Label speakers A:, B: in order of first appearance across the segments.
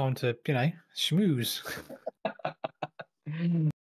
A: time to you know schmooze.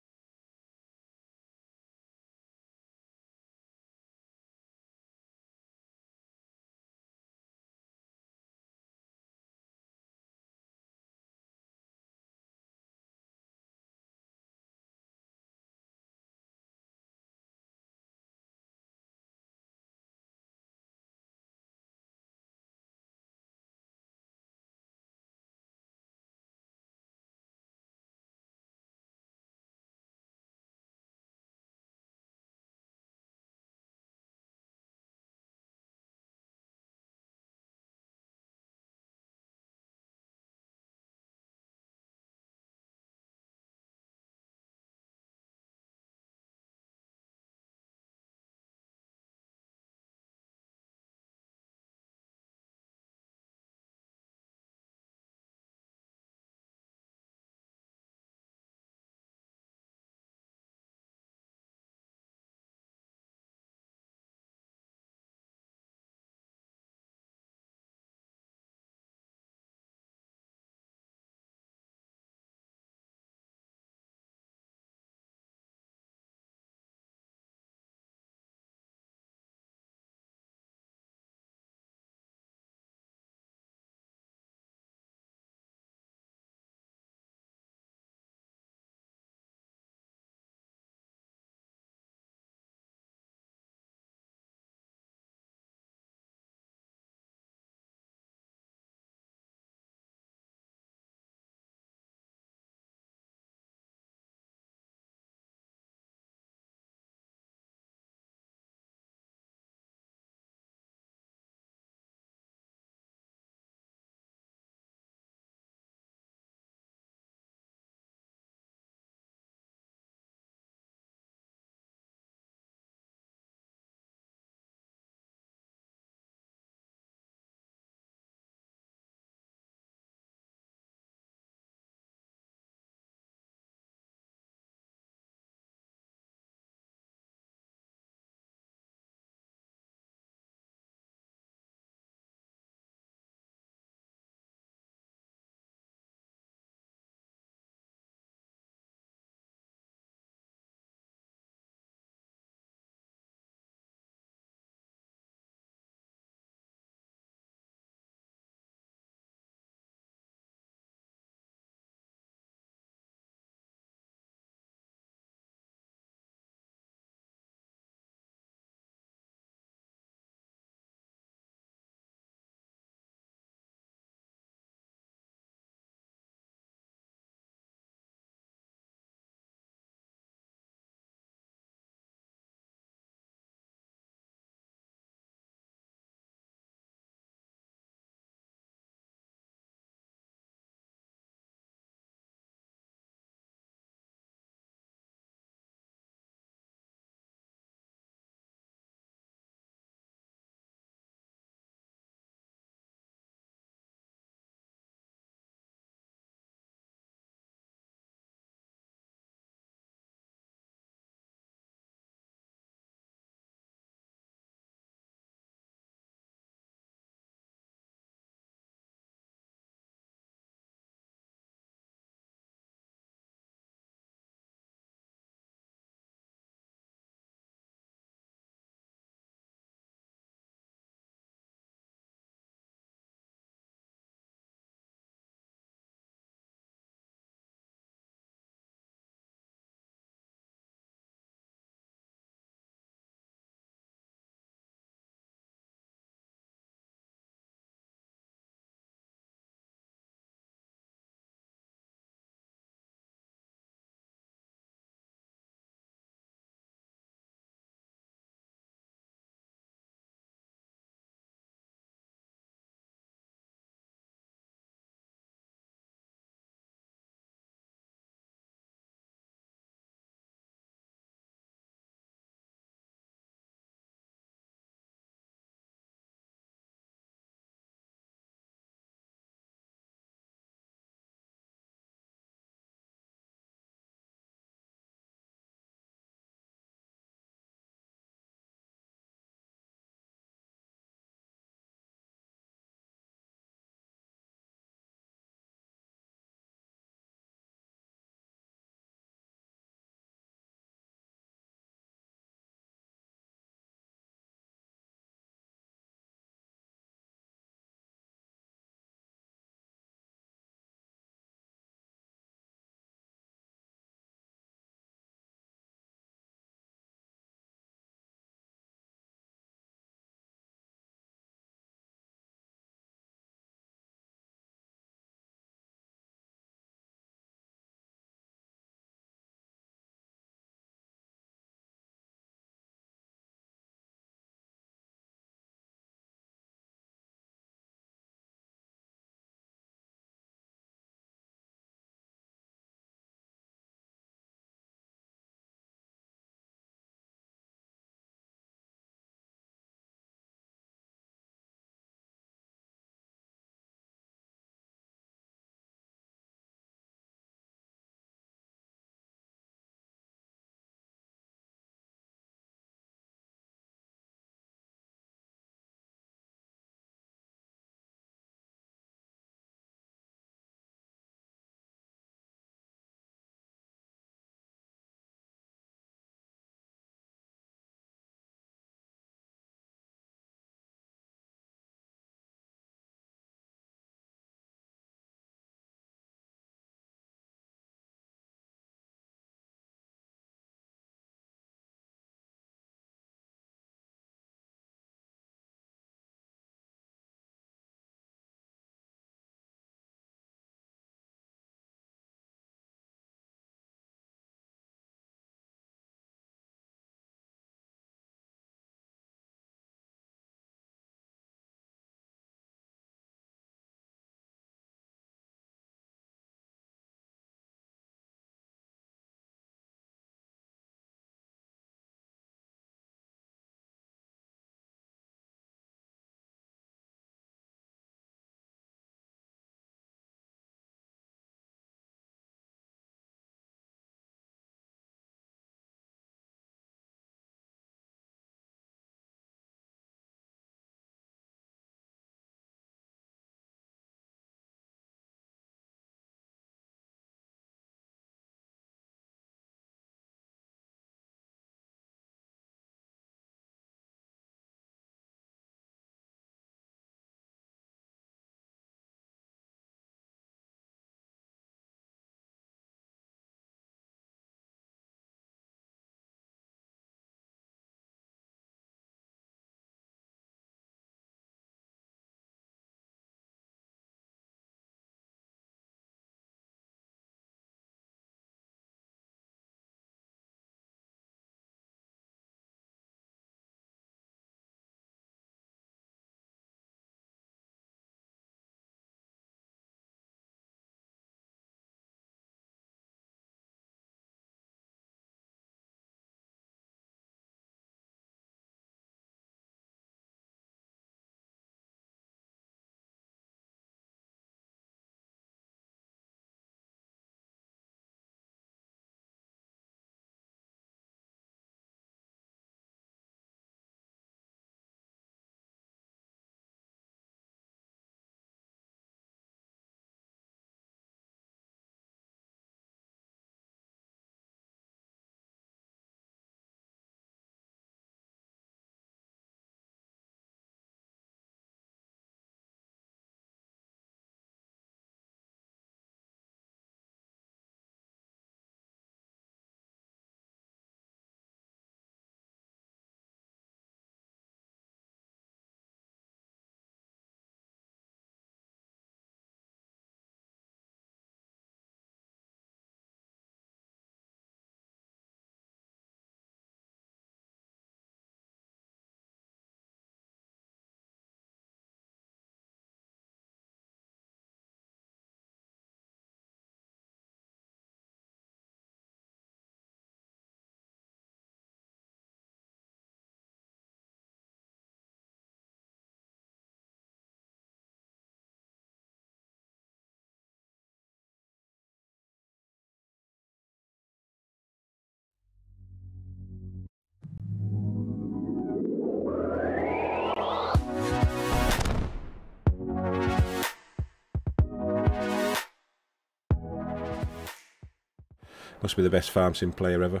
B: Must be the best farm sim player ever.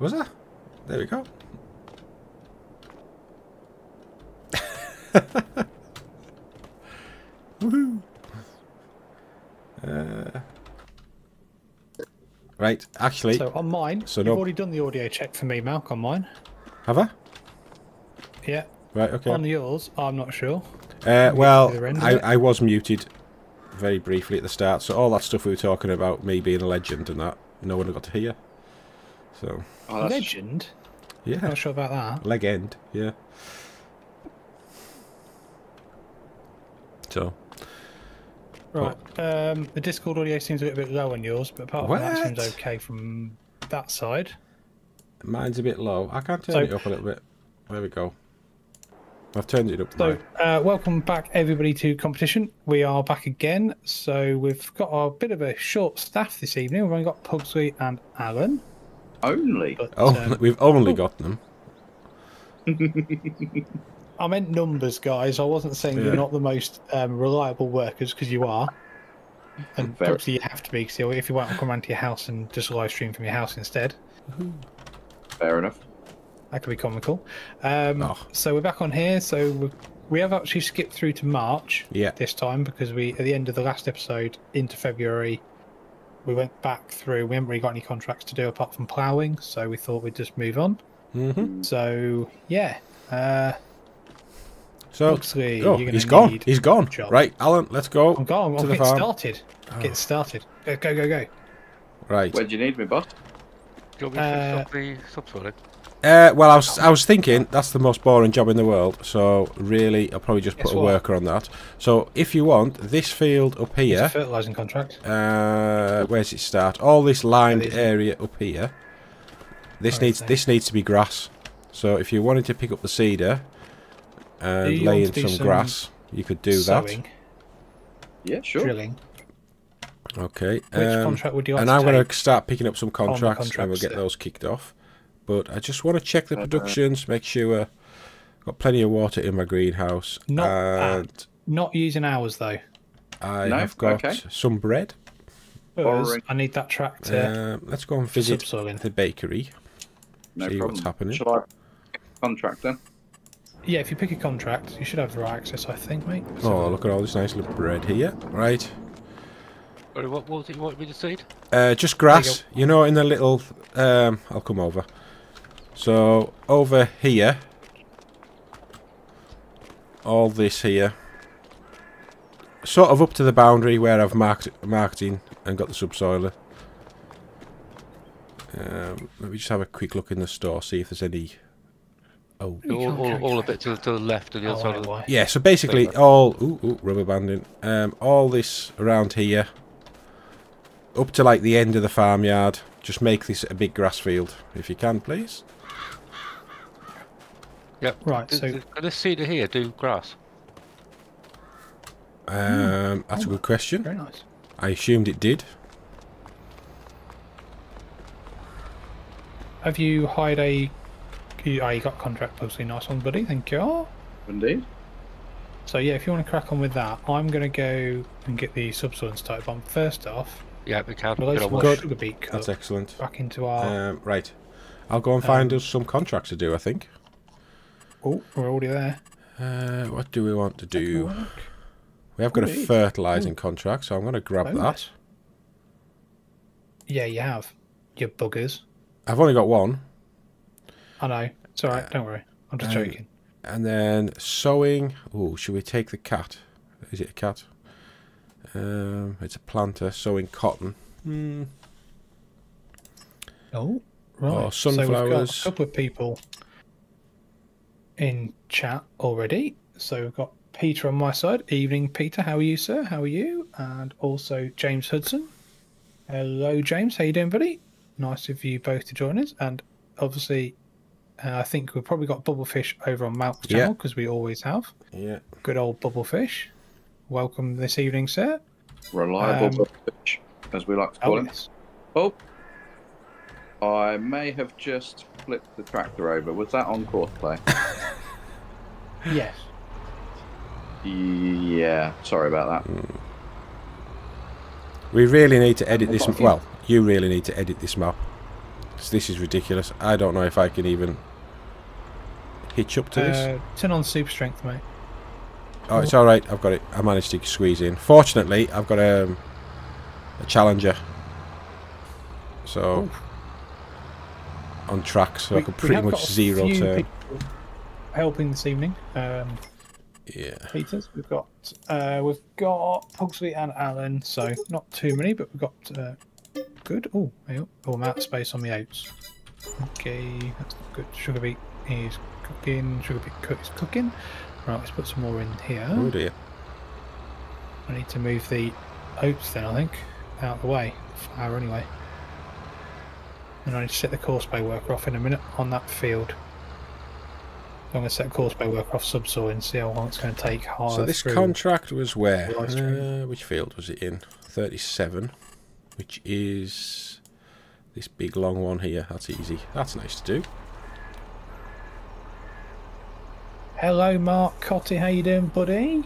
B: Was that? There we go. Woohoo! Uh, right, actually,
A: So on mine,
B: So
A: you've
B: no-
A: already done the audio check for me, Malc, on mine.
B: have I?
A: Yeah.
B: Right, okay.
A: On yours, I'm not sure.
B: Uh, well,
A: the end of
B: I. I was muted very briefly at the start, so all that stuff we were talking about, me being a legend and that, no one got to hear. So,
C: Oh, that's
A: Legend?
B: yeah,
A: Not sure about that.
B: legend, yeah. So,
A: Right. Um, the Discord audio seems a little bit low on yours, but apart from that, it seems okay from that side.
B: mine's a bit low. I can turn
A: So-
B: it up a little bit. There we go. I've turned it up.
A: So, uh, welcome back, everybody, to competition. We are back again. So, we've got a bit of a short staff this evening. We've only got Pugsley and Alan.
C: only.
A: But
B: oh,
A: um,
B: we've only got them.
A: I meant numbers, guys. I wasn't saying
B: Yeah.
A: you're not the most um, reliable workers because you are. And
C: Fair.
A: Pugsley, you have to be. So, if you want to come around to your house and just live stream from your house instead,
C: Fair enough.
A: That could be comical. Um,
B: Oh.
A: So, we're back on here. So, we we have actually skipped through to March.
B: Yeah.
A: this time because we at the end of the last episode into February we went back through we haven't really got any contracts to do apart from ploughing so we thought we'd just move on
B: hmm
A: so yeah uh
B: So,
A: Pugsley,
B: oh,
A: you're
B: he's
A: gonna
B: gone. He's gone.
A: a job.
B: Right, Alan, let's go.
A: i'm going
B: to
A: i'm
B: the
A: getting
B: farm.
A: started
B: Oh.
A: getting started go go go go
B: Right.
C: Where do you need me, boss?
D: Do you want me to
A: Uh,
D: stop the subsoiling?
B: Uh, well, I was I was thinking that's the most boring job in the world. So really, I'll probably just put
A: Guess
B: a
A: what?
B: worker on that. So if you want this field up here,
A: fertilizing contract
B: uh, where's it start? All this lined
A: There it is.
B: area up here. This needs
A: is
B: this needs to be grass. So if you wanted to pick up the
A: seeder
B: and lay in some,
A: some
B: grass, you could do that.
C: Yeah, sure.
A: drilling
B: Okay.
A: which
B: um,
A: contract would you like
B: and
A: to
B: I'm going to start picking up some contracts, and we'll get
A: there.
B: those kicked off. But I just want to check the
C: Uh,
B: productions, make sure I've got plenty of water in my greenhouse,
A: Not
B: and
A: not using hours though
B: I
C: No?
B: have got
C: Okay.
B: some bread.
C: Boring.
A: i need that tractor
B: Um, let's go and
A: for
B: visit
A: subsoiling
B: the bakery.
C: No
B: See what's
C: problem.
B: happening.
C: Shall I contract then?
A: Yeah, if you pick a contract, you should have the right access, I think, mate.
B: Oh, look at all this nice little bread here. Right,
D: Sorry, what, what was it you wanted me to seed?
B: uh, just
A: There you
B: grass. You, know, in the little. Um, I'll come over. So over here, all this here, sort of up to the boundary where I've marked marked in and got the subsoiler. Um, let me just have a quick look in the store, see if there's any. Oh,
D: All, all, all a bit to, to the left and the
A: Oh,
D: other side of the...
A: why?
B: Yeah, so basically all ooh, ooh, rubber banding. Um, all this around here, up to like the end of the farmyard. Just make this a big grass field if you can, please.
D: Yep.
A: Right, so
D: does this seeder here do grass?
B: Um, that's a good question.
A: very nice.
B: I assumed it did.
A: Have you hired a? You, oh, you got contract posting. Nice one, buddy. Thank you.
C: Indeed.
A: So yeah, if you want to crack on with that, I'm gonna go and get the subsoil started. But first off,
D: Yeah, we can.
A: release
D: Good
A: more.
B: Good.
A: sugar beet
B: That's excellent.
A: back into our.
B: Um, right, I'll go and find
A: Um,
B: us some contracts to do. I think.
A: Oh, we're already there.
B: Uh, what do we want to do? We have got a
A: Indeed.
B: fertilizing contract, so I'm going to grab that.
A: Yeah, you have. You buggers.
B: I've only got one.
A: I know. It's all right. Don't worry. I'm just
B: um,
A: joking.
B: And then sowing. Oh, should we take the cat? Is it a cat? Um, it's a planter sowing cotton. Hmm.
A: Oh, right.
B: or
A: So we've got a couple of people in chat already. So we've got Peter on my side. Evening, Peter. How are you, sir? How are you? And also James Hudson. Hello, James. How you doing, buddy? Nice of you both to join us. And obviously, uh, I think we've probably got Bubblefish over on Malc's
B: Yeah.
A: channel because we always have.
B: Yeah.
A: Good old Bubblefish. Welcome this evening, sir.
C: Reliable
A: Um,
C: bitch, as we like to call
A: Oh,
C: him.
A: yes.
C: Oh, I may have just flipped the tractor over. Was that on Courseplay?
A: yes.
C: yeah. Sorry about that.
B: We really need to edit this.
A: got a
B: m-
A: few.
B: Well, you really need to edit this map. 'Cause this is ridiculous. I don't know if I can even hitch up to this.
A: Uh, turn on super strength, mate.
B: Oh, it's all right. I've got it. I managed to squeeze in. Fortunately, I've got um, a challenger, so
A: Oof.
B: On track, so I
A: We-
B: could pretty much zero turn.
A: helping this evening. Um,
B: Yeah.
A: Peters, we've got uh, we've got Pugsley and Alan, so not too many, but we've got uh, good. Oh, oh, I'm out of space on the oats. Okay, that's not good. Sugar beet is cooking. Sugar beet cook is cooking. Right, let's put some more in here.
B: Oh dear.
A: I need to move the oats then, I think, out of the way. Flour anyway. And I need to set the Courseplay worker off in a minute on that field. I'm going to set Courseplay worker off subsoil and see how long it's going to take
B: So this contract was where? Uh, which field was it in? Thirty-seven, which is this big long one here. That's easy. That's nice to do.
A: Hello, Mark Cotty. How you doing, buddy?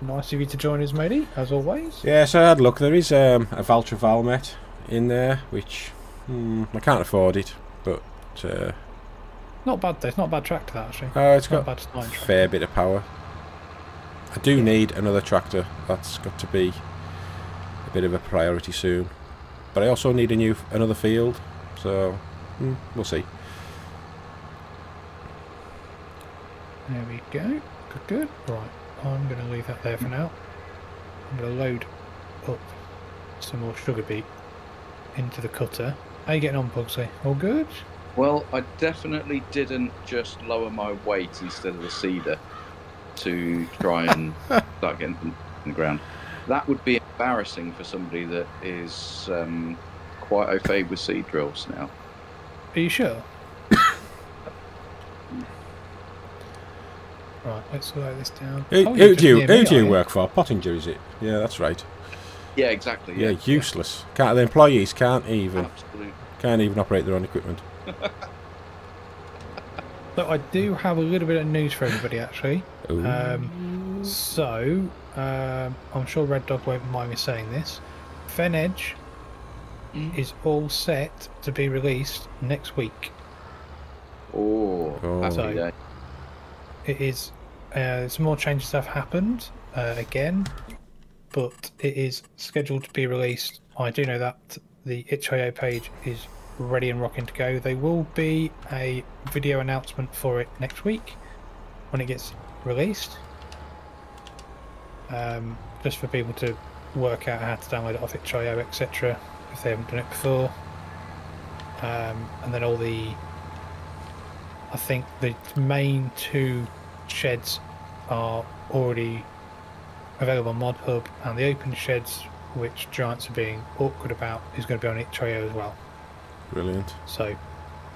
A: Nice of you to join us, matey, as always.
B: Yeah, so I had a look. There is um, a Valtra Valmet in there, which hmm, I can't afford it, but uh,
A: Not bad though. It's not a bad tractor, that actually.
B: oh, it's
A: a
B: got a fair bit of power. I do need another tractor. That's got to be a bit of a priority soon. But I also need a new another field, so hmm, we'll see.
A: There we go. Good, good. Right, I'm going to leave that there for now. I'm going to load up some more sugar beet into the cutter. How you getting on, Pugsley? All good?
C: Well, I definitely didn't just lower my weight instead of the seeder to try and start getting them in the ground. That would be embarrassing for somebody that is um, quite au fait with seed drills now.
A: Are you sure? right, let's slow this down.
B: Who,
A: Oh,
B: who do you who
A: me,
B: do you
A: are you?
B: work for? Pottinger is it? Yeah, that's right.
C: Yeah, exactly.
B: Yeah,
C: Yeah,
B: useless. Can't the employees can't even
C: Absolutely.
B: Can't even operate their own equipment.
A: Look, I do have a little bit of news for everybody, actually. Um, so, um, I'm sure Red Dog won't mind me saying this. Fen Edge
C: Mm.
A: is all set to be released next week.
C: Oh,
B: Oh.
C: happy
A: So-
C: day.
A: It is. Uh, some more changes have happened uh, again, but it is scheduled to be released. I do know that the itch.io page is ready and rocking to go. There will be a video announcement for it next week when it gets released, um, just for people to work out how to download it off itch.io, etc. If they haven't done it before, um, and then all the I think the main two sheds are already available on ModHub, and the open sheds, which Giants are being awkward about, is going to be on itch.io as well.
B: Brilliant.
A: So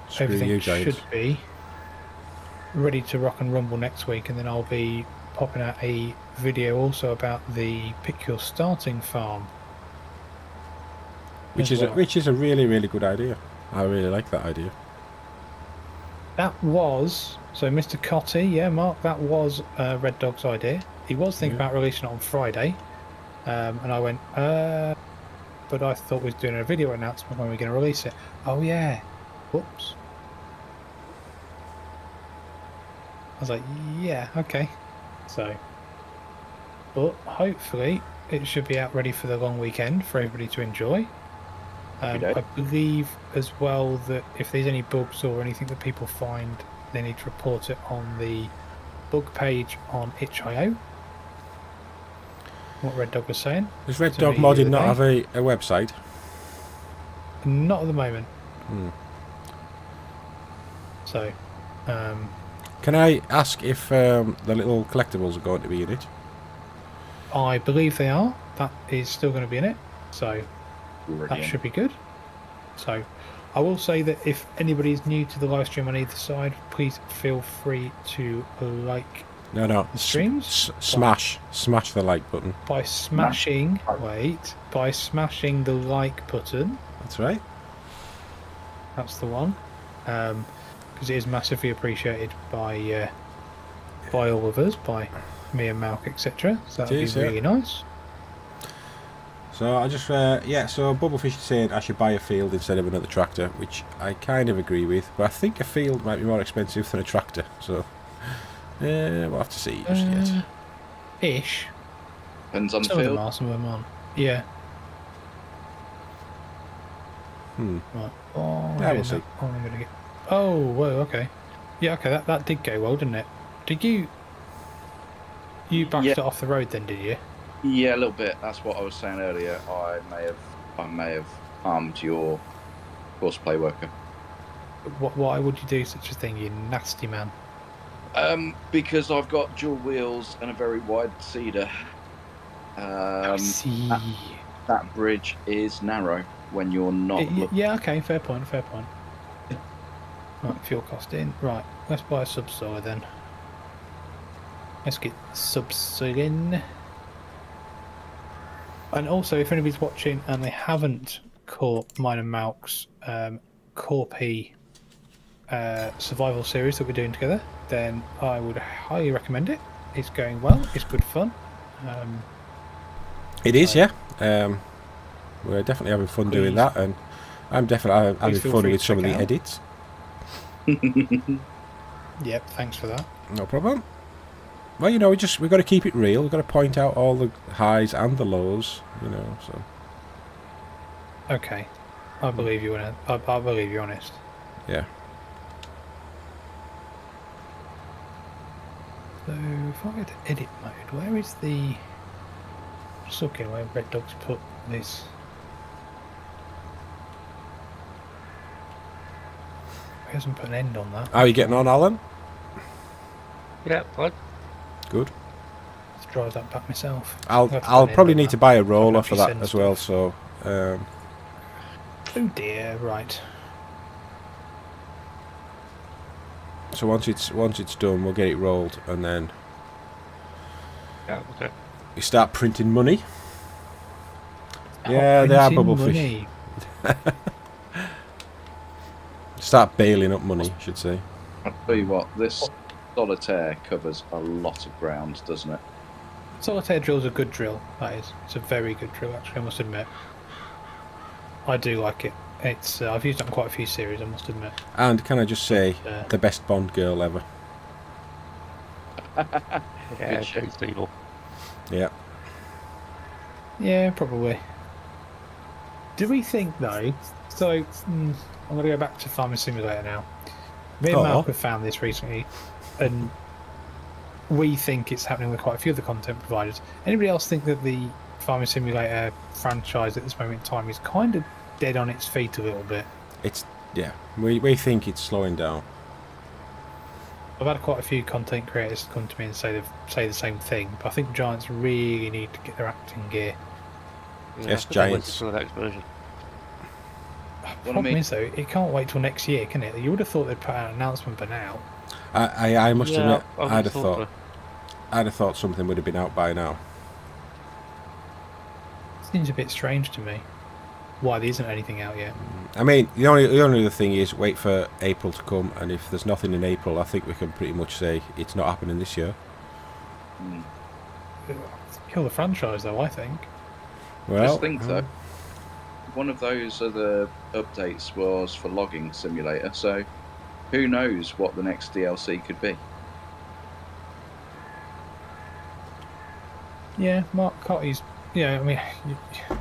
B: Screw
A: everything
B: you,
A: should be ready to rock and rumble next week, and then I'll be popping out a video also about the Pick Your Starting Farm.
B: Which is a, which is a really really good idea. I really like that idea.
A: That was so, Mr. Cotty. Yeah, Mark. That was uh, Red Dog's idea. He was thinking
B: Yeah.
A: about releasing it on Friday, um, and I went, uh, but I thought we was doing a video announcement when we are going to release it. Oh yeah, whoops. I was like, yeah, okay. So, but hopefully it should be out ready for the long weekend for everybody to enjoy. Um, I believe as well that if there's any bugs or anything that people find, they need to report it on the bug page on itch.io. What Red Dog was saying.
B: Does Red Dog
A: me
B: Modding not have a, a website?
A: Not at the moment.
B: Hmm.
A: So, um,
B: Can I ask if um, the little collectibles are going to be in it?
A: I believe they are. That is still going to be in it. So
C: Already
A: that should be good. So, I will say that if anybody is new to the live stream on either side, please feel free to like
B: No, no.
A: Streams?
B: s- smash, smash the like button.
A: by smashing. Wait, by smashing the like button.
B: That's right.
A: That's the one, because it is massively appreciated by uh, by all of us, by me and Malc, etc. So that'd be
B: yeah.
A: really nice.
B: So So I just, uh, yeah, so Bubblefish is saying I should buy a field instead of another tractor, which I kind of agree with, but I think a field might be more expensive than a tractor, so uh, we'll have to see just yet.
A: Uh, ish.
C: Depends on the
A: Some of them
C: field.
A: are, some of them aren't. Yeah.
B: Hmm.
A: Right. Oh,
B: Yeah,
A: yeah,
B: we'll see.
A: Oh, I'm gonna get. Oh, whoa. Okay. Yeah. Okay. That that did go well, didn't it? Did you? You backed
C: Yeah.
A: it off the road then, did you?
C: Yeah, a little bit. That's what I was saying earlier. I may have, I may have harmed your Courseplay worker.
A: What? Why would you do such a thing, you nasty man?
C: Um, because I've got dual wheels and a very wide seeder.
A: I
C: Um,
A: see.
C: that- that bridge is narrow when you're not.
A: Y- yeah. Okay. Fair point. Fair point. Right. Fuel cost in. Right. Let's buy a subsoiler then. Let's get subsoil in. And also, if anybody's watching and they haven't caught mine and Malc's um, Corpy uh, survival series that we're doing together, then I would highly recommend it. It's going well. It's good fun. Um,
B: It is,
A: Uh,
B: yeah. Um, we're definitely having fun doing that, and I'm definitely having fun with some of the
A: out.
B: edits.
A: yep. Thanks for that.
B: No problem. Well, you know, we just we've got to keep it real. We've got to point out all the highs and the lows. You know, so
A: Okay. I believe you. I, I believe you're honest.
B: yeah.
A: So if I go to edit mode, where is the just looking where Red Dog's put this? He hasn't put an end on that.
B: How are you getting on, Alan?
D: Yeah, fine.
B: Good.
A: Let's drive that back myself.
B: I'll I'll
A: put an end
B: probably need
A: that.
B: to buy a roller
A: actually
B: for that
A: send
B: as well. So um,
A: Oh dear, right.
B: So once it's once it's done, we'll get it rolled, and then
D: Yeah, okay.
B: we start printing money. Yeah, they are
A: Printing
B: bubblefish.
A: money.
B: Start bailing up money, I should say.
C: I'll tell you what, this Solitair covers a lot of ground, doesn't it?
A: Solitair drill's a good drill. That is. It's a very good drill, actually. I must admit. I do like it. It's. Uh, I've used it on quite a few series. I must admit.
B: And can I just say,
A: Uh,
B: the best Bond girl ever.
D: Yeah,
C: Good show.
D: evil.
B: Yeah.
A: Yeah, probably. Do we think though? So mm, I'm going to go back to Farming Simulator now. Me and
B: Oh.
A: Mark have found this recently, and we think it's happening with quite a few of the content providers. Anybody else think that the Farming Simulator franchise at this moment in time is kind of dead on its feet a little bit?
B: It's yeah. We we think it's slowing down.
A: I've had quite a few content creators come to me and say the say the same thing, but I think Giants really need to get their acting gear.
D: Yeah,
B: Yes,
D: but they're waiting
B: Giants.
D: For the next version.
A: Problem
C: mean-
A: is though, it can't wait till next year, can it? You would have thought they'd put out an announcement by now.
B: I I, I must
D: Yeah,
B: admit,
D: I would
B: I'd have
D: have
B: thought. I'd have thought something would have been out by now.
A: Seems a bit strange to me. Why there isn't anything out yet?
B: I mean, the only the only other thing is wait for April to come, and if there's nothing in April, I think we can pretty much say it's not happening this year.
C: Mm.
A: Kill the franchise though, I think.
B: Well,
C: Just think though,
B: um,
C: one of those other updates was for logging simulator, so who knows what the next DLC could be?
A: Yeah, Mark Cotty's. Yeah, I mean, you-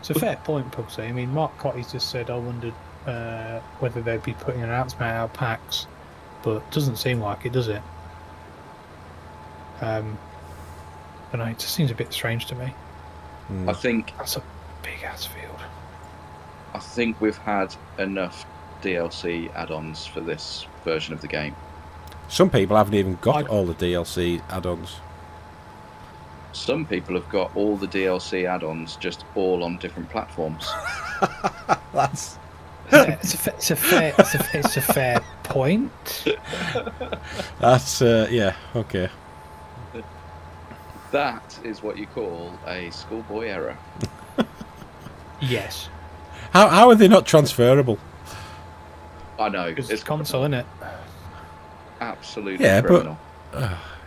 A: it's a fair point, Pugsy. I mean, Mark Cotty's just said I wondered uh, whether they'd be putting an announcement out of PAX, but it doesn't seem like it, does it? Um, I don't know. It just seems a bit strange to me.
B: hmm.
C: I think
A: That's a big ass field.
C: I think we've had enough DLC add-ons for this version of the game.
B: some people haven't even got
A: I'd-
B: all the DLC add-ons.
C: Some people have got all the DLC add-ons just all on different platforms.
B: That's
A: it's, a, it's a fair. It's a, it's a fair point.
B: that's uh, yeah okay.
C: that is what you call a schoolboy error.
A: Yes,
B: How how are they not transferable?
C: I know
A: because
C: it's
A: it's console, isn't it?
C: absolutely
B: Yeah, but-
C: criminal.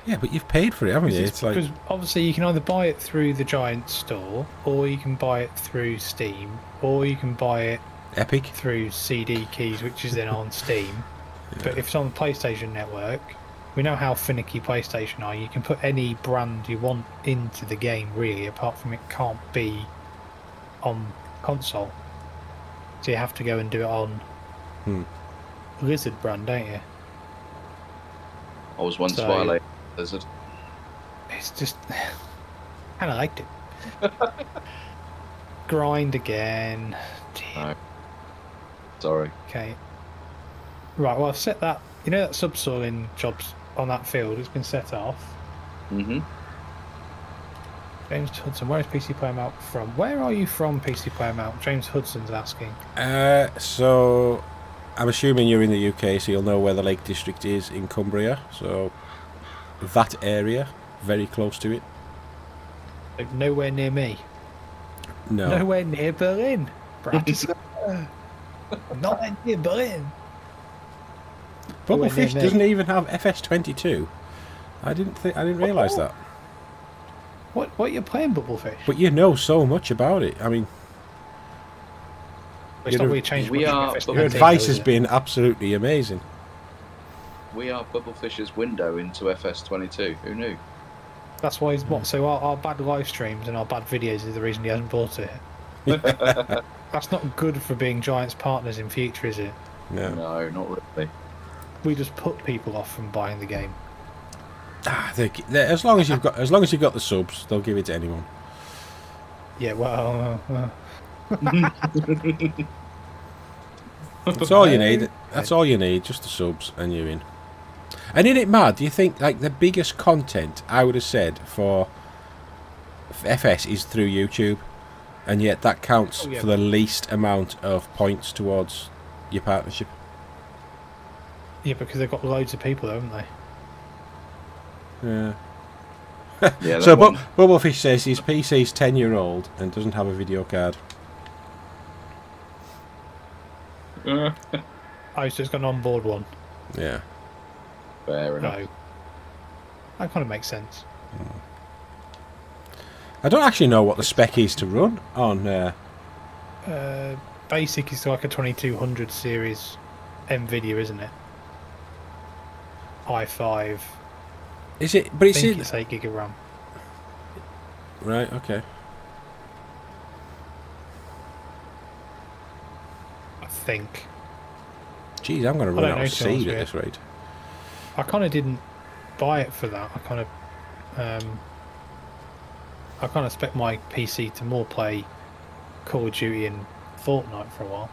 B: Yeah, but you've paid for it, haven't you? It's like
A: Because obviously you can either buy it through the Giant store, or you can buy it through Steam, or you can buy it
B: Epic.
A: through CD keys, which is then on Steam. But if it's on the PlayStation Network, we know how finicky PlayStation are. You can put any brand you want into the game, really, apart from it can't be on console. So you have to go and do it on
B: Hmm.
A: Lizard brand, don't you?
C: I was once
A: So-
C: violated. Lizard.
A: It's just kind of liked it. Grind again. Dear.
C: No. Sorry.
A: Okay. Right. Well, I've set that. You know that subsoiling jobs on that field. It's been set off.
C: hmm
A: James Hudson, where is PC Player Malc from? Where are you from, PC Player Malc? James Hudson's asking.
B: Uh, so I'm assuming you're in the UK, so you'll know where the Lake District is in Cumbria. So that area, very close to it.
A: Like, nowhere near me.
B: No.
A: Nowhere near Berlin. Bratislava. Nowhere near Berlin. nowhere near
B: Bubblefish doesn't even have FS22. I didn't think I didn't realise that.
A: What? What you're playing, Bubblefish?
B: But you know so much about it. I mean,
A: It's
B: you're
A: not really changed.
C: We are- Your
B: your
A: 17,
B: advice has been absolutely amazing.
C: We are Bubblefish's window into FS22. Who knew?
A: That's why he's what? So our, our bad live streams and our bad videos is the reason he hasn't bought it. That's not good for being Giants partners in future, is it?
B: No.
C: No, not really.
A: We just put people off from buying the game.
B: Ah, they, they, as long as you've got as long as you've got the subs, they'll give it to anyone.
A: Yeah, well, uh, uh,
B: That's all you need. That's all you need. Just the subs, and you're in. And isn't it mad? Do you think like the biggest content I would have said for FS is through YouTube, and yet that counts
A: Oh, yeah.
B: for the least amount of points towards your partnership?
A: yeah, because they've got loads of people, haven't they?
B: Yeah.
C: Yeah,
B: so
C: that one-
B: Bu- Bubblefish says his PC's ten year old and doesn't have a video card.
C: Uh,
A: Oh, so it's got an onboard one.
B: Yeah.
C: Fair enough.
A: No. That kind of makes sense.
B: I don't actually know what the spec is to run on. Uh,
A: Uh, basic is like a 2200 series NVIDIA, isn't it? i5.
B: is it? But
A: I
B: it's
A: think
B: in.
A: it's 8 gig of RAM.
B: Right. Okay.
A: I think.
B: Geez, I'm going to run out of
A: to
B: seed at this rate.
A: I kind of didn't buy it for that. I kind of, um, I kind of expect my PC to more play Call of Duty and Fortnite for a while.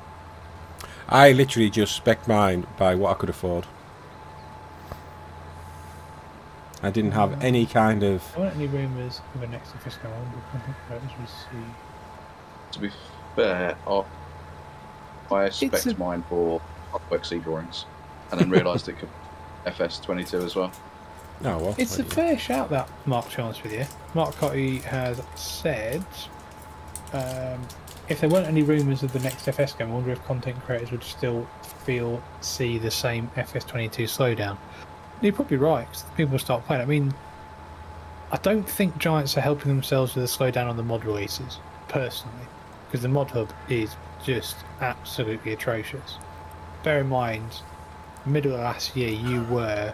B: I literally just spec mine by what I could afford. I didn't have any kind of.
A: There weren't any rumours of a next fiscal on, but I think that was received.
C: To be fair, I, I spec
A: a-
C: mine for XE drawings, and then realised it could FS22 as well.
B: Oh well.
A: It's a
B: what do
A: fair shout, that Mark. To honest with you, Mark Cotty has said, um, if there weren't any rumours of the next FS game, I wonder if content creators would still feel see the same FS22 slowdown. You're probably right. 'cause people start playing. I mean, I don't think Giants are helping themselves with a slowdown on the mod releases, personally, because the mod hub is just absolutely atrocious. Bear in mind, middle of last year, you were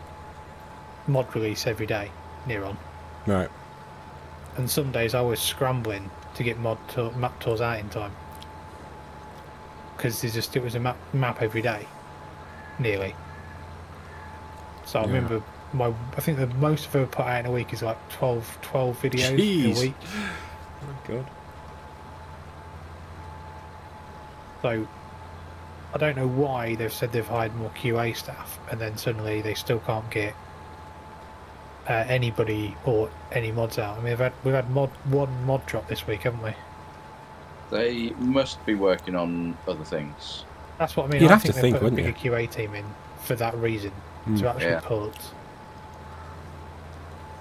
A: mod release every day, near on.
B: Right.
A: And some days I was scrambling to get mod tour, map tours out in time. Because there's just it was a map, map every day, nearly. So I
B: Yeah.
A: remember my I think the most I've ever put out in a week is like 12, 12 videos
B: Jeez.
A: a week.
B: Oh, God.
A: So I don't know why they've said they've hired more QA staff, and then suddenly they still can't get uh, anybody or any mods out. I mean, we've had we've had mod one mod drop this week, haven't we?
C: They must be working on other things.
A: That's what I mean.
B: You'd
A: I
B: have
A: think
B: to
A: they
B: think,
A: put a
B: wouldn't
A: bigger QA team in for that reason
B: Hmm.
A: to actually
C: Yeah.
A: put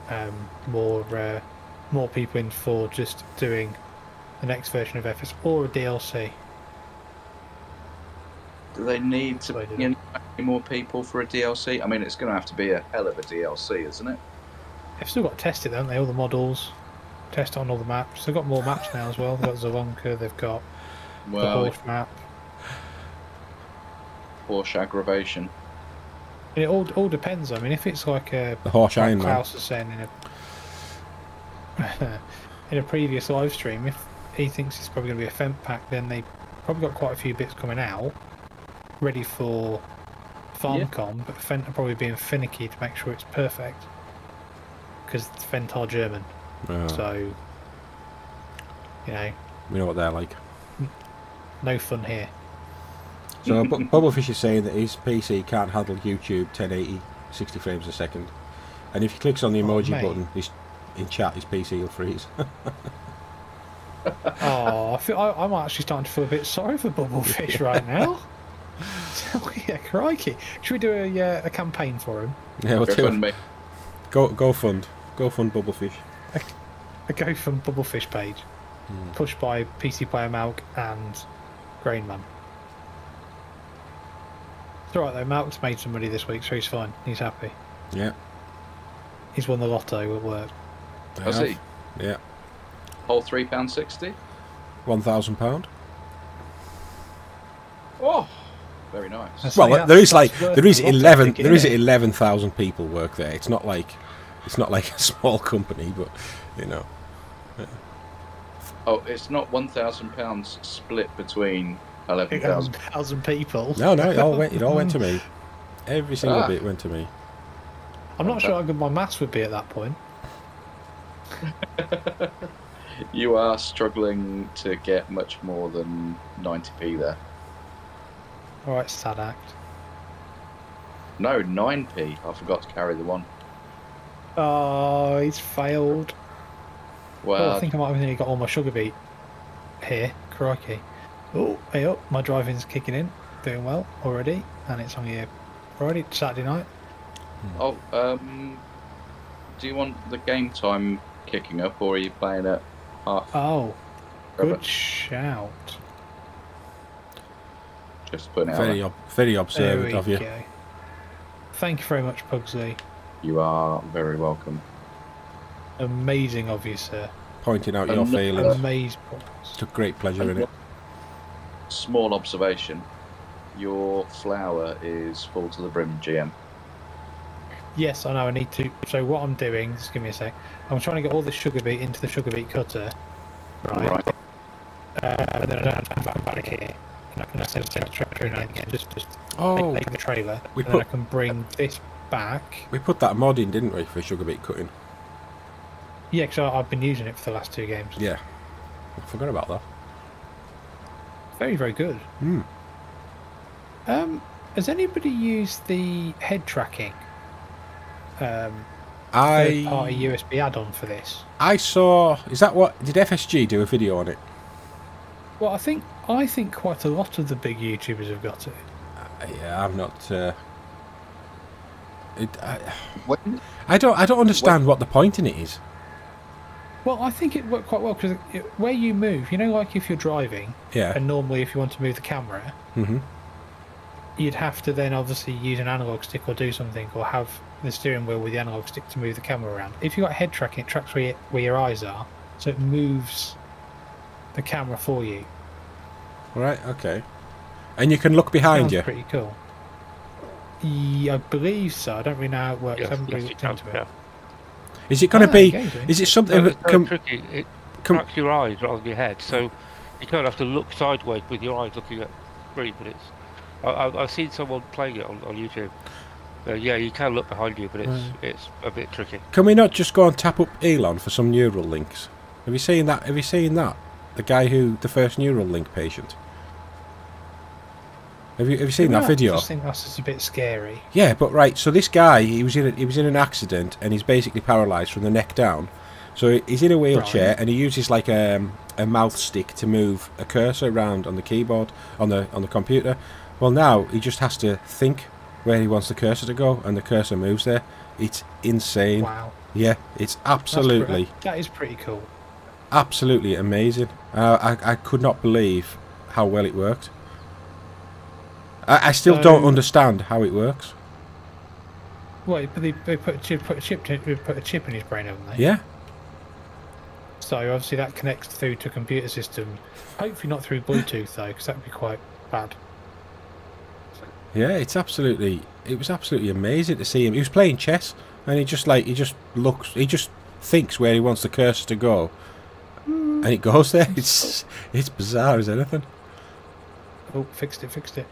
A: um, more uh, more people in for just doing the next version of FS or a DLC.
C: Do they need to
A: They do.
C: bring in more people for a DLC? I mean, it's going to have to be a hell of a DLC, isn't it?
A: they've still got to test it, haven't they? All the models, test it on all the maps. They've got more maps now as well. They've got Zielonka, they've got the
C: Well,
A: horse map.
C: Porsche aggravation.
A: And it all all depends. I mean, if it's like a
B: The Horse
A: like Klaus was saying in a in a previous live stream, if he thinks it's probably going to be a Fendt pack, then they probably got quite a few bits coming out ready for FarmCon, but Fendt are probably being finicky to make sure it's perfect because Fendt are German,
B: Oh,
A: so you know,
B: we know what they're like.
A: no fun here.
B: So Bubblefish is saying that his PC can't handle YouTube 1080 60 frames a second, and if he clicks on the
A: Oh,
B: emoji
A: mate.
B: button, his, in chat, his PC will freeze.
A: Oh, I feel I, I'm actually starting to feel a bit sorry for Bubblefish right now. Oh, yeah, crikey! Should we do a uh, a campaign for him?
B: yeah, we'll
C: Go fund me.
B: Go go fund, go fund Bubblefish.
A: A go from Bubblefish page,
B: Hmm.
A: pushed by PC Player Malc and Grain Grainman. It's alright though, Malc's made some money this week, so he's fine. He's happy.
B: Yeah,
A: He's won the lotto at work.
B: I
C: Has
B: have.
C: he?
B: Yeah,
C: Whole three pound sixty.
B: one thousand pound.
C: Oh, very nice.
A: That's-
B: Well,
A: that's-
B: there is like there is
A: a lot, I
B: eleven
A: think,
B: there is
A: isn't it?
B: eleven thousand people work there. It's not like it's not like a small company, but you know.
C: Oh, it's not one thousand pounds split between eleven thousand.
A: thousand people.
B: No, no, it all went it all went to me. Every single
C: Ah.
B: bit went to me.
A: I'm not sure how good my maths would be at that point.
C: You are struggling to get much more than ninety p there.
A: Alright, sad act.
C: No, nine p. I forgot to carry the one.
A: Oh, he's failed.
C: Well,
A: oh, I think I might have nearly got all my sugar beet here. Crikey. Oh, hey up. My driving's kicking in. Doing well already. And it's on here Friday, Saturday night.
C: oh, um, do you want the game time kicking up, or are you playing at half?
A: Oh, good shout.
C: Just putting it out.
B: Very
C: there.
B: ob- very observant
A: we
B: of you.
A: go. Thank you very much, Pugsley.
C: You are very welcome.
A: Amazing of you, sir.
B: Pointing out your failings.
A: Amazing.
B: Took great pleasure in it.
C: Small observation. Your flour is full to the brim, GM.
A: Yes, I know. I need to. So what I'm doing? Just give me a sec. I'm trying to get all the sugar beet into the sugar beet cutter. Right. Uh, and then I don't have to come back, back here. And I can just take the tractor in again. Just, just
B: Oh,
A: make the trailer.
B: we
A: and then I can bring this back.
B: we put that mod in, didn't we, for sugar beet cutting?
A: Yeah, because I've been using it for the last two games.
B: Yeah. I forgot about that.
A: Very, very good.
B: Hmm.
A: Um, has anybody used the head tracking? Um,
B: I
A: third-party USB add-on for this.
B: I saw. Is that what did FSG do a video on it?
A: Well, I think I think quite a lot of the big YouTubers have got it.
B: Uh, Yeah, I'm not. Uh, it, I,
C: When,
B: I don't. I don't understand what the point in it is.
A: Well, I think it worked quite well because where you move, you know, like if you're driving,
B: Yeah.
A: and normally if you want to move the camera,
B: hmm
A: you'd have to then obviously use an analog stick or do something, or have the steering wheel with the analog stick to move the camera around. If you've got head tracking, it tracks where, you, where your eyes are, so it moves the camera for you.
B: Right. Okay. And you can look behind
A: Sounds
B: you.
A: pretty cool. Yeah, I believe so. I don't really know how it works. I haven't
D: yes,
A: really
D: you
A: looked
D: can,
A: into it.
D: yeah.
B: Is it going to
A: Ah,
B: be?
A: okay,
B: Is it something
D: No,
B: that
D: it's very
B: com-
D: tricky. It
B: com-
D: tracks your eyes rather than your head, so you kind of have to look sideways with your eyes looking at screen. But it's I, I, I've seen someone playing it on, on YouTube. Uh, yeah, you can look behind you, but it's
B: Right.
D: it's a bit tricky.
B: Can we not just go and tap up Elon for some Neuralinks? Have you seen that? Have you seen that? The guy who the first Neuralink patient. Have you have you seen
A: Yeah,
B: that video?
A: I just think that's just a bit scary.
B: Yeah, but right. So this guy, he was in a, he was in an accident and he's basically paralysed from the neck down. So he's in a wheelchair
A: Right.
B: and he uses like a, a mouth stick to move a cursor around on the keyboard on the on the computer. Well, now he just has to think where he wants the cursor to go, and the cursor moves there. It's insane.
A: Wow.
B: Yeah, it's absolutely,
A: that is pretty cool.
B: absolutely amazing. Uh, I I could not believe how well it worked. I, I still don't understand how it works.
A: Well, but they, they put a chip, put a chip, in- put a chip in his brain, haven't they?
B: Yeah.
A: So obviously that connects through to a computer system. Hopefully not through Bluetooth though, because that would be quite bad.
B: Yeah, it's absolutely. It was absolutely amazing to see him. He was playing chess, and he just like he just looks. He just thinks where he wants the cursor to go, and it goes there. It's it's bizarre as anything.
A: Oh, fixed it, fixed it.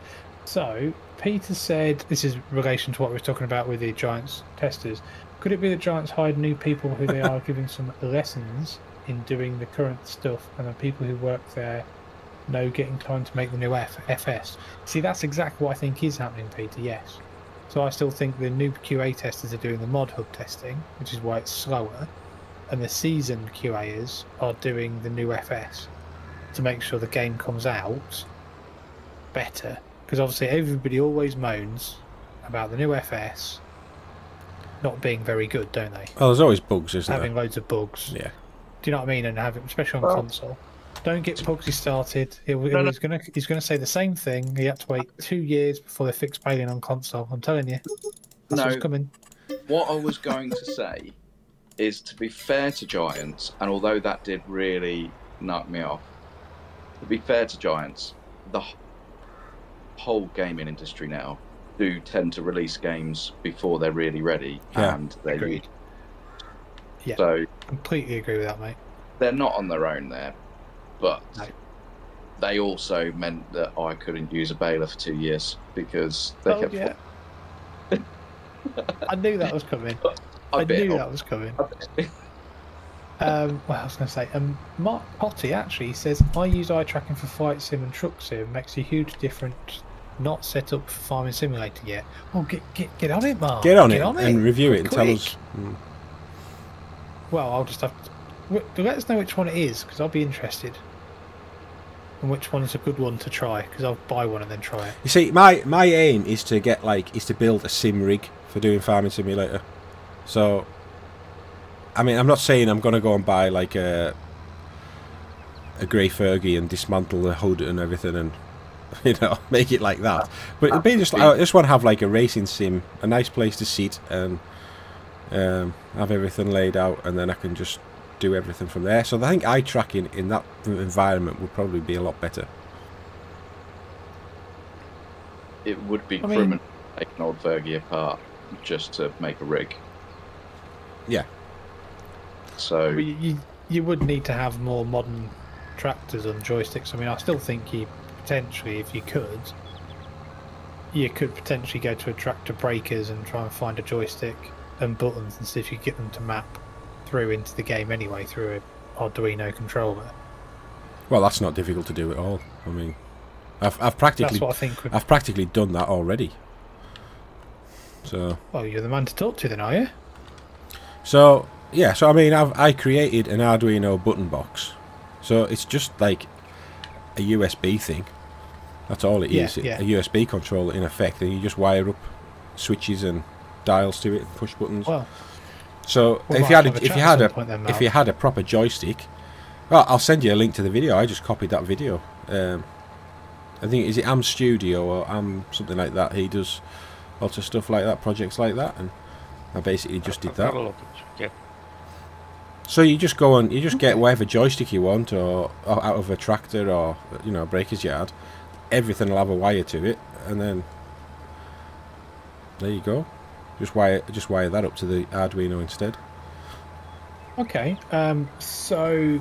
A: So Peter said, this is in relation to what we were talking about with the Giants testers. Could it be that Giants hired new people who they are giving some lessons in doing the current stuff, and the people who work there know getting time to make the new F- FS? See, that's exactly what I think is happening, Peter. Yes. So I still think the new QA testers are doing the mod hub testing, which is why it's slower, and the seasoned QAs are doing the new FS to make sure the game comes out better. Because obviously everybody always moans about the new FS not being very good, don't they?
B: Well, there's always bugs, isn't
A: Having
B: there?
A: Having loads of bugs.
B: Yeah.
A: Do you know what I mean? And having, especially on
C: Well-
A: console. Don't get Pugsy started. He, he
C: No, no.
A: was gonna he's gonna say the same thing. He had to wait two years before they fixed Alien on console. I'm telling you. That's
C: No.
A: what's coming.
C: What I was going to say is to be fair to Giants, and although that did really knock me off, to be fair to Giants, the wh- whole gaming industry now do tend to release games before they're really ready
B: Yeah.
C: and
A: Agreed. Yeah.
C: so
A: Completely agree with that, mate.
C: they're not on their own there, but
A: No.
C: they also meant that I couldn't use a baler for two years because they
A: Oh
C: kept.
A: yeah. I knew that was coming.
C: I,
A: I knew
C: off.
A: that was coming. Um, well, I was going to say, um, Mark Potty actually says I use eye tracking for flight sim and truck sim. Makes a huge difference. Not set up for farming simulator yet. Well, get get get on it, Mark.
B: Get on it and review it and tell us. Mm.
A: Well, I'll just have to let us know which one it is because I'll be interested. And which one's a good one to try because I'll buy one and then try it.
B: You see, my my aim is to get like is to build a sim rig for doing farming simulator. So, I mean, I'm not saying I'm gonna go and buy like a a grey Fergie and dismantle the hood and everything and you know make it like that. But it'd be just I just want to have like a racing sim, a nice place to sit and um, have everything laid out, and then I can just do everything from there. So I think eye tracking in that environment would probably be a lot better.
C: it would be
A: I mean-
C: criminal to take an old Fergie apart just to make a rig.
B: Yeah.
C: So
A: But you, you you would need to have more modern tractors and joysticks. I mean, I still think you potentially, if you could, you could potentially go to a tractor breakers and try and find a joystick and buttons and see if you get them to map through into the game anyway through a Arduino controller.
B: Well, that's not difficult to do at all. I mean, I've I've practically
A: I think. Would,
B: I've practically done that already. So
A: well, you're the man to talk to, then, are you?
B: so yeah. So I mean, I've I created an Arduino button box. So it's just like a USB thing. That's all it
A: Yeah,
B: is.
A: yeah.
B: A USB controller in effect, and you just wire up switches and dials to it, and push buttons.
A: Well,
B: So
A: we
B: if
A: might
B: you had a,
A: a
B: if you had a
A: then,
B: if you had a proper joystick, well, I'll send you a link to the video. I just copied that video. Um, I think is it Am Studio or Am something like that. He does lots of stuff like that, projects like that, and I basically just did
D: Have a
B: that.
D: Yeah.
B: So you just go on, you just get whatever joystick you want, or, or out of a tractor or you know a breaker's yard. Everything will have a wire to it, and then there you go. Just wire, just wire that up to the Arduino instead.
A: Okay. Um, so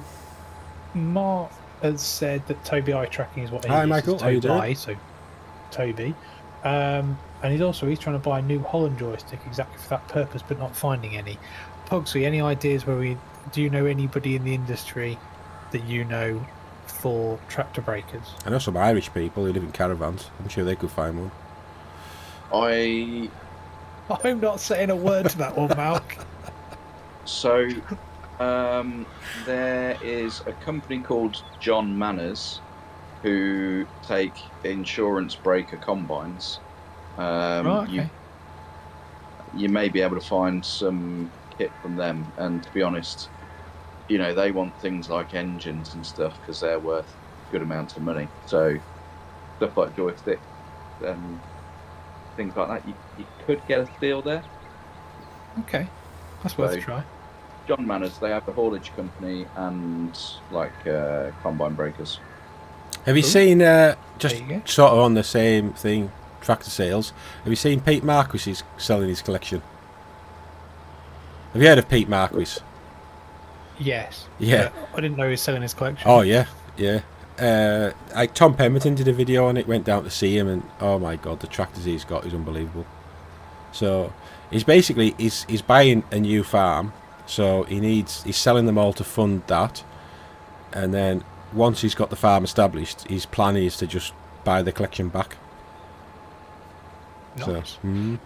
A: Mark has said that Tobii eye tracking is what he
B: Hi,
A: uses
B: Michael.
A: to
B: How you doing?
A: So Tobii. Um, and he's also he's trying to buy a New Holland joystick exactly for that purpose, but not finding any. Pugsy, any ideas where we do you know anybody in the industry that you know for tractor breakers?
B: I know some Irish people who live in caravans. I'm sure they could find one.
C: I
A: I'm not saying a word to that one, Mark.
C: so um, there is a company called John Manners who take insurance breaker combines. Um,
A: right, okay.
C: you, you may be able to find some kit from them, and to be honest, you know they want things like engines and stuff because they're worth good amounts of money. So stuff like joystick and things like that, you, you could get a steal there.
A: Okay, that's worth a
C: So-
A: try.
C: John Manners, they have a haulage company and like uh, combine breakers.
B: Have you
A: Cool.
B: seen uh, just
A: you
B: sort of on the same thing, tractor sales? Have you seen Pete Marquis is selling his collection? Have you heard of Pete Marquis?
A: Yes.
B: Yeah.
A: I didn't know he was selling his collection.
B: Oh yeah, yeah. Uh, like Tom Pemberton did a video on it. Went down to see him, and oh my god, the tractors he's got is unbelievable. So he's basically he's he's buying a new farm, so he needs he's selling them all to fund that, and then once he's got the farm established, his plan is to just buy the collection back.
A: nice.
B: So, mm,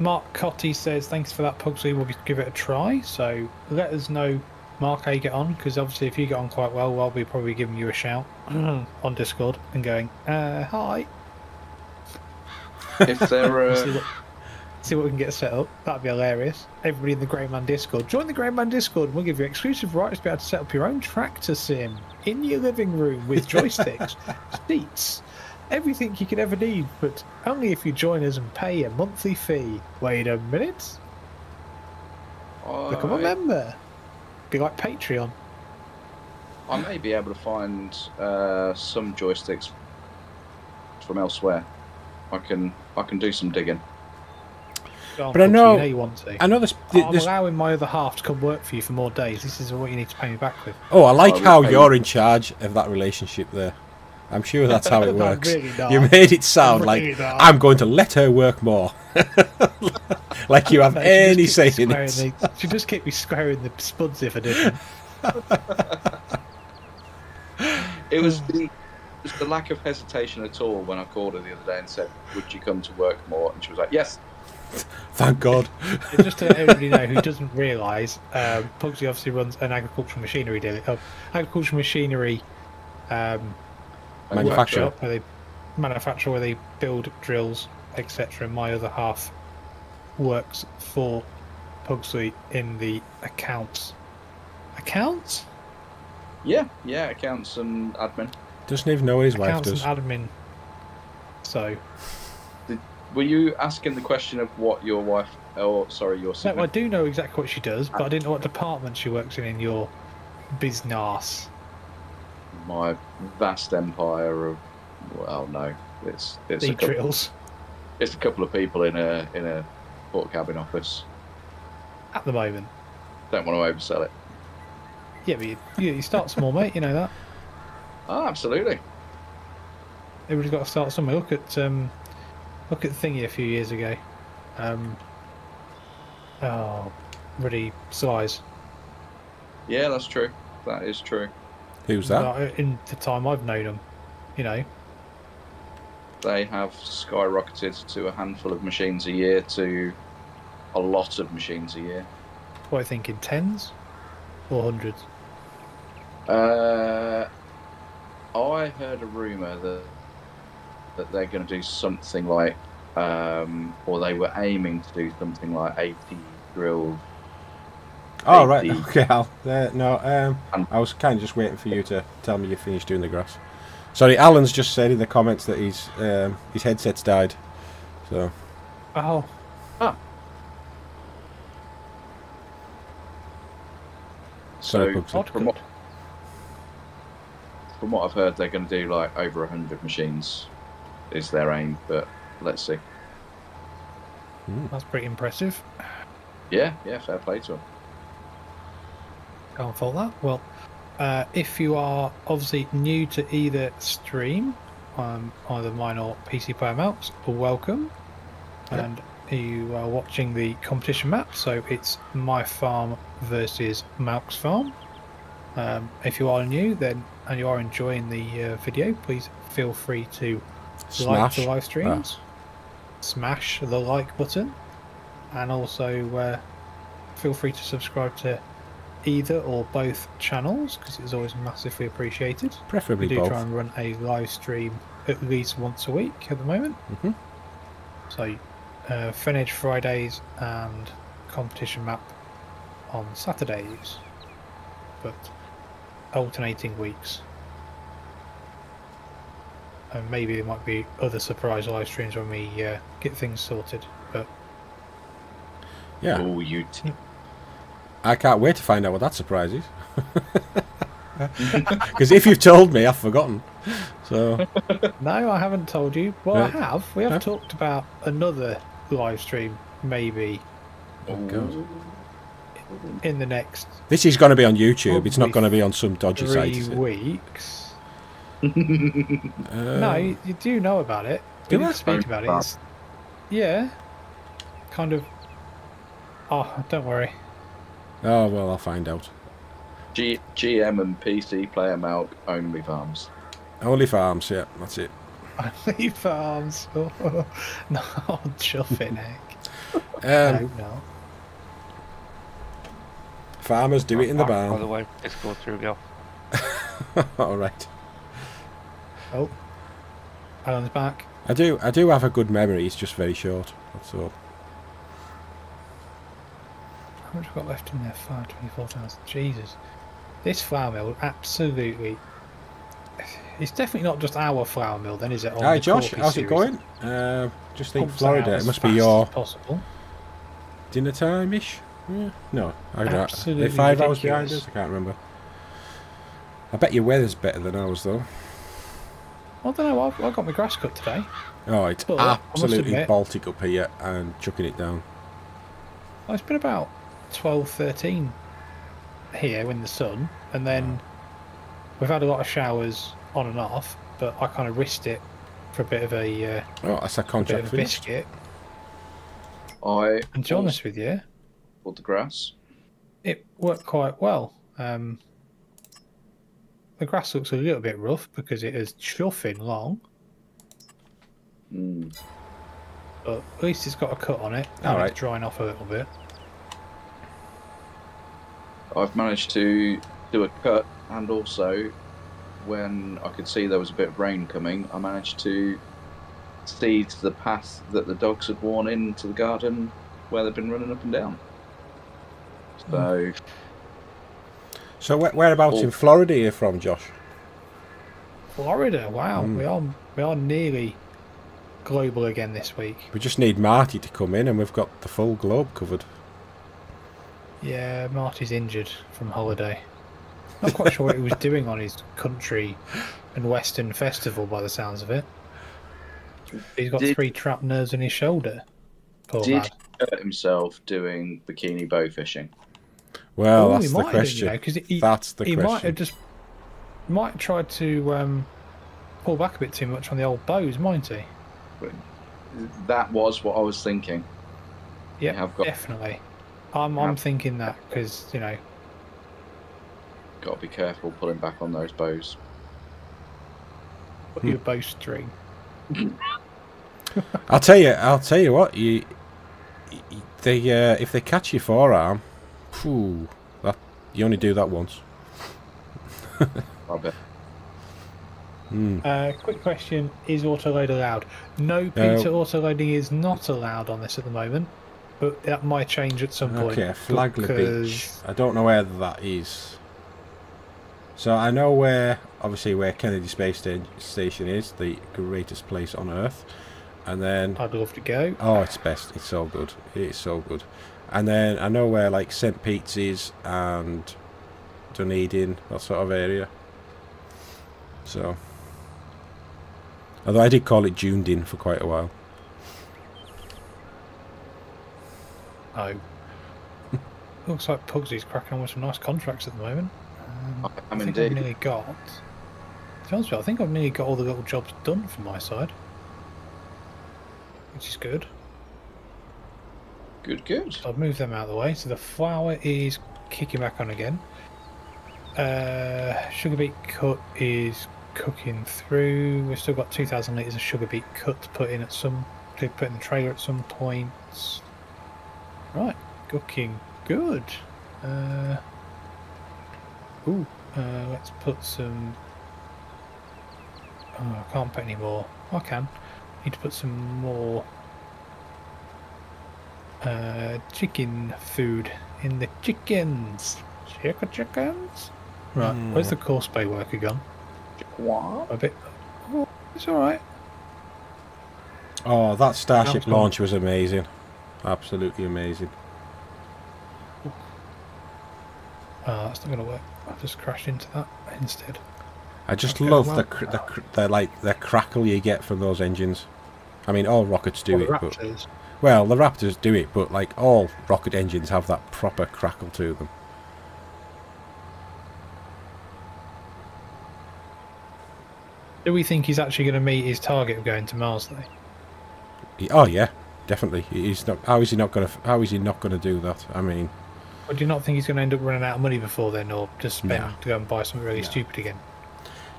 A: Mark Cotty says, thanks for that, Pugsley. We'll give it a try. So let us know, Mark, how you get on. Because obviously, if you get on quite well, I'll be probably giving you a shout on Discord and going, uh, hi.
C: If they're
A: see,
C: uh,
A: what, see what we can get set up. That'd be hilarious. Everybody in the GrainMan Discord. Join the GrainMan Discord. We'll give you exclusive rights to be able to set up your own tractor sim in your living room with joysticks, seats, everything you could ever need, but only if you join us and pay a monthly fee. Wait a minute. Become a member. Be like Patreon.
C: I may be able to find uh, some joysticks from elsewhere. I can I can do some digging.
A: Go on,
B: But I know-
A: you know you want to.
B: I know this.
A: I'm
B: this
A: allowing my other half to come work for you for more days. This is what you need to pay me back with.
B: oh, I like
C: I
B: how
C: pay
B: you're in charge of that relationship there. I'm sure that's how it works.
A: really not.
B: You made it sound
A: really
B: like
A: not.
B: I'm going to let her work more. like you have
A: Mate, she
B: any say in it.
A: the- she just kept me squaring the spuds if I didn't.
C: It was the it was the lack of hesitation at all when I called her the other day and said, "Would you come to work more?" And she was like, "Yes."
B: Thank God.
A: Just to let everybody know who doesn't realise, um, Pugsy obviously runs an agricultural machinery dealer, uh, agricultural machinery um,
B: Manufacturer.
A: where they manufacture, where they build drills, etc. And my other half works for Pugsley in the accounts. Accounts?
C: Yeah, yeah, accounts and admin.
B: Doesn't even know what his wife
A: accounts
B: does.
A: and admin. So,
C: Were you asking the question of what your wife, or sorry, your
A: no, I do know exactly what she does, but I didn't know what department she works in in your business.
C: My vast empire of well, no, it's it's a couple, it's a couple of people in a in a port cabin office.
A: at the moment.
C: Don't want to oversell it.
A: Yeah, but you, you, you start small, mate. You know that.
C: Oh, absolutely.
A: Everybody's got to start somewhere. Look at um, look at Thingy a few years ago. Um, oh, really size.
C: Yeah, that's true. That is true.
B: Who's that?
A: In the time I've known them, you know,
C: They have skyrocketed to a handful of machines a year to a lot of machines a year.
A: what I think in tens or hundreds.
C: Uh, I heard a rumor that that they're going to do something like, um, or they were aiming to do something like 80 drill.
B: Oh right,
C: 80.
B: okay. Al. Uh, no, um,
C: Um,
B: I was kind of just waiting for you to tell me you finished doing the grass. Sorry, Alan's just said in the comments that his um, his headset's died. So
A: Oh,
B: sorry,
C: So,
B: Pugsy.
C: from what, from what I've heard, they're going to do like over 100 machines, is their aim, but let's see.
A: That's pretty impressive.
C: Yeah, yeah, fair play to them.
A: Can't fault that. Well, uh, if you are obviously new to either stream, um, either mine or PC Player Mouse, welcome.
B: Yeah.
A: And you are watching the competition map, so it's my farm versus Malc's farm. Um, if you are new, then and you are enjoying the uh, video, please feel free to like the live streams, smash the like button, and also uh, feel free to subscribe to either or both channels because it's always massively appreciated.
B: Preferably
A: We do
B: both.
A: try and run a live stream at least once a week at the moment.
B: Mhm.
A: So, uh, Fenage Fridays and competition map on Saturdays, but alternating weeks. And maybe there might be other surprise live streams when we uh, get things sorted. But
B: Yeah.
C: Oh, you. T-
B: I can't wait to find out what that surprise is. Because if you've told me, I've forgotten. So,
A: No, I haven't told you. Well,
B: Right.
A: I have. We have
B: Huh?
A: talked about another live stream, maybe
B: oh God.
A: in the next
B: This is going to be on YouTube. It's not going to be on some dodgy site.
A: three weeks.
B: Uh,
A: no, you, you do know about it.
B: Do
A: we
B: I?
A: speak about it. It's, yeah, kind of. Oh, don't worry.
B: Oh, well, I'll find out.
C: G- GM and PC player milk only farms.
B: Only farms, yeah, that's it.
A: Only farms. Oh, no, chuff it, Nick.
B: Um,
A: no, no.
B: farmers do it in the barn.
D: By the
B: barn.
D: way, Discord threw me off.
B: All right.
A: Oh, Alan's back.
B: I do. I do have a good memory. It's just very short. That's all.
A: How much have we got left in there? Five twenty-four thousand. Jesus, this flour mill absolutely. It's definitely not just our flour mill, then, is it?
B: Hi, Josh. How's it going? Uh, just think
A: Pumps
B: Florida. It must be your
A: possible.
B: dinner time ish. Yeah. No, I don't.
A: Absolutely
B: They're five hours behind us. I can't remember. I bet your weather's better than ours, though.
A: I don't know. I've, I got my grass cut today.
B: Oh, it's
A: But,
B: absolutely
A: admit-
B: Baltic up here and chucking it down.
A: Well, it's been about 12, 13 here in the sun, and then we've had a lot of showers on and off. But I kind of risked it for a bit of a, uh,
B: Oh, that's a
A: a bit
B: contract
A: of a biscuit.
C: I
A: And to be honest with you,
C: pulled the grass.
A: it worked quite well. Um, the grass looks a little bit rough because it is chuffing long,
C: Mm.
A: but at least it's got a cut on it. And
B: All right.
A: it's drying off a little bit.
C: I've managed to do a cut, and also when I could see there was a bit of rain coming, I managed to seed the path that the dogs had worn into the garden where they've been running up and down. So
B: So where, whereabouts
C: Oh.
B: in Florida are you from, Josh?
A: Florida, wow,
B: Mm.
A: we are we are nearly global again this week.
B: We just need Marty to come in, and we've got the full globe covered.
A: Yeah, Marty's injured from holiday. Not quite sure what he was doing on his country and western festival by the sounds of it. He's got
C: Did-
A: three trapped nerves in his shoulder. Poor
C: did
A: lad.
C: he hurt himself doing bikini bow fishing?
B: Well,
A: Oh,
B: that's
A: he
B: the
A: might have done, you
B: question.
A: know, 'cause he,
B: that's the
A: he might have just might have tried to um, pull back a bit too much on the old bows, mightn't he?
C: That was what I was thinking.
A: Yeah,
C: have got-
A: definitely. I'm I'm thinking that because you know
C: Got to be careful pulling back on those bows.
A: what your bowstring.
B: I'll tell you. I'll tell you what. You, you they uh, if they catch your forearm, phew, that you only do that once.
C: I bet.
B: Hmm.
A: Uh, quick question: Is autoload allowed? No, Peter. Autoloading is not allowed on this at the moment, but that might change at some point.
B: Okay, Flagler Beach. I don't know where that is. So I know where, obviously, where Kennedy Space Station is, the greatest place on Earth. And then,
A: I'd love to go.
B: oh, it's best. It's so good. It's so good. And then I know where like St Pete's is and Dunedin, that sort of area. So, although I did call it Junedin for quite a while.
A: Oh, looks like Pugsy's cracking on with some nice contracts at the moment. Um,
C: I
A: I
C: am
A: think I've nearly got. To be honest with you, I think I've nearly got all the little jobs done from my side, which is good.
C: Good, good.
A: So I've moved them out of the way. So the flour is kicking back on again. Uh, sugar beet cut is cooking through. We've still got 2,000 litres of sugar beet cut to put in at some to put in the trailer at some point. Right, cooking good. Uh, ooh, uh, let's put some. Oh, I can't put any more. I can. Need to put some more uh, chicken food in the chickens. Chicken chickens. Right, where's the Courseplay worker gone?
C: What?
A: A bit. Oh, it's all right.
B: Oh, that Starship launch was amazing. Absolutely amazing.
A: Oh, that's not going to work. I'll just crash into that instead.
B: I just
A: Okay,
B: love
A: well-
B: the, cr- the cr- the like the crackle you get from those engines. I mean, all rockets do
A: Or
B: it,
A: the
B: but well, the Raptors do it, but like all rocket engines have that proper crackle to them.
A: Do we think he's actually going to meet his target of going to Mars, though?
B: He- oh yeah, definitely. He's not. How is he not gonna? How is he not gonna do that? I mean,
A: Or do you not think he's going to end up running out of money before then, or just spend
B: No.
A: to go and buy something really
B: No.
A: stupid again?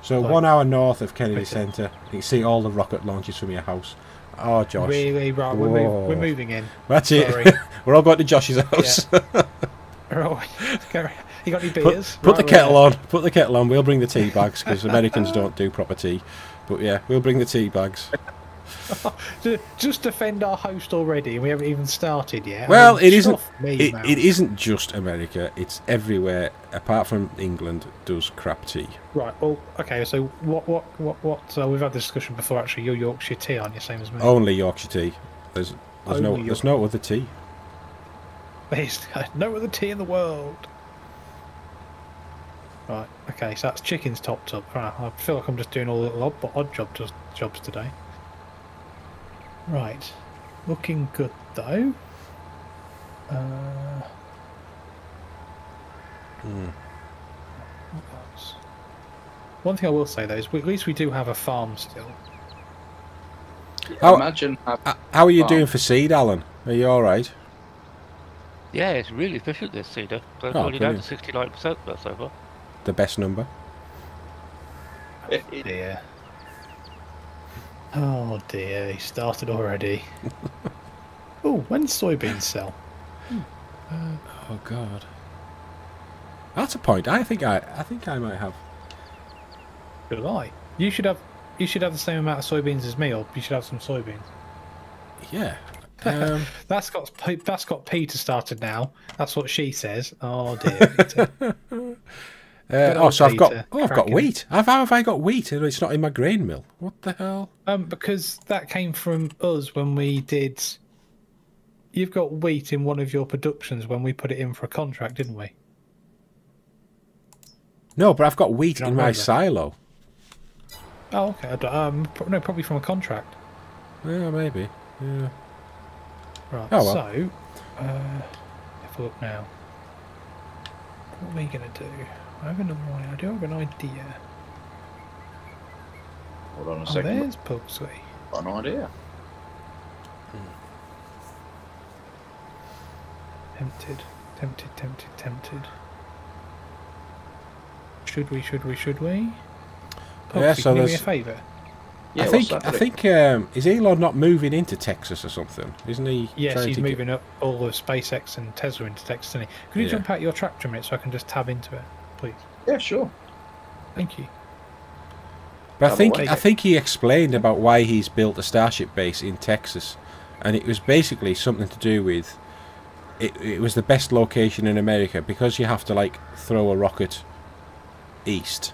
B: so
A: Like-
B: one hour north of Kennedy Centre, you can see all the rocket launches from your house. Oh, Josh,
A: Really? Right, we're, mov-
B: Whoa.
A: we're moving in.
B: that's it. We're all going to Josh's house.
A: Right. you got any
B: put
A: beers?
B: put the
A: Right,
B: kettle
A: we're
B: on. Put the kettle on. We'll bring the tea bags because Americans don't do proper tea. But yeah, we'll bring the tea bags.
A: Just defend our host already, and we haven't even started yet. I
B: Well,
A: mean,
B: it isn't.
A: Me,
B: it, it isn't just America. It's everywhere apart from England does crap tea.
A: Right. Well, okay. So what? What? What? What? Uh, we've had this discussion before. Actually, you're Yorkshire tea, aren't you? Same as me.
B: Only Yorkshire tea. There's there's no
A: Only
B: there's no other tea.
A: There's no other tea in the world. Right. Okay. So that's chickens topped up. Right. I feel like I'm just doing all the little odd, odd job just jobs today. Right. Looking good though. Uh,
B: Hmm.
A: what else? One thing I will say though is at least we do have a farm still.
B: How-
C: Imagine having
B: How are you
C: Farm.
B: doing for seed, Alan? Are you all right?
D: Yeah, it's really efficient this seeder. So it's
B: Oh,
D: only down to sixty nine percent that's far.
B: The best number.
C: it, it,
A: Dear. Oh dear, he started already. oh, when soybeans sell?
B: Oh God. That's a point. I think I I think I might have.
A: Good I. You should have you should have the same amount of soybeans as me, or you should have some soybeans.
B: Yeah. Um,
A: That's got that's got Peter started now. That's what she says. Oh dear.
B: Uh, oh, so I've got oh I've got wheat. Have, how have I got wheat it's not in my grain mill? What the hell?
A: um, because that came from us when we did. You've got wheat in one of your productions when we put it in for a contract, didn't we?
B: No, but I've got wheat in my silo.
A: Oh, okay. Um, no, probably from a contract.
B: Yeah, maybe. Yeah.
A: Right.
B: Oh, well.
A: So, uh, have a look now. What are we gonna do? I have another idea. I do have an idea.
C: hold on a
A: Oh,
C: second.
A: there's Pugsley.
C: Got an idea.
A: Tempted, tempted, tempted, tempted. Should we? Should we? Should we? Pugsley,
B: Yeah, so
A: can you do me a favour?
C: Yeah,
B: I think I think um, is Elon not moving into Texas or something? Isn't he?
A: Yes, he's
B: to get-
A: moving up all of SpaceX and Tesla into Texas. Isn't he? Could you
B: Yeah.
A: jump out your tractor a minute so I can just tab into it, please?
C: Yeah, sure.
A: Thank you.
B: But I think. I think he explained about why he's built a Starship base in Texas, and it was basically something to do with it. It was the best location in America because you have to like throw a rocket east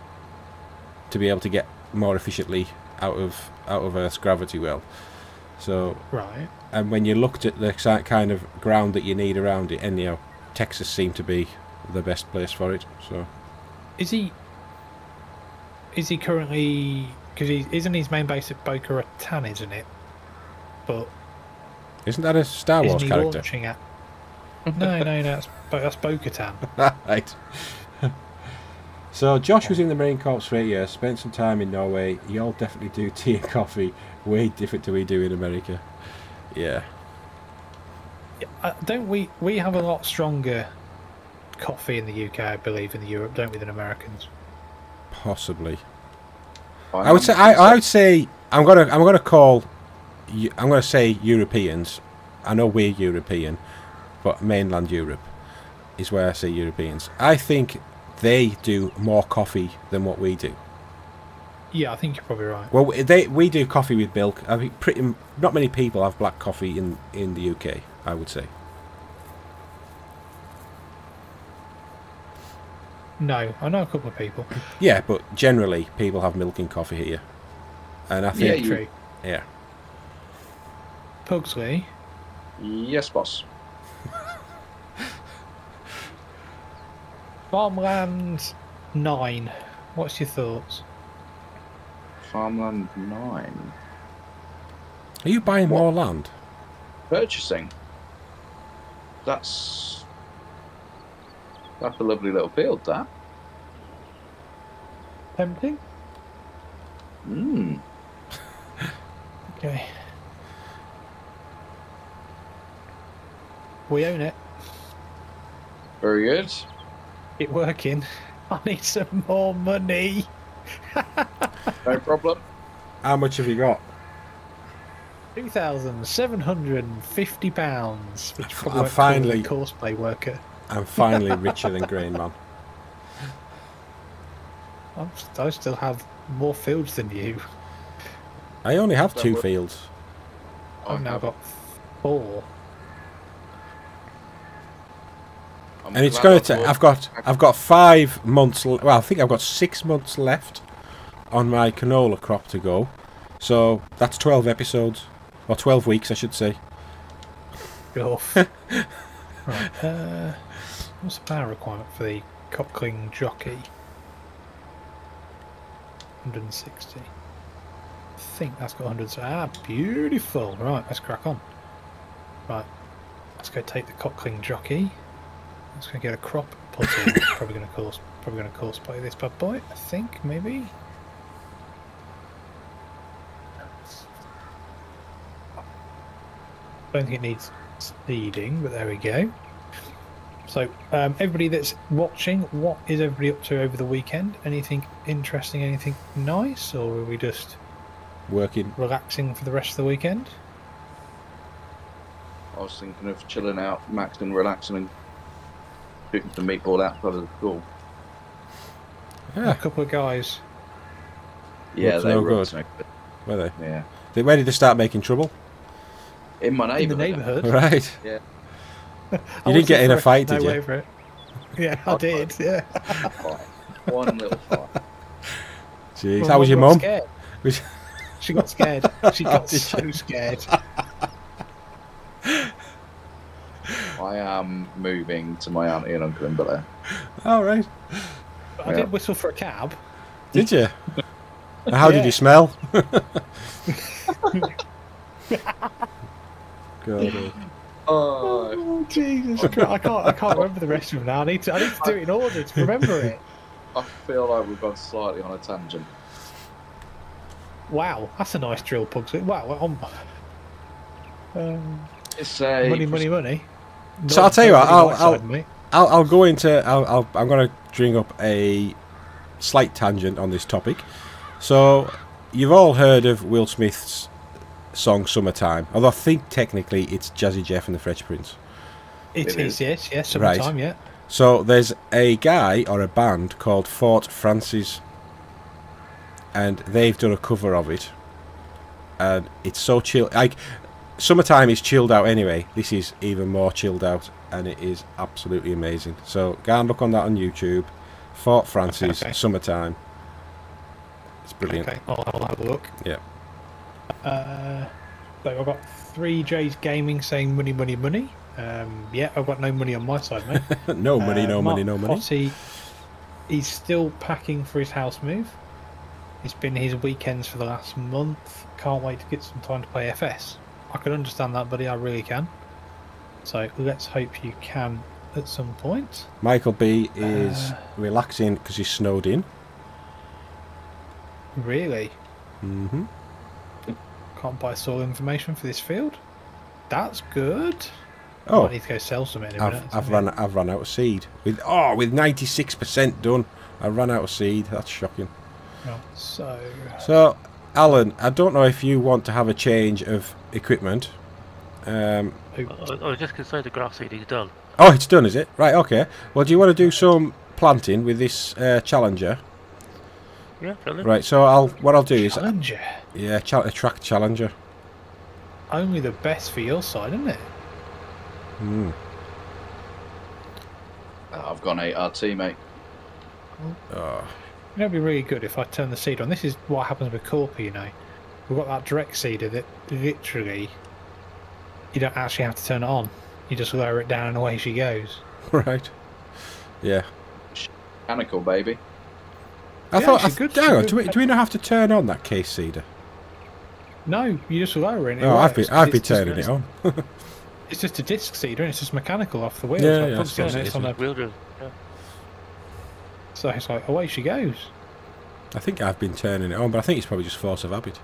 B: to be able to get more efficiently out of out of Earth's gravity well. So,
A: Right.
B: and when you looked at the exact kind of ground that you need around it, anyhow, Texas seemed to be the best place for it. So,
A: Is he? Is he currently? Because he isn't his main base at Boca Raton, isn't it? But
B: isn't that a Star Wars
A: isn't he
B: character?
A: launching at? No, no, no. That's, that's Boca Raton.
B: right. so Josh was in the Marine Corps for eight years, spent some time in Norway. Y'all definitely do tea and coffee way different to we do in America. Yeah.
A: Uh, don't we? We have a lot stronger coffee in the UK, I believe, in the Europe, don't we, than Americans?
B: Possibly.
C: I
B: I would say I, I would say I'm gonna I'm gonna call I'm gonna say Europeans. I know we're European, but mainland Europe is where I say Europeans. I think they do more coffee than what we do.
A: Yeah, I think you're probably right.
B: Well, they we do coffee with milk. I mean, pretty not many people have black coffee in in the UK. I would say.
A: No, I know a couple of people.
B: Yeah, but generally people have milk and coffee here, and I think
C: you-
A: True.
B: yeah.
A: Pugsley,
C: Yes, boss.
A: Farmland 9. What's your thoughts?
C: Farmland 9.
B: Are you buying
C: What?
B: more land?
C: Purchasing. That's. That's a lovely little field, that.
A: Tempting?
C: Hmm.
A: Okay. We own it.
C: Very good.
A: It working. I need some more money.
C: No problem.
B: How much have you got?
A: Two thousand seven hundred and fifty pounds, which probably
B: I'm
A: won't cover the
B: finally-
A: Courseplay worker.
B: I'm finally richer than Green Man.
A: I'm, I still have more fields than you.
B: I only have
C: So
B: two
C: what-
B: fields.
A: I've now got four.
C: I'm
B: and it's going to.
C: bought-
B: I've got. I've got five months. l- Well, I think I've got six months left on my canola crop to go. So that's twelve episodes, or twelve weeks, I should say.
A: Golf. right. Uh, what's the power requirement for the Köckerling jockey? 160. I think that's got 100. Ah, beautiful. Right, let's crack on. Right, let's go take the Köckerling jockey. Let's go get a crop probably going to course. Probably going to Courseplay this bad boy. I think maybe. I Don't think it needs speeding, but there we go. So, um, everybody that's watching, what is everybody up to over the weekend? Anything interesting? Anything nice, or are we just
B: Working.
A: relaxing for the rest of the weekend?
C: I was thinking of chilling out, maxing, relaxing, and shooting some meatball outside of the school.
B: Yeah.
A: A couple of guys.
C: Yeah,
B: Looks
C: they
B: no
C: were
B: good.
C: to.
B: Were they?
C: Yeah.
B: They where did they start making trouble?
C: In my
A: in the
C: neighbourhood.
A: neighbourhood.
B: Right.
C: Yeah.
A: I
B: You didn't get in a
A: for-
B: fight,
A: no
B: did you?
A: way for it. Yeah, I
C: I
A: did. Yeah.
C: One little fight.
B: Jeez.
A: My
B: How was your mum?
A: She got scared. She got
B: Did
A: so scared.
C: I am moving to my auntie and uncle in Bel
B: All right.
A: I
C: Yeah.
A: did whistle for a cab.
B: Did you? How did you smell? God, uh,
C: Oh,
A: Jesus Christ! I can't. I can't remember the rest of them now. I need to. I need to do it in order to remember it.
C: I feel like we've gone slightly on a tangent.
A: Wow, that's a nice drill, Pugs. Wow. well, Um,
C: It's a
A: money, money, money.
B: So I'll tell you what, I'll- I'll- I'll, I'll go into. I'll, I'll, I'm going to bring up a slight tangent on this topic. So, you've all heard of Will Smith's song "Summertime," although I think technically it's Jazzy Jeff and the Fresh Prince.
A: It
C: It
A: is,
C: is.
A: yes, yes.
B: Right.
A: Summertime, yeah.
B: So there's a guy or a band called Fort Francis, and they've done a cover of it, and it's so chill. Like summertime is chilled out anyway. This is even more chilled out, and it is absolutely amazing. So go and look on that on YouTube. Fort Francis,
A: Okay.
B: summertime. It's brilliant.
A: Okay, I'll, I'll have a look.
B: Yeah.
A: Uh, so I've got three J's gaming saying money, money, money. Um, yeah, I've got no money on my side, mate.
B: no money,
A: Uh,
B: no
A: Mark
B: money, no money.
A: Potty, he's still packing for his house move. It's been his weekends for the last month. Can't wait to get some time to play FS. I can understand that, buddy. I really can. So let's hope you can at some point.
B: Michael B is
A: Uh,
B: relaxing because he's snowed in.
A: Really?
B: hmm
A: Can't buy soil information for this field. That's good.
B: Oh,
A: I need to go sell some in a
B: I've,
A: minute.
B: I've run I've run out of seed. With oh, with ninety six percent done, I ran out of seed. That's shocking.
A: Right, so
B: So, Alan, I don't know if you want to have a change of equipment. Um,
D: I, I was just going to say the grass seeding's done.
B: oh, it's done, is it? Right. Okay. Well, do you want to do some planting with this uh, Challenger?
D: Yeah, brilliant.
B: Right. So I'll what I'll do is
A: Challenger.
B: yeah, chal- a track Challenger.
A: Only the best for your side, isn't it?
B: Mm.
C: Uh, I've gone 8RT, mate.
B: Oh,
A: You know, it'd be really good if I turn the seed on. This is what happens with Corpy, you know. We've got that direct seeder that literally you don't actually have to turn it on. You just lower it down and away she goes.
B: right. Yeah.
C: Mechanical, baby.
B: I
A: Yeah,
B: thought. I
A: actually, good-
B: hang on, do we, do we not have to turn on that case seeder?
A: No, you just lower it. and it
B: Oh, I've been, I've been
A: It's just-
B: turning it on.
A: It's just a disc seeder and it's just mechanical off the wheels.
B: Yeah,
A: like,
B: yeah, I
A: plugs
B: suppose it
A: it's on a,
D: Wheel drive. Yeah.
A: so it's like away she goes.
B: I think I've been turning it on, but I think it's probably just force of habit.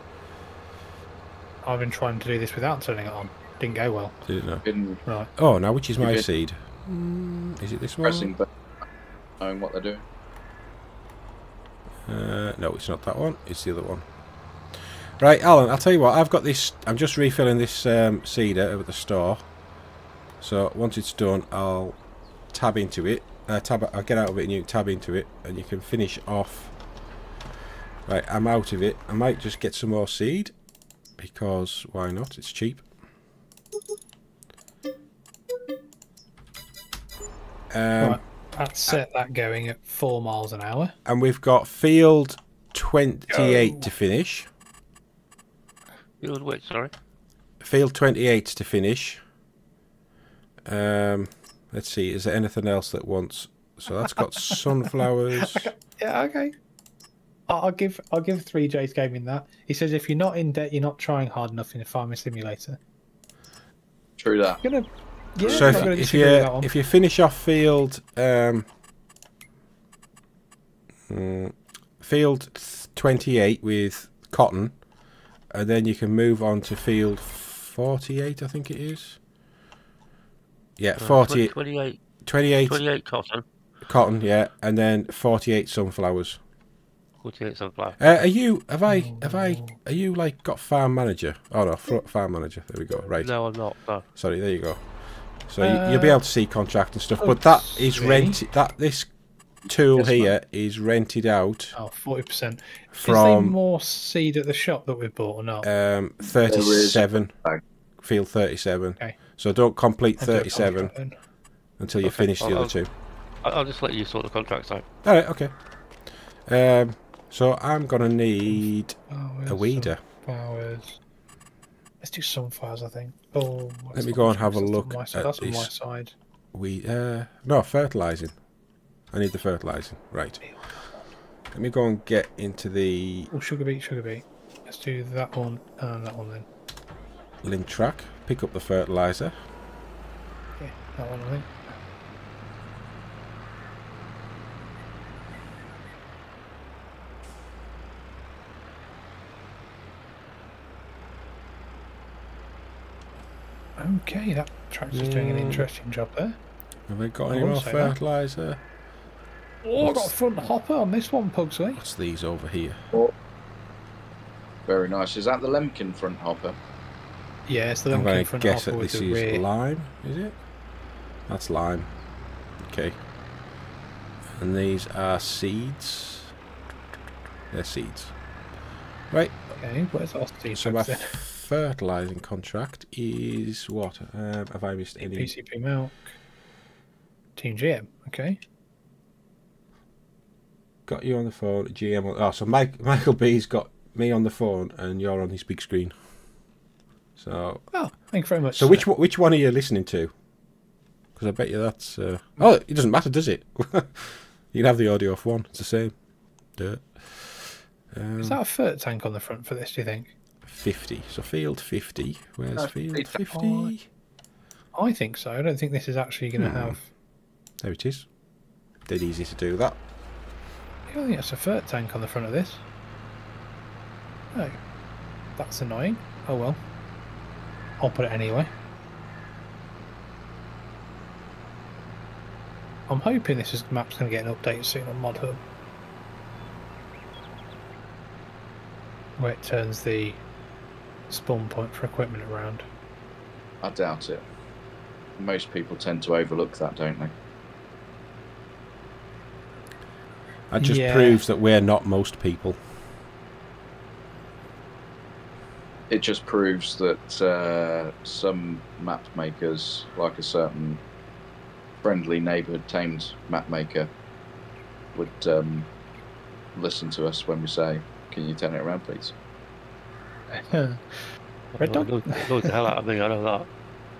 A: I've been trying to do this without turning it on. Didn't go well.
B: Didn't know.
C: Been
A: Right.
B: Oh, now which is my seed? Mm, is it this one?
C: pressing, but knowing what they're doing.
B: Uh, no, it's not that one. It's the other one. Right, Alan. I'll tell you what. I've got this. I'm just refilling this um, seeder over the store. So once it's done, I'll tab into it. Uh, tab. I'll get out of it and you tab into it, and you can finish off. Right, I'm out of it. I might just get some more seed because why not? It's cheap. Um,
A: right. That's set that going at four miles an hour.
B: and we've got field 28
A: Go.
B: to finish.
D: Field which, sorry?
B: Field 28 to finish. Um, let's see, is there anything else that wants... So that's got sunflowers.
A: Yeah, okay. I'll I'll give I'll give three J's gaming that. He says if you're not in debt, you're not trying hard enough in a farming simulator.
C: True that.
A: I'm gonna yeah,
B: so if, if you
A: with that one.
B: if you finish off field um, mm, field 28 with cotton, and then you can move on to field 48, I think it is. Yeah,
D: Uh,
B: 40,
D: 28,
B: 28
D: 28 cotton,
B: cotton, yeah, and then 48 sunflowers.
D: 48 sunflower.
B: Uh, are you? Have I? Have I? Are you like got farm manager? Oh no, farm manager. There we go. Right.
D: No, I'm not. No.
B: Sorry. There you go. So you, you'll be
A: Uh,
B: able to see contract and stuff, but that is
A: okay.
B: rented. That this tool
A: Yes, ma'am.
B: here is rented out
A: Oh, 40%. Is there
B: from
A: more seed at the shop that we've bought or not?
B: um, thirty-seven. Field thirty-seven.
A: Okay.
B: So don't complete
A: I do
B: thirty-seven until you
D: Okay,
B: finish the
D: I'll-
B: other two.
D: I- I'll just let you sort the contracts out.
B: All right. Okay. Um. So I'm gonna need
A: Flowers,
B: a weeder.
A: Flowers. Let's do some sunflowers, I think. Oh,
B: Let me go and have a look
A: side.
B: at
A: That's on my side.
B: We uh no fertilizing. I need the fertilizing. Right. Let me go and get into the
A: Oh, sugar beet, sugar beet. Let's do that one and that one then.
B: lint track. Pick up the fertilizer.
A: Yeah, that one I think. Okay, that tractor's doing an interesting job there.
B: Have I got
A: I
B: any more fertilizer?
A: Oh, I've got a front hopper on this one, Pugsley.
B: What's these over here? Oh.
C: Very nice. Is that the Lemken front hopper?
A: Yeah, it's the
B: I'm
A: Lemken
B: going to
A: front
B: guess
A: hopper
B: that this is
A: rear.
B: lime. Is it? That's lime. Okay. And these are seeds. They're seeds. Right.
A: Okay, where's our seeds?
B: So my
A: bags then?
B: Fertilizing contract is what? Um, have I missed any?
A: PCP Malc. Team GM, okay.
B: Got you on the phone. GM. Oh, so Mike, Michael B's got me on the phone, and you're on his big screen. So,
A: Oh, thank you very much.
B: so
A: sir.
B: which one- which one are you listening to? Because I bet you that's. Uh... Oh, it doesn't matter, does it? you can have the audio off one. It's the same. Dirt. Um,
A: Is that a fert tank on the front for this, do you think?
B: 50. So field 50. Where's
C: No,
B: field 50?
A: I think so. I don't think this is actually going to
B: Hmm.
A: have.
B: There it is. Dead easy to do that.
A: I think it's a fert tank on the front of this. Oh, that's annoying. Oh well. I'll put it anyway. I'm hoping this is, map's going to get an update soon on Mod Hub. Where it turns the spawn point for equipment around.
C: I doubt it. Most people tend to overlook that, don't they?
B: That just
A: Yeah.
B: proves that we're not most people.
C: It just proves that uh, some map makers, like a certain friendly neighbourhood tamed map maker, would um, listen to us when we say, "Can you turn it around, please?"
A: Red dog?
D: Annoys annoys the hell out of me, I know that.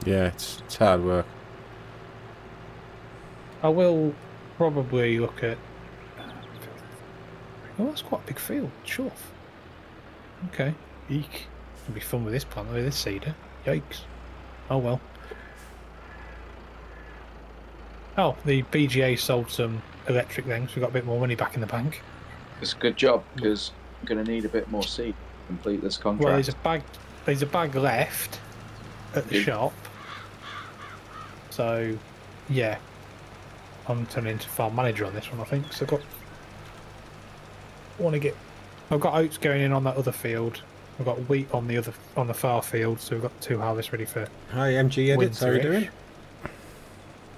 B: Yeah, it's, it's hard work.
A: I will probably look at Oh, that's quite a big field. Chuff. Okay. Eek. It'll be fun with this plant, with this seeder. Yikes. Oh well. Oh, the BGA sold some electric things. We got a bit more money back in the bank.
C: It's a good job because I'm going to need a bit more seed to complete this contract.
A: Well, there's a bag. There's a bag left at the
C: Yeah.
A: shop. So, yeah, I'm turning into farm manager on this one. I think. So I've got. Want to get? I've got oats going in on that other field. I've got wheat on the other on the far field. So we've got two harvests ready for.
B: Hi, MG Edits. How you doing?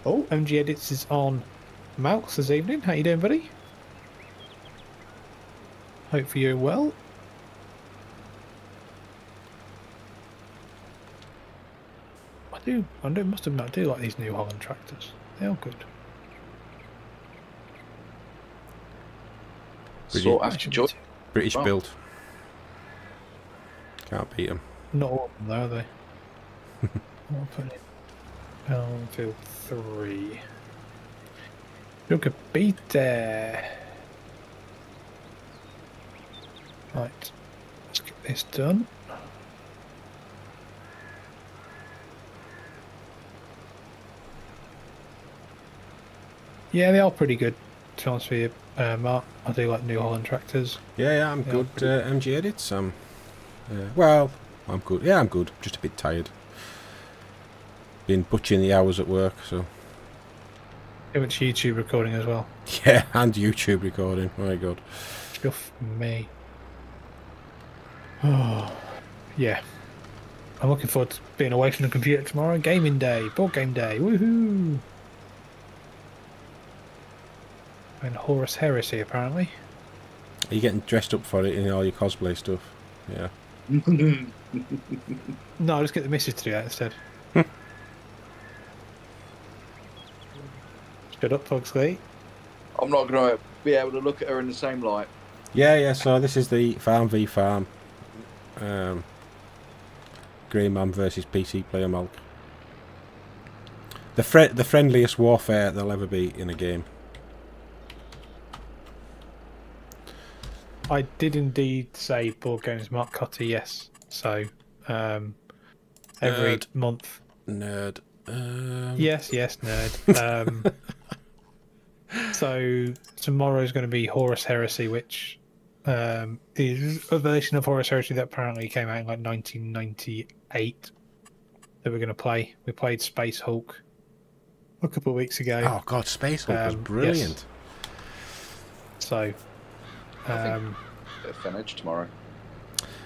A: Oh, MG Edits is on Mouse this evening. How you doing, buddy? Hope for you well. Do. I do. Must admit, I do like these New Holland tractors. They are good.
C: Sought after
A: Actually,
C: joy.
B: British
C: Wow.
B: build. Can't beat them.
A: Not all of them, though, are they? I'll put it. Battlefield three. Look at beat there. Right. Let's get this done. Yeah, they are pretty good. To be honest with you, uh, Mark, I do like New Holland tractors.
B: Yeah, yeah, I'm
A: Yeah,
B: good.
A: pretty-
B: Uh, MG Edits. Um, uh, well, I'm good. Yeah, I'm good. Just a bit tired. Been butchering the hours at work, so
A: It went YouTube recording as well.
B: yeah, and YouTube recording. My God.
A: Stuff me. Oh, yeah. I'm looking forward to being away from the computer tomorrow. Gaming day, board game day. Woohoo! And Horus Heresy, apparently.
B: Are you getting dressed up for it in all your cosplay stuff? Yeah.
A: No, I just get the missus to do that instead. Shut up, Pugsley.
C: I'm not going to be able to look at her in the same light.
B: Yeah, yeah. So this is the Farm v Farm. Um, GrainMan versus PC Player Malc. The fri the friendliest warfare there'll ever be in a game.
A: I did indeed say board games Mark Cotter, yes. So, um, every
B: Nerd.
A: month
B: Nerd. Um,
A: Yes, yes, nerd. Um, so tomorrow's going to be Horus Heresy, which um, is a version of Horus Heresy that apparently came out in like 1998 that we're going to play. We played Space Hulk a couple of weeks ago.
B: Oh God, Space Hulk was
A: Um,
B: brilliant.
A: So,
C: I think-
A: um,
C: Bit of Fenage tomorrow.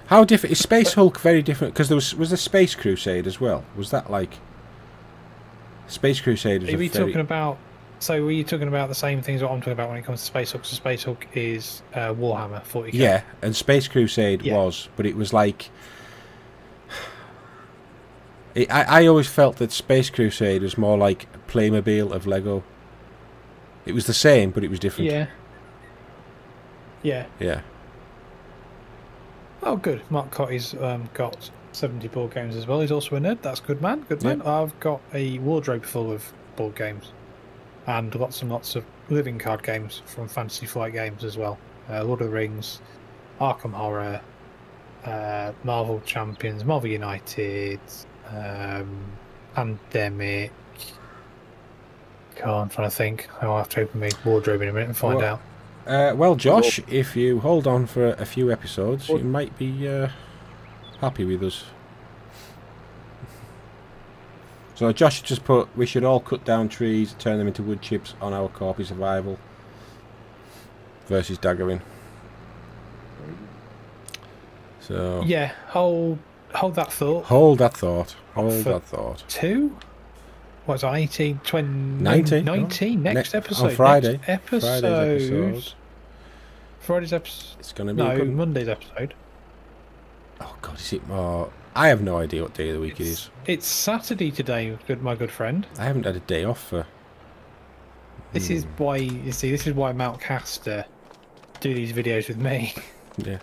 B: How different is Space Hulk? Very different because there was was the Space Crusade as well. Was that like Space Crusade?
A: Are we
B: very...
A: talking about? So, were you talking about the same things what I'm talking about when it comes to Space Hulk? So, Space Hulk is uh, Warhammer 40k.
B: Yeah, and Space Crusade
A: Yeah.
B: was, but it was like. It, I, I always felt that Space Crusade was more like Playmobil of Lego. It was the same, but it was different.
A: Yeah. Yeah.
B: Yeah.
A: Oh, good. Mark Cotty's um, got 70 board games as well. He's also a nerd. That's good, man. Good man. I've got a wardrobe full of board games and lots and lots of living card games from Fantasy Flight Games as well. Uh, Lord of the Rings, Arkham Horror, uh, Marvel Champions, Marvel United, um, Pandemic. God, I'm trying to think. I'll have to open my wardrobe in a minute and find
B: Well,
A: out.
B: Uh, well, Josh, if you hold on for a few episodes, you might be uh, happy with us. So Josh just put, we should all cut down trees, turn them into wood chips on our copy survival versus Dagwin. So
A: Yeah, hold hold that thought.
B: hold that thought. Hold that thought.
A: two. What's that, 18, 20,
B: 19,
A: 19,
B: no.
A: next
B: Ne-
A: episode.
B: on Friday.
A: Next episode.
B: Friday's episode.
A: Friday's episode.
B: It's going to be
A: No,
B: good.
A: Monday's episode.
B: Oh God, is it more? I have no idea what day of the week it
A: It's, it's Saturday today, good my good friend.
B: I haven't had a day off for.
A: This is
B: Hmm.
A: why you see. This is why Mount Caster do these videos with me.
B: Yeah.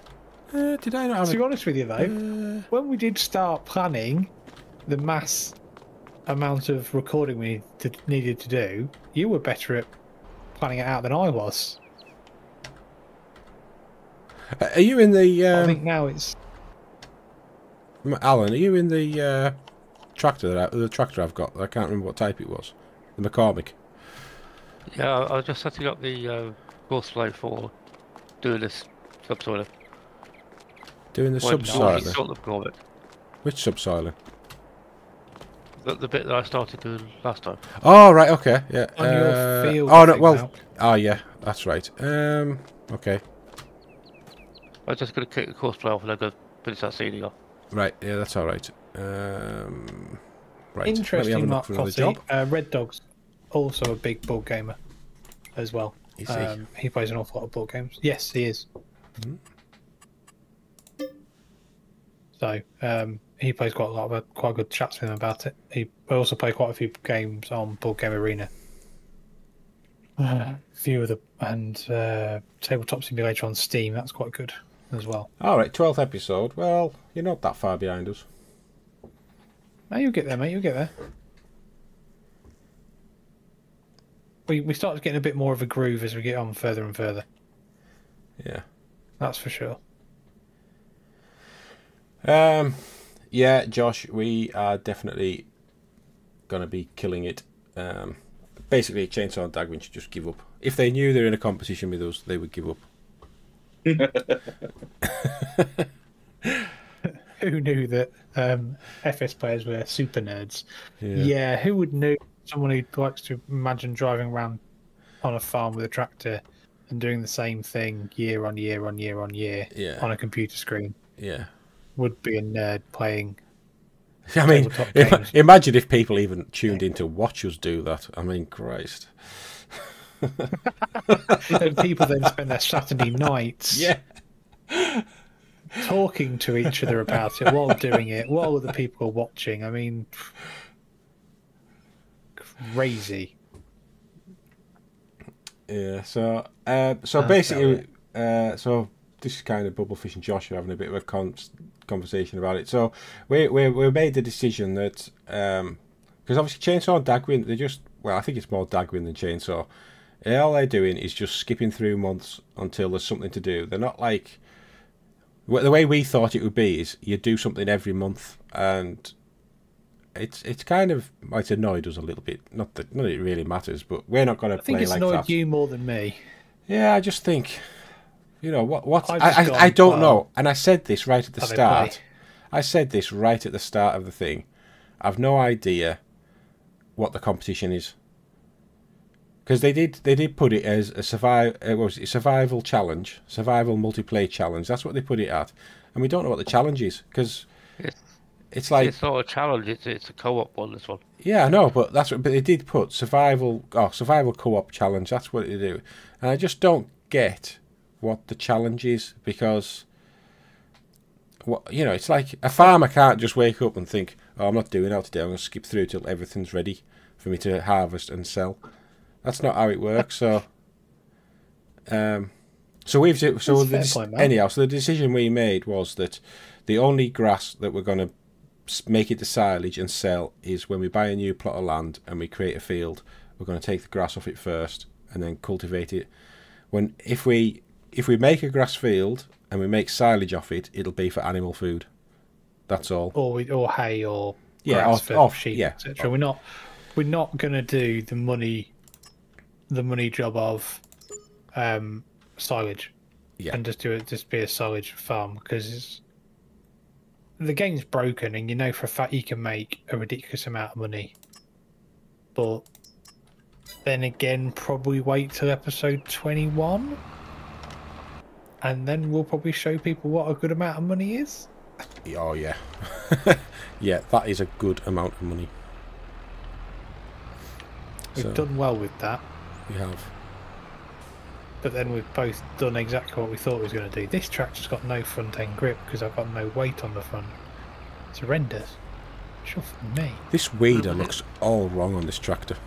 B: Uh, did I not have
A: to be
B: a?
A: honest with you, though,
B: Uh,
A: when we did start planning the mass amount of recording we need to, needed to do, you were better at planning it out than I was.
B: Uh, Are you in the
A: I
B: um,
A: think now it's
B: Alan? Are you in the uh, tractor? That I, the tractor I've got. I can't remember what type it was. The McCormick.
D: Yeah, I I was just setting up the uh, Courseplay for doing this subsoiler.
B: Doing the
D: Well,
B: subsoiler.
D: it's not the
B: Which subsoiler?
D: The, the bit that I started doing last time.
B: Oh right, okay, yeah.
A: on your
B: uh,
A: field.
B: oh no, well,
A: now.
B: oh yeah, that's right. Um, okay,
D: I was just going to kick the Courseplay off and then go finish that seeding off.
B: right, yeah, that's all right. Um, right. Let me have a
A: Interesting, Mark Fossey.
B: job.
A: Uh, Red Dog's also a big board gamer as well.
B: Is he?
A: Um, he plays an awful lot of board games. Yes, he is.
B: Hmm.
A: So um, he plays quite a lot of uh, quite good chats with him about it. He I also play quite a few games on Board Game Arena. A few of the and uh, Tabletop Simulator on Steam. That's quite good as well.
B: All right, twelfth episode. Well, you're not that far behind us.
A: No, you'll get there, mate. You'll get there. We we start getting a bit more of a groove as we get on further and further.
B: Yeah.
A: That's for sure.
B: Um, yeah, Josh, we are definitely gonna be killing it. Um, basically, Chainsaw and Dagwin should just give up. If they knew they're in a competition with us, they would give up.
A: Who knew that um, FS players were super nerds?
B: Yeah.
A: Yeah. who would know someone who likes to imagine driving around on a farm with a tractor and doing the same thing year on year on year on year
B: Yeah.
A: on a computer screen
B: Yeah.
A: Would be a nerd playing.
B: I mean, im- imagine if people even tuned in to watch us do that. I mean, Christ.
A: and people then spend their Saturday nights
B: Yeah.
A: talking to each other about it while doing it, while other people are watching. I mean, crazy.
B: Yeah. So, uh, so
A: Ah,
B: basically, uh, so this is kind of Bubblefish and Josh are having a bit of a con- conversation about it. So we we we made the decision that um, because obviously Chainsaw and Dagwin they just well I think it's more Dagwin than Chainsaw. All they're doing is just skipping through months until there's something to do. They're not like the way we thought it would be is you do something every month and it's it's kind of it's annoyed us a little bit. Not that not that it really matters, but we're not going to
A: I think
B: play
A: it's
B: like
A: annoyed
B: that.
A: you more than me.
B: Yeah, I just think, you know, what what
A: I've
B: I, I, don't
A: well,
B: know, and I said this right at the start.
A: play.
B: I said this right at the start of the thing. I've no idea what the competition is because they did they did put it as a survive uh, what was it, survival challenge, survival multiplayer challenge. That's what they put it at, and we don't know what the challenge is because
D: It's,
B: it's like
D: it's not a challenge, it's, it's a co op one, this one.
B: yeah, I know, but that's what. But they did put survival, oh, survival co-op challenge. That's what they do, and I just don't get what the challenge is because, what you know, it's like a farmer can't just wake up and think, "Oh, I'm not doing that today. I'm going to skip through till everything's ready for me to harvest and sell." That's not how it works. So, um, so we've so the,
A: point,
B: anyhow. So the decision we made was that the only grass that we're going to make it to silage and sell is when we buy a new plot of land and we create a field. We're going to take the grass off it first and then cultivate it. When if we if we make a grass field and we make silage off it, it'll be for animal food. That's all.
A: or we, or hay or
B: Yeah,
A: for
B: or-
A: sheep,
B: yeah.
A: etc. We're not we're not gonna do the money the money job of um, silage
B: Yeah.
A: and just do it just be a silage farm because it's, the game's broken and you know for a fact you can make a ridiculous amount of money, but then again probably wait till episode twenty one. And then we'll probably show people what a good amount of money is.
B: Oh yeah, yeah. That is a good amount of money.
A: We've
B: So
A: done well with that.
B: we have.
A: but then we've both done exactly what we thought we was going to do. This tractor's got no front end grip because I've got no weight on the front. It's horrendous. Sure for me.
B: This weeder looks all wrong on this tractor.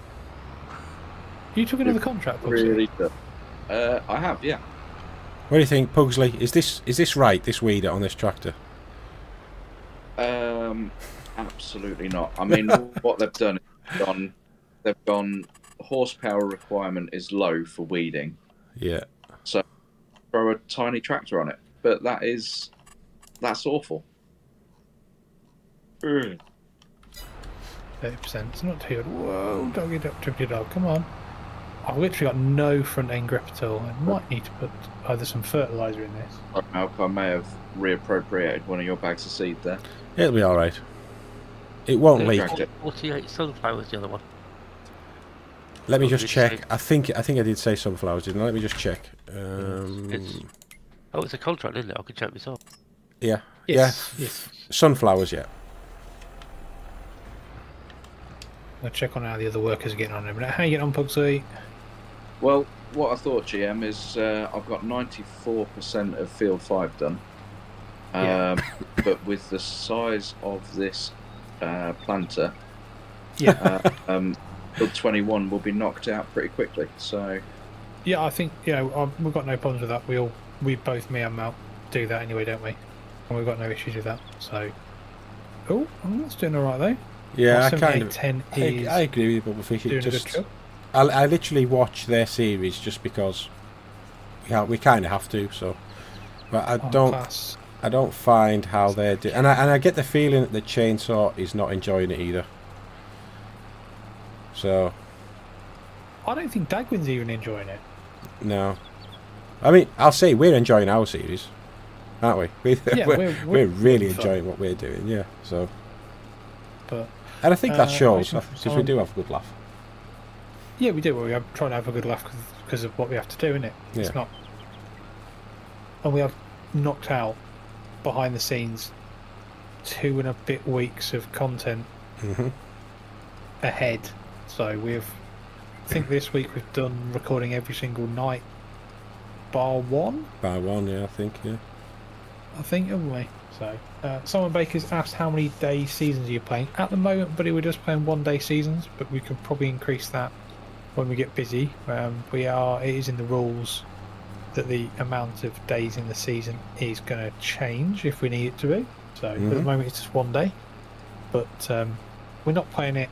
A: You took another contract, Pugsley?
C: Really. Uh, I have, yeah.
B: What do you think, Pugsley? Is this is this right? This weeder on this tractor?
C: Um, absolutely not. I mean, what they've done is gone, they've gone. Horsepower requirement is low for weeding.
B: Yeah.
C: So throw a tiny tractor on it. but that is that's awful.
A: Thirty percent. It's not too good. Whoa, doggy dog, trippy dog. Come on. I've literally got no front end grip at all. I might need to put either some fertilizer in this.
C: I know I may have reappropriated one of your bags of seed there.
B: It'll be all right. It won't leak.
C: It.
D: 48 sunflowers, the other one.
B: Let me
D: What
B: just check.
D: say?
B: I think I think I did say sunflowers, didn't I? Let me just check. Um,
D: It's- Oh, it's a contract, isn't it? I can check this up.
B: yeah,
A: Yes.
B: yeah.
A: Yes.
B: Sunflowers, yeah.
A: I'll check on how the other workers are getting on in a minute. How you getting on, Pugsy?
C: Well, what I thought, GM, is uh, I've got 94% of Field 5 done. Um, but with the size of this uh, planter,
A: Yeah.
C: uh, um, Field 21 will be knocked out pretty quickly. So,
A: Yeah, I think you know we've got no problems with that. We all, we both, me and Mal, do that anyway, don't we? And we've got no issues with that. So, oh, oh that's doing all right though.
B: Yeah,
A: Our
B: I kind of.
A: 7810
B: I, I agree with you, Bubblefish.
A: doing
B: It
A: a
B: just,
A: good job.
B: I, I literally watch their series just because we, ha- we kind of have to. So, but I
A: Oh,
B: don't.
A: class.
B: I don't find how they're doing, and I and I get the feeling that the chainsaw is not enjoying it either. So
A: I don't think Dagwin's even enjoying it.
B: no, I mean I'll say we're enjoying our series, aren't we? we
A: Yeah,
B: we're,
A: we're-
B: we're,
A: we're
B: really enjoying what we're doing. Yeah. So
A: But
B: and I think that
A: Uh,
B: shows because we do have a good laugh.
A: Yeah, we do. We are trying to have a good laugh because of what we have to do, isn't it? It's not. And we have knocked out behind the scenes two and a bit weeks of content
B: hmm
A: ahead. So we've, I think this week we've done recording every single night, bar one,
B: Bar one, yeah, I think, yeah.
A: I think, haven't we? So, uh, someone Baker's asked how many day seasons are you playing at the moment, buddy. We're just playing one day seasons, but we could probably increase that when we get busy. Um, we are. It is in the rules that the amount of days in the season is going to change if we need it to be. So at the
B: Mhm.
A: moment it's just one day, but um, we're not playing it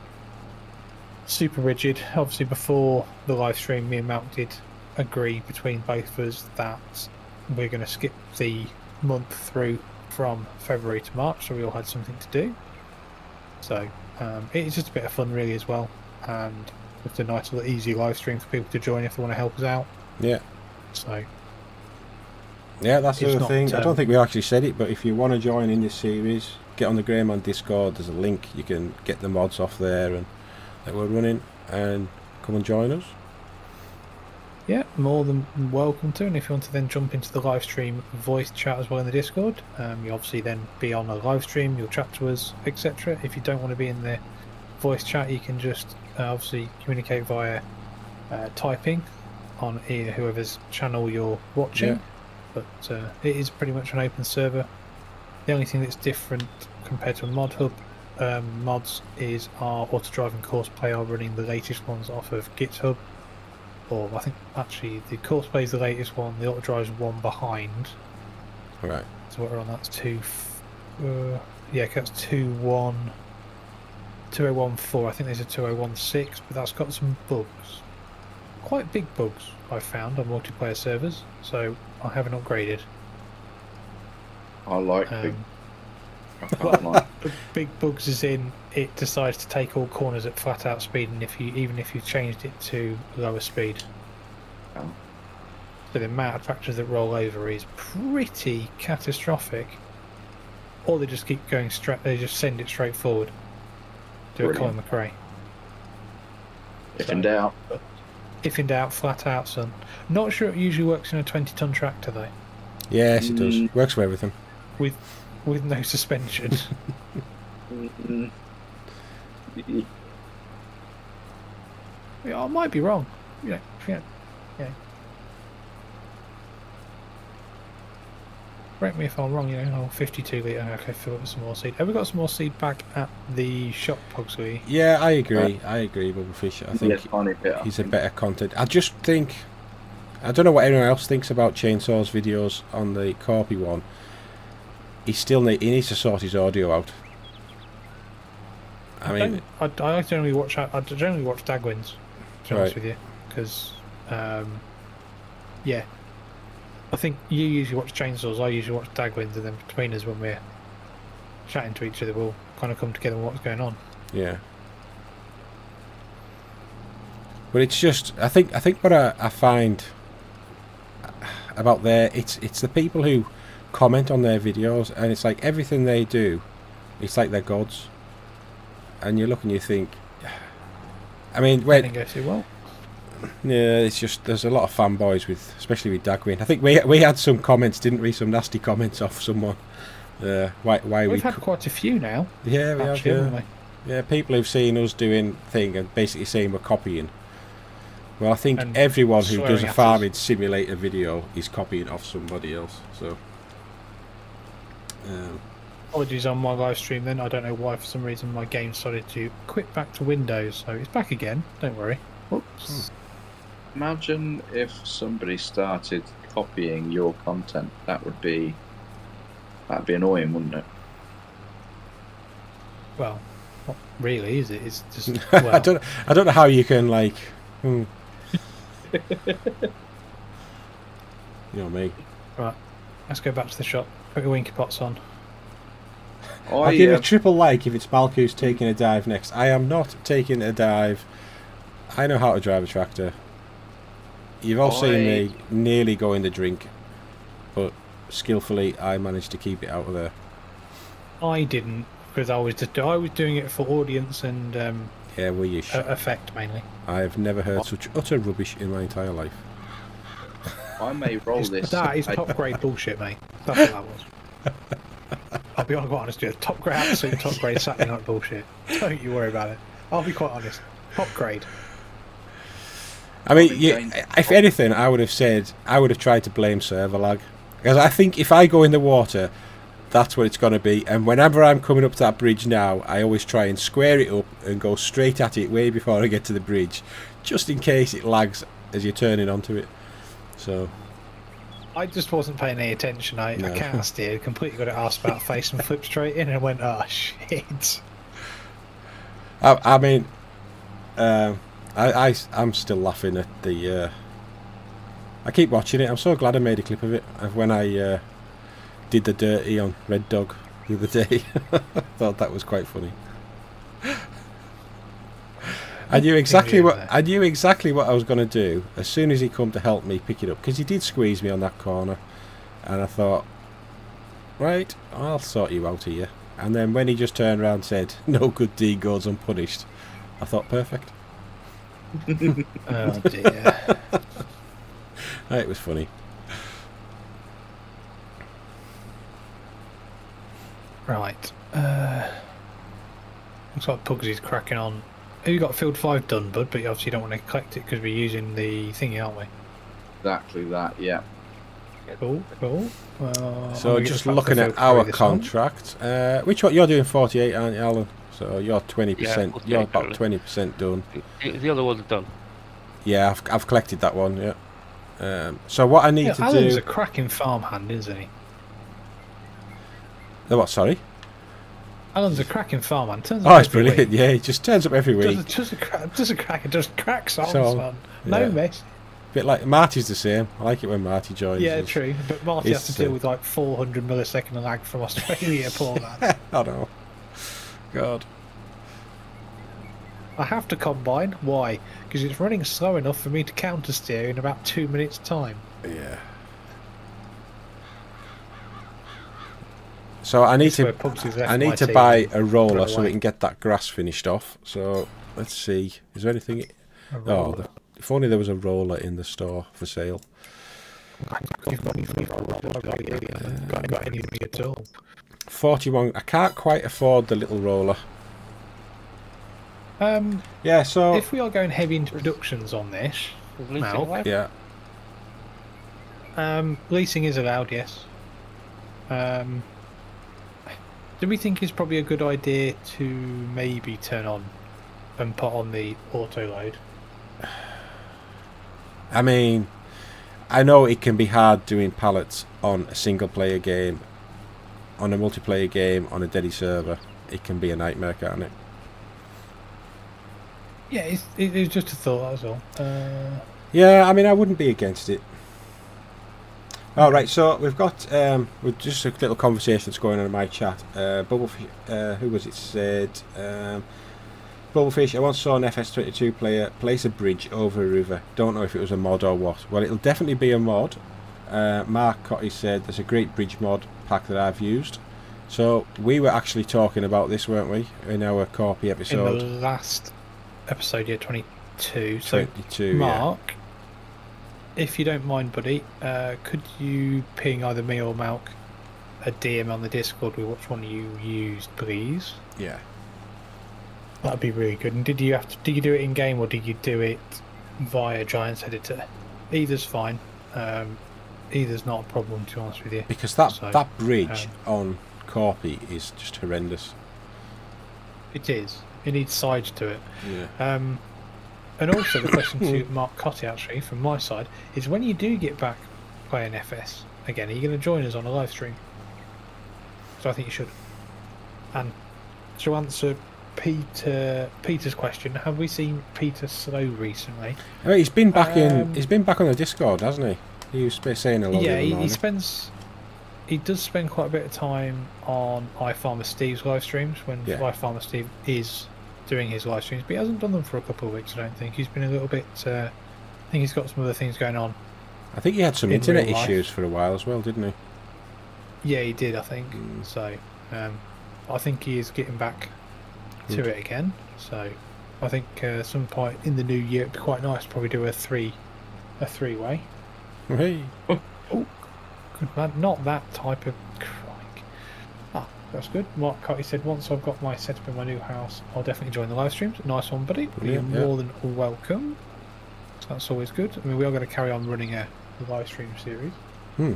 A: super rigid. Obviously, before the live stream, me and Mount did agree between both of us that we're going to skip the month through from February to March, so we all had something to do. So um, it's just a bit of fun, really, as well, and it's a nice little easy live stream for people to join if they want to help us out.
B: Yeah.
A: So
B: Yeah, that's the
A: It's
B: other
A: not,
B: thing. I
A: um,
B: don't think we actually said it, but if you want to join in this series, get on the GrainMan Discord. There's a link. You can get the mods off there and that we're running, and come and join us.
A: Yeah, more than welcome to. And if you want to then jump into the live stream voice chat as well in the Discord, um, you obviously then be on a live stream, you'll chat to us, etc. If you don't want to be in the voice chat, you can just uh, obviously communicate via uh, typing on either whoever's channel you're watching.
B: Yeah.
A: But uh, it is pretty much an open server. The only thing that's different compared to a mod hub um, mods is our auto driving course play are running the latest ones off of GitHub or I think actually the course play is the latest one. The auto drive is one behind.
B: Right.
A: So what we're on that's two. f- Uh, yeah, that's two one. 2014. I think there's a 2016, but that's got some bugs. Quite big bugs I've found on multiplayer servers, so I haven't upgraded.
C: I like big.
A: Um,
C: I
A: the big bugs is in it decides to take all corners at flat out speed, and if you even if you changed it to lower speed,
C: Oh.
A: so the amount of tractors that roll over is pretty catastrophic. Or they just keep going straight. They just send it straight forward. Do a Colin McRae.
C: If in doubt,
A: If in doubt, flat out, son. Not sure it usually works in a 20 ton tractor though,
B: Yes, it does.
C: Mm.
B: Works for everything.
A: with with no suspension.
C: Mm,
A: Yeah, I might be wrong. You know, yeah, yeah. Correct me if I'm wrong. You know, oh, 52 litre. Okay, fill up with some more seed. Have we got some more seed back at the shop, Pugsley?
B: Yeah, I agree. I agree, Bubblefish. I think
C: yeah, tiny bit. I
B: he's a better content. I just think I don't know what anyone else thinks about Chainsaw's videos on the Corpy one. He still need, he needs to sort his audio out. I mean,
A: don't- I, I generally watch. I generally watch Dagwins. To be honest with you, because, um, yeah, I think you usually watch chainsaws. I usually watch Dagwins, and then between us when we're chatting to each other, we'll kind of come together on what's going on.
B: Yeah. But it's just, I think, I think what I, I find about there, it's it's the people who comment on their videos, and it's like everything they do, it's like they're gods. And you look and you think, I mean, when
A: Didn't go too well.
B: Yeah, it's just there's a lot of fanboys with, especially with Dagwin. I think we we had some comments, didn't we? Some nasty comments off someone. Uh, why why
A: We've
B: we?
A: had quite a few now.
B: yeah, we have.
A: Actually, haven't we?
B: Yeah, people who've seen us doing thing and basically saying we're copying. Well, I think
A: And
B: everyone who does a
A: at us.
B: farming simulator video is copying off somebody else. So, um,
A: Apologies on my live stream. Then I don't know why for some reason my game started to quit back to Windows, so it's back again. Don't worry. Oops.
C: Imagine if somebody started copying your content. That would be that'd be annoying, wouldn't it?
A: Well, not really, is it? It's just well,
B: I don't, I don't know how you can like, hmm. you know me.
A: Right, let's go back to the shop. Put your winky pots on.
B: I'll
C: I,
B: give
C: uh,
B: a triple like if it's Malc's taking a dive next. I am not taking a dive. I know how to drive a tractor. You've all seen me nearly go in the drink, but skillfully I managed to keep it out of there.
A: I didn't because I was just I was doing it for audience and um,
B: Yeah, well, you sh-
A: effect mainly.
B: I have never heard such utter rubbish in my entire life.
C: I may roll
A: It's-
C: this.
A: that is top grade bullshit, mate. That's what that was. I'll be quite honest with you. Top grade, absolute top grade Saturday night bullshit. Don't you worry about it. I'll be quite honest. Top grade.
B: I mean,
C: Probably
B: you, if anything, I would have said I would have tried to blame server lag because I think if I go in the water, that's what it's going to be. And whenever I'm coming up to that bridge now, I always try and square it up and go straight at it way before I get to the bridge, just in case it lags as you're turning onto it. So
A: I just wasn't paying any attention. I,
B: No.
A: I can't steer. Completely got it asked about face and flipped straight in and went, oh shit.
B: I, I mean, um, I, I I'm still laughing at the. Uh, I keep watching it. I'm so glad I made a clip of it of when I uh, did the dirty on Red Dog the other day. I thought that was quite funny. I knew exactly what. I knew exactly what I was going to do as soon as he come to help me pick it up because he did squeeze me on that corner, and I thought, right, I'll sort you out here. And then when he just turned around and said, "No good deed goes unpunished," I thought, perfect.
A: Oh dear.
B: It was funny.
A: right. Uh, looks like Pugsy's cracking on. Have you got Field 5 done, bud? But you obviously don't want to collect it because we're using the thingy, aren't we?
C: Exactly that. Yeah.
A: Cool, cool. Uh,
B: So just looking at our
A: Field 3 this one.
B: contract, uh, which one you're doing 48, aren't you, Alan? So you're 20%.
D: Yeah,
B: you're about 20% done.
D: The, the other one's done.
B: Yeah, I've, I've collected that one. Yeah. Um, so what I need
A: Yeah,
B: to
A: Alan's
B: do.
A: a cracking farmhand, isn't he?
B: The what? Sorry.
A: Alan's a cracking farmhand. Turns up
B: Oh, it's brilliant.
A: week.
B: Yeah, he just turns up every week.
A: Does a, does a, cra- does a crack, just cracks on,
B: So,
A: son. No
B: yeah.
A: miss.
B: bit like Marty's the same. I like it when Marty joins.
A: Yeah,
B: us.
A: true. But Marty has to deal
B: uh,
A: with like 400 millisecond lag from Australia, poor man.
B: I don't know. God.
A: I have to combine. Why? Because it's running slow enough for me to counter steer in about two minutes' time.
B: Yeah. So I need
A: This
B: to I need to
A: team.
B: buy a roller so we can get that grass finished off. So let's see. Is there anything? Oh, the, if only there was a roller in the store for sale.
A: You've got anything got anything at all.
B: Forty-one. I can't quite afford the little roller.
A: Um,
B: Yeah. So
A: if we are going heavy into productions on this,
D: Is
A: Mal?
B: yeah.
A: um, leasing is allowed, yes. Um, do we think it's probably a good idea to maybe turn on and put on the auto load?
B: I mean, I know it can be hard doing pallets on a single-player game, on a multiplayer game, on a dedi server. It can be a nightmare, can't it?
A: Yeah, it's, it, it's just a thought. That's all. Uh,
B: Yeah, I mean, I wouldn't be against it. All right, so we've got um, we've just a little conversation that's going on in my chat. Uh, Bubblefish, uh, who was it said? Um, Bubblefish, I once saw an FS22 player place a bridge over a river. Don't know if it was a mod or what. Well, it'll definitely be a mod. Uh, Mark Cotty said there's a great bridge mod pack that I've used. So we were actually talking about this, weren't we, in our copy
A: In
B: episode
A: the last episode, yeah, 22. So,
B: 22? yeah.
A: Mark, if you don't mind, buddy, uh, could you ping either me or Malc a DM on the Discord with which one you used, please?
B: Yeah.
A: That'd be really good. And did you have to? Did you do it in game or did you do it via Giants Editor? Either's fine. Um, either's not a problem, to be honest with you.
B: Because that
A: So,
B: that bridge
A: um,
B: on Corpy is just horrendous.
A: It is. It needs sides to it.
B: Yeah.
A: Um, and also the question to Mark Cotty actually from my side is when you do get back playing FS again, are you going to join us on a live stream? So I think you should. And to answer Peter Peter's question, have we seen Peter Slow recently?
B: I mean, he's been back in.
A: Um,
B: He's been back on the Discord, hasn't he? He was sp- saying hello. the
A: yeah, he, he spends. He does spend quite a bit of time on iFarmer Steve's live streams when
B: Yeah.
A: iFarmer Steve is doing his live streams, but he hasn't done them for a couple of weeks. I don't think he's been a little bit. Uh, I think he's got some other things going on.
B: I think he had some
A: in
B: internet issues for a while as well, didn't he?
A: Yeah, he did. I think
B: Mm.
A: so. Um, I think he is getting back to it again. So I think uh, some point in the new year it'd be quite nice to probably do a three, a three way.
B: Hey.
A: oh, Good man. Not that type of crike. Ah, that's good. Mark Cutty said once I've got my setup in my new house, I'll definitely join the live streams. Nice one, buddy. You're
B: yeah.
A: more than welcome. So that's always good. I mean, we are going to carry on running a live stream series.
B: Hmm.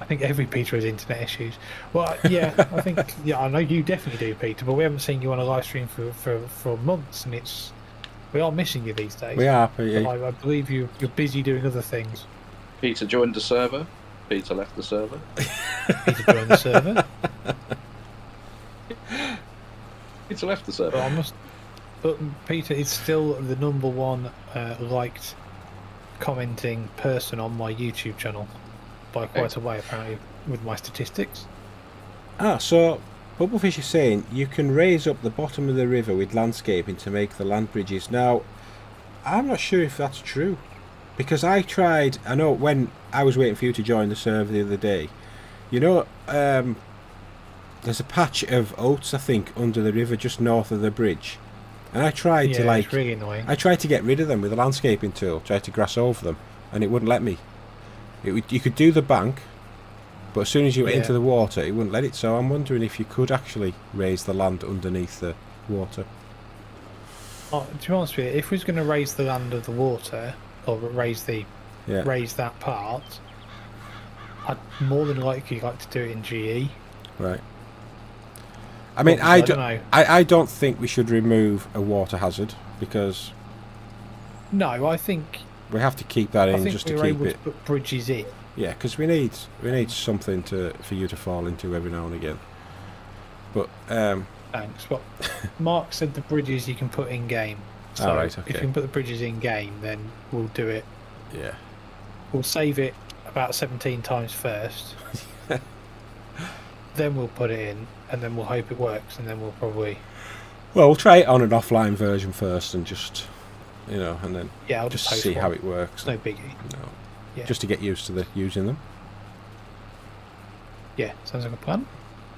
A: I think every Peter has internet issues. Well, yeah, I think yeah, I know you definitely do, Peter. But we haven't seen you on a live stream for for, for months, and it's we are missing you these days.
B: We are.
A: But
B: But,
A: I, I believe you you're busy doing other things.
C: Peter joined the server. Peter left the server.
A: Peter joined the server.
C: Peter left the
A: But
C: server.
A: I must. But Peter is still the number one uh, liked commenting person on my YouTube channel by quite a way, apparently, with my statistics.
B: ah, so Bubblefish is saying you can raise up the bottom of the river with landscaping to make the land bridges. Now, I'm not sure if that's true. Because I tried, I know when I was waiting for you to join the server the other day, you know, um, there's a patch of oats, I think, under the river just north of the bridge. And I tried
A: yeah,
B: to like
A: really.
B: I tried to get rid of them with a landscaping tool, tried to grass over them, and it wouldn't let me. It would, you could do the bank, but as soon as you went
A: Yeah.
B: into the water, it wouldn't let it. So I'm wondering if you could actually raise the land underneath the water.
A: Oh, to be honest with you, if we was going to raise the land of the water or raise the
B: Yeah.
A: raise that part, I'd more than likely like to do it in GE.
B: Right. I mean, I,
A: I
B: do,
A: don't know.
B: I, I don't think we should remove a water hazard because
A: No, I think
B: we have to keep that in just to keep
A: able
B: it.
A: to put bridges in.
B: Yeah, because we need we need something to for you to fall into every now and again. But um,
A: Thanks. But Mark said the bridges you can put in game. So
B: Oh, right,
A: if you can put the bridges in game, then we'll do it.
B: yeah,
A: We'll save it about 17 times first. then we'll put it in, and then we'll hope it works, and then we'll probably
B: well, we'll try it on an offline version first and just you know, and then
A: yeah, I'll just,
B: just see
A: one.
B: how it works.
A: It's no biggie.
B: No.
A: Yeah.
B: Just to get used to the using them.
A: Yeah, sounds like a plan.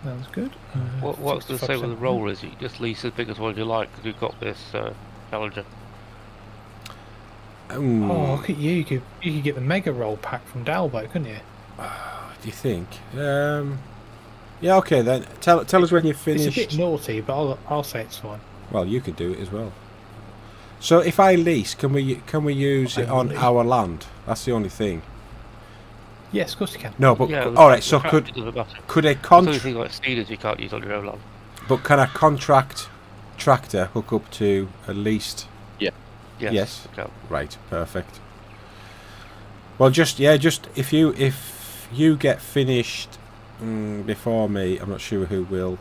A: Sounds good. Uh,
D: What, what's the say with the
A: 65%.
D: rollers? You just lease as big as one you like because you've got this uh, Challenger.
B: Um,
A: Oh, look at you! You could you could get the mega roll pack from Dalbo, couldn't you?
B: do you think? Um, yeah, okay then. Tell tell us when you've
A: It's a bit naughty, but I'll I'll say it's fine.
B: Well, you could do it as well. So if I lease, can we can we use it on
A: Only.
B: our land? That's the only thing.
A: Yes, of course you can.
B: No, but
D: yeah,
B: all right. So could
D: tractor doesn't matter.
B: could a
D: It's
B: con
D: only thing like speeders you can't use on your own land.
B: but can a contract tractor hook up to at least
D: Yes.
B: Yes.
D: you can.
B: Right, perfect. Well, just yeah, just if you if you get finished mm, before me, I'm not sure who will.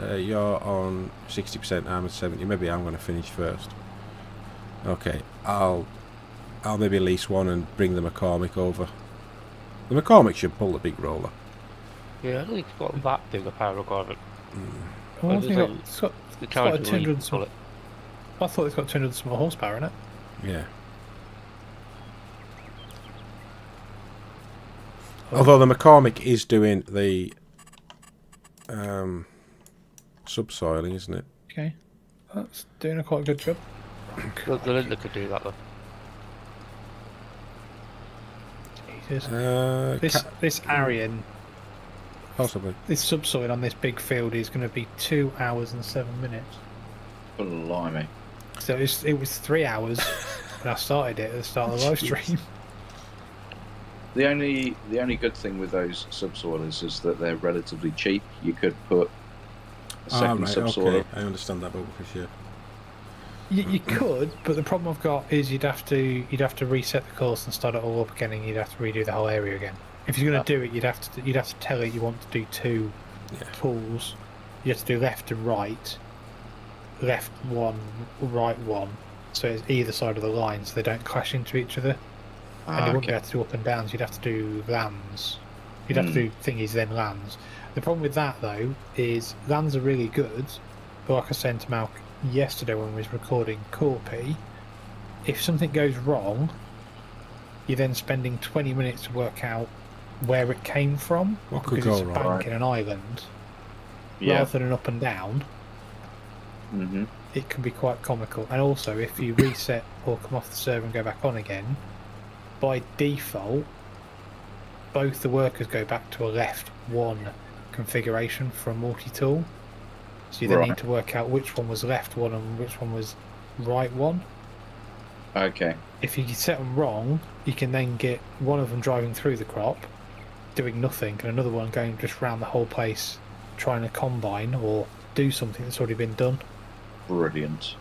B: Uh, you're on sixty percent. I'm at seventy. Maybe I'm going to finish first. Okay, I'll I'll maybe lease one and bring the McCormick over. The McCormick should pull the big roller.
D: Yeah, I don't think it's got that big a power requirement.
A: Well, I
D: I
A: think
D: just
A: it's got, it's got a 200 and some,
D: it.
A: I thought it's got 200 small horsepower in it.
B: Yeah. Although the McCormick is doing the um, subsoiling, isn't it?
A: Okay. That's doing a quite good job.
D: The, the Lindner could do that though.
A: Jesus.
B: Uh,
A: This
B: ca-
A: this Xerion,
B: possibly.
A: this subsoil on this big field is going to be two hours and seven minutes.
C: Blimey.
A: So it's, it was three hours when I started it at the start of the live stream.
C: The only the only good thing with those subsoilers is that they're relatively cheap. You could put a
B: Ah,
C: second
B: right,
C: subsoiler.
B: okay. I understand that, but yeah.
A: You, you could, but the problem I've got is you'd have to you'd have to reset the course and start it all up again, and you'd have to redo the whole area again. If you're going
C: Ah.
A: to do it, you'd have to you'd have to tell it you want to do two
B: Yeah.
A: pools. You have to do left and right, left one, right one, so it's either side of the line, so they don't clash into each other. and you
C: Ah,
A: wouldn't be able to do up and downs. You'd have to do lands. You'd have to
C: Hmm.
A: do thingies then lands. The problem with that though is lands are really good, but like I said to Malc yesterday when we was recording Corpy, if something goes wrong, you're then spending 20 minutes to work out where it came from
B: What could
A: because it's a
B: wrong?
A: bank in an island
C: Yeah.
A: rather than an up and down.
C: hmm
A: It can be quite comical. And also, if you reset or come off the server and go back on again, by default, both the workers go back to a left one configuration for a multi tool. So you then
C: Right.
A: need to work out which one was left one and which one was right one.
C: Okay.
A: If you set them wrong, you can then get one of them driving through the crop, doing nothing, and another one going just round the whole place, trying to combine or do something that's already been done.
C: Brilliant.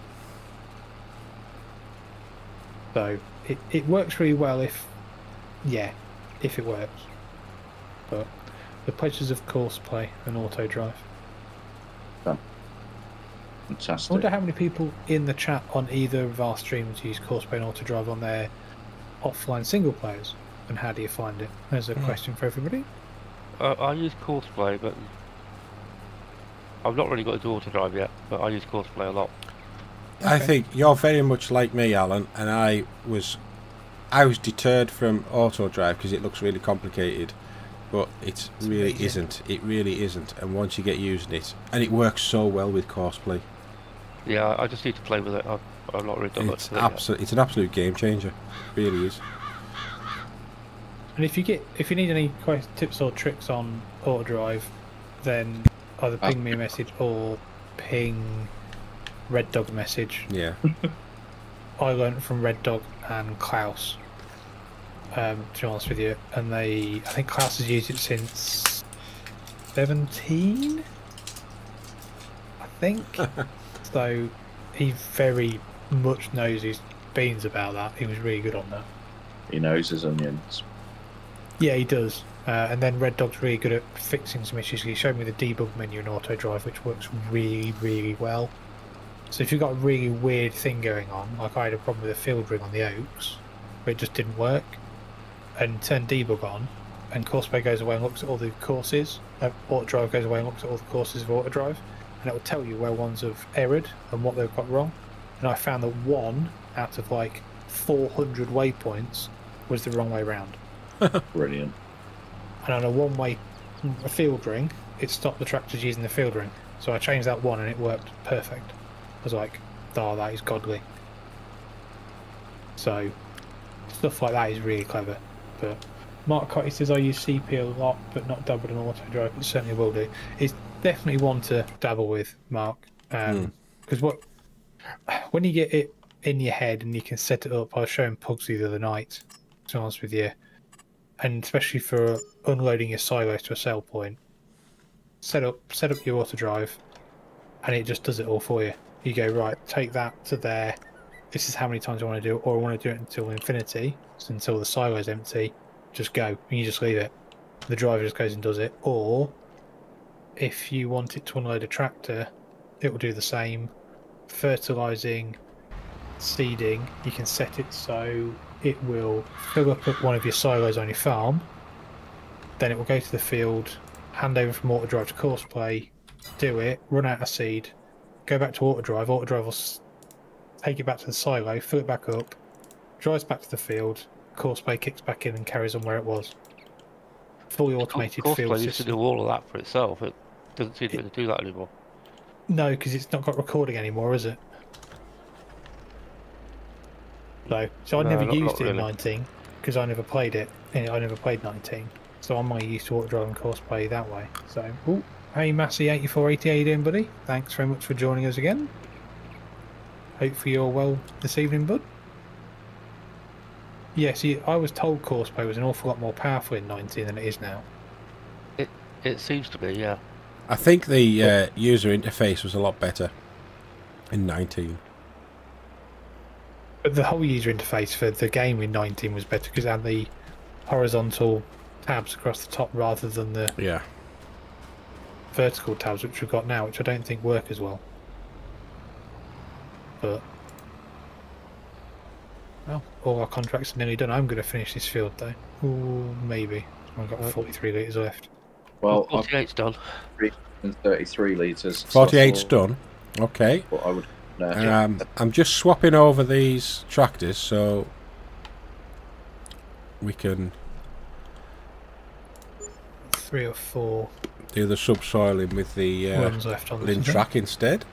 A: So it, it works really well if, yeah, if it works. But the pleasures of Courseplay and auto drive. I wonder how many people in the chat on either of our streams use Courseplay and Auto Drive on their offline single players, and how do you find it? There's a
B: Hmm.
A: question for everybody.
D: Uh, I use Courseplay, but I've not really got into auto drive yet. But I use Courseplay a lot.
B: I think you're very much like me, Alan, and I was, I was deterred from auto drive because it looks really complicated, but it really
A: amazing.
B: isn't. It really isn't. And once you get using it, and it works so well with Courseplay,
D: Yeah, I- I just need to play with it. I've, I've not really done much
B: it's
D: it
B: absolute. It's an absolute game changer. It really is.
A: And if you get if you need any tips or tricks on Auto Drive, then either ping me a message or ping Red Dog a message.
B: Yeah.
A: I learned from Red Dog and Klaus. Um, to be honest with you, and they, I think Klaus has used it since seventeen. I think. so he very much knows his beans about that. He was really good on that.
C: He knows his onions.
A: Yeah, he does. Uh, and then Red Dog's really good at fixing some issues. He showed me the debug menu in Auto Drive, which works really, really well. So if you've got a really weird thing going on, like I had a problem with a field ring on the Oaks, where it just didn't work, and turn debug on, and Courseplay goes away and looks at all the courses, uh, Auto Drive goes away and looks at all the courses of Auto Drive, and it will tell you where ones have erred and what they've got wrong. And I found that one out of like 400 waypoints was the wrong way round
C: Brilliant.
A: and on a one-way a field ring, it stopped the tractors using the field ring. So I changed that one, and it worked perfect. I was like, "Oh, that is godly." So stuff like that is really clever. But Mark Cotty says I use CP a lot, but not dabbled in auto drive. But certainly will do. It's definitely one to dabble with, Mark, um, hmm. because what when you get it in your head and you can set it up. I was showing Pugsy the other night. To be honest with you, and especially for unloading your silos to a sell point, set up set up your auto drive, and it just does it all for you. You go right, take that to there. This is how many times I want to do it, or I want to do it until infinity, so until the silo is empty. Just go, and you just leave it. The driver just goes and does it. Or if you want it to unload a tractor, it will do the same. Fertilizing, seeding, you can set it so it will fill up at one of your silos on your farm, then it will go to the field, hand over from auto drive to Courseplay, do it, run out of seed, go back to auto drive. Auto drive will take it back to the silo, fill it back up, drives back to the field, Courseplay kicks back in and carries on where it was. Fully automated
D: Course
A: field
D: play used to do all of that for itself. It doesn't seem to do that anymore.
A: No, because it's not got recording anymore, is it? No. So I
D: No,
A: never
D: not-
A: used
D: not
A: it in 19 because I never played it. eh, I never played 19. So I'm only used to auto drive and Courseplay that way. So, ooh, hey Massey8480, how you doing, buddy? Thanks very much for joining us again. Hopefully you're well this evening, bud. Yes, yeah, I was told Courseplay was an awful lot more powerful in 19 than it is now.
D: It It seems to be, yeah.
B: I think the uh, user interface was a lot better in 19.
A: But the whole user interface for the game in 19 was better because it had the horizontal tabs across the top rather than the
B: Yeah.
A: vertical tabs which we've got now, which I don't think work as well. But well, all our contracts are nearly done. I'm going to finish this field though. Ooh, maybe. I've got 43 litres left.
C: Well, I've
D: 48's done.
C: been 33 litres. so
B: 48's
C: that's
B: done. Okay.
C: What I would. Uh,
B: Um, I'm just swapping over these tractors so we can
A: Three or four
B: do the subsoiling with the uh,
A: ones left on this.
B: Lintrac instead.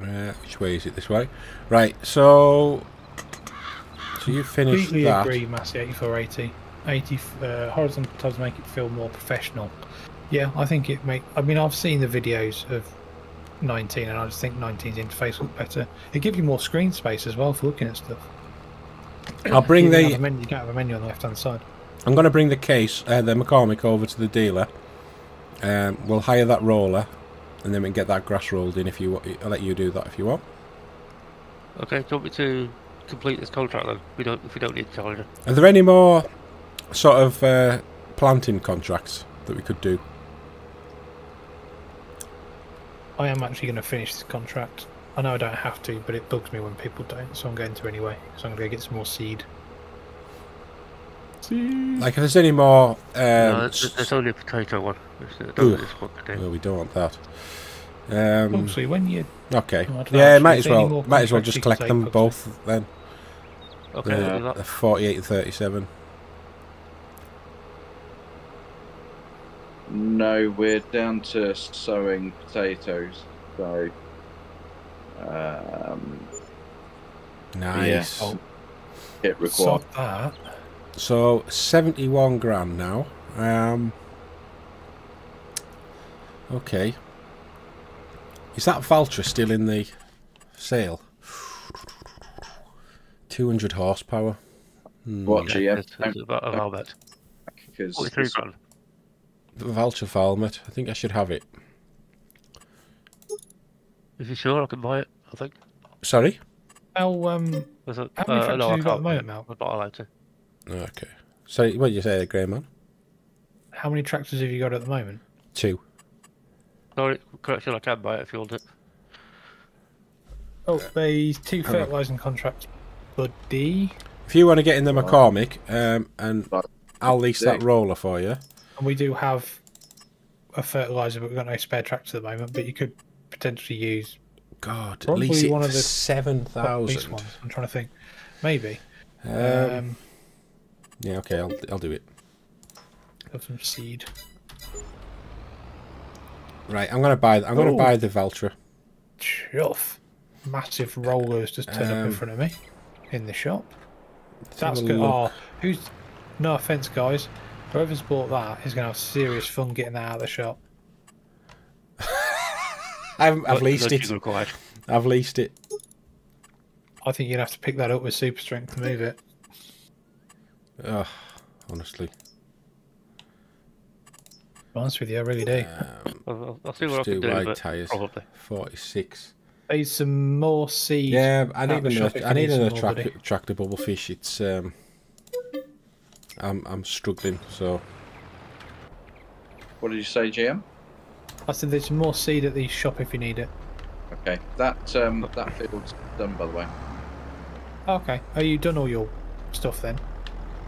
B: Uh, which way is it? This way. Right. So, so you finished
A: Completely
B: that.
A: agree, Massey 8480. 80 uh, horizontal tabs make it feel more professional. Yeah, I think it make. I mean, I've seen the videos of 19, and I just think 19's interface look better. It gives you more screen space as well for looking at stuff.
B: I'll bring
A: you,
B: the.
A: have a menu, you don't have a menu on the left hand side.
B: I'm going to bring the case, uh, the McCormick, over to the dealer. Um, we'll hire that roller, and then we can get that grass rolled in. If you, wa- I'll let you do that if you want.
D: Okay, do you want me to complete this contract then? We don't, if we don't need to charge it.
B: Are there any more sort of uh, planting contracts that we could do?
A: I am actually going to finish this contract. I know I don't have to, but it bugs me when people don't, so I'm going to anyway. So I'm going to go get some more seed. Seed.
B: Like, if there's any more, um,
D: no, there's, there's only a potato one. Which I don't
B: Ooh.
D: one
B: well, we don't want that. Um,
A: Obviously, when you
B: okay.
A: Oh, I know,
B: Yeah,
A: actually,
B: might as well. Might as well just collect them both then.
D: Okay,
B: the, the 48 and 37.
C: No, we're down to sowing potatoes. So, um,
B: Nice.
A: Oh.
C: it required.
A: sod that.
B: So 71 grand now. Um, okay. Is that Valtra still in the sale? 200 horsepower. Hmm.
C: What, GM?
D: It's, it's about a Valmet.
C: Because
D: 43 grand.
B: Valtra Valmet. I think I should have it.
D: Is you sure I can buy it? I think.
B: Sorry?
A: How um
D: There's a,
A: How many
D: uh,
A: tractors
D: no,
A: have you got at the moment,
D: it.
A: Mal?
D: I'm not allowed to.
B: Okay. Sorry, what did you say there, GrainMan?
A: how many tractors have you got at the moment?
B: Two.
D: Sorry, correction, I can buy it if you want it.
A: Oh, there's two fertilising contracts, buddy.
B: If you want to get in the McCormick, um, and I'll lease that roller for you.
A: And we do have a fertiliser, but we've got no spare tractors at the moment. But you could potentially use
B: God,
A: Probably
B: lease it
A: one of the-
B: seven thousand.
A: I'm trying to think. Maybe.
B: Um,
A: Um,
B: yeah, okay, I'll I'll do it.
A: have some seed.
B: Right, I'm gonna buy. I'm gonna
A: Oh.
B: buy the Valtra.
A: Chuff. Massive rollers just turned up
B: Um,
A: in front of me in the shop. That's good. Oh, who's? No offense, guys. Whoever's bought that is going to have serious fun getting that out of the shop.
B: I've, I've leased it.
D: required.
B: I've leased it.
A: I think you're going to have to pick that up with super strength to move it.
B: Ugh, honestly.
A: Be honest with you, I really do.
B: Um,
D: I'll, I'll- I'll see what I
B: just
D: can
B: do
D: do,
B: wide tyres.
D: probably.
B: Forty-six.
A: There's some more seed.
B: Yeah, I need
A: the
B: another. I need
A: need some
B: another
A: more,
B: track, tractor Bubblefish. It's um. I'm I'm struggling. So
C: What did you say, GM?
A: I said there's more seed at the shop if you need it.
C: Okay, that um, that field's done by the way.
A: Okay. Are you done all your stuff then?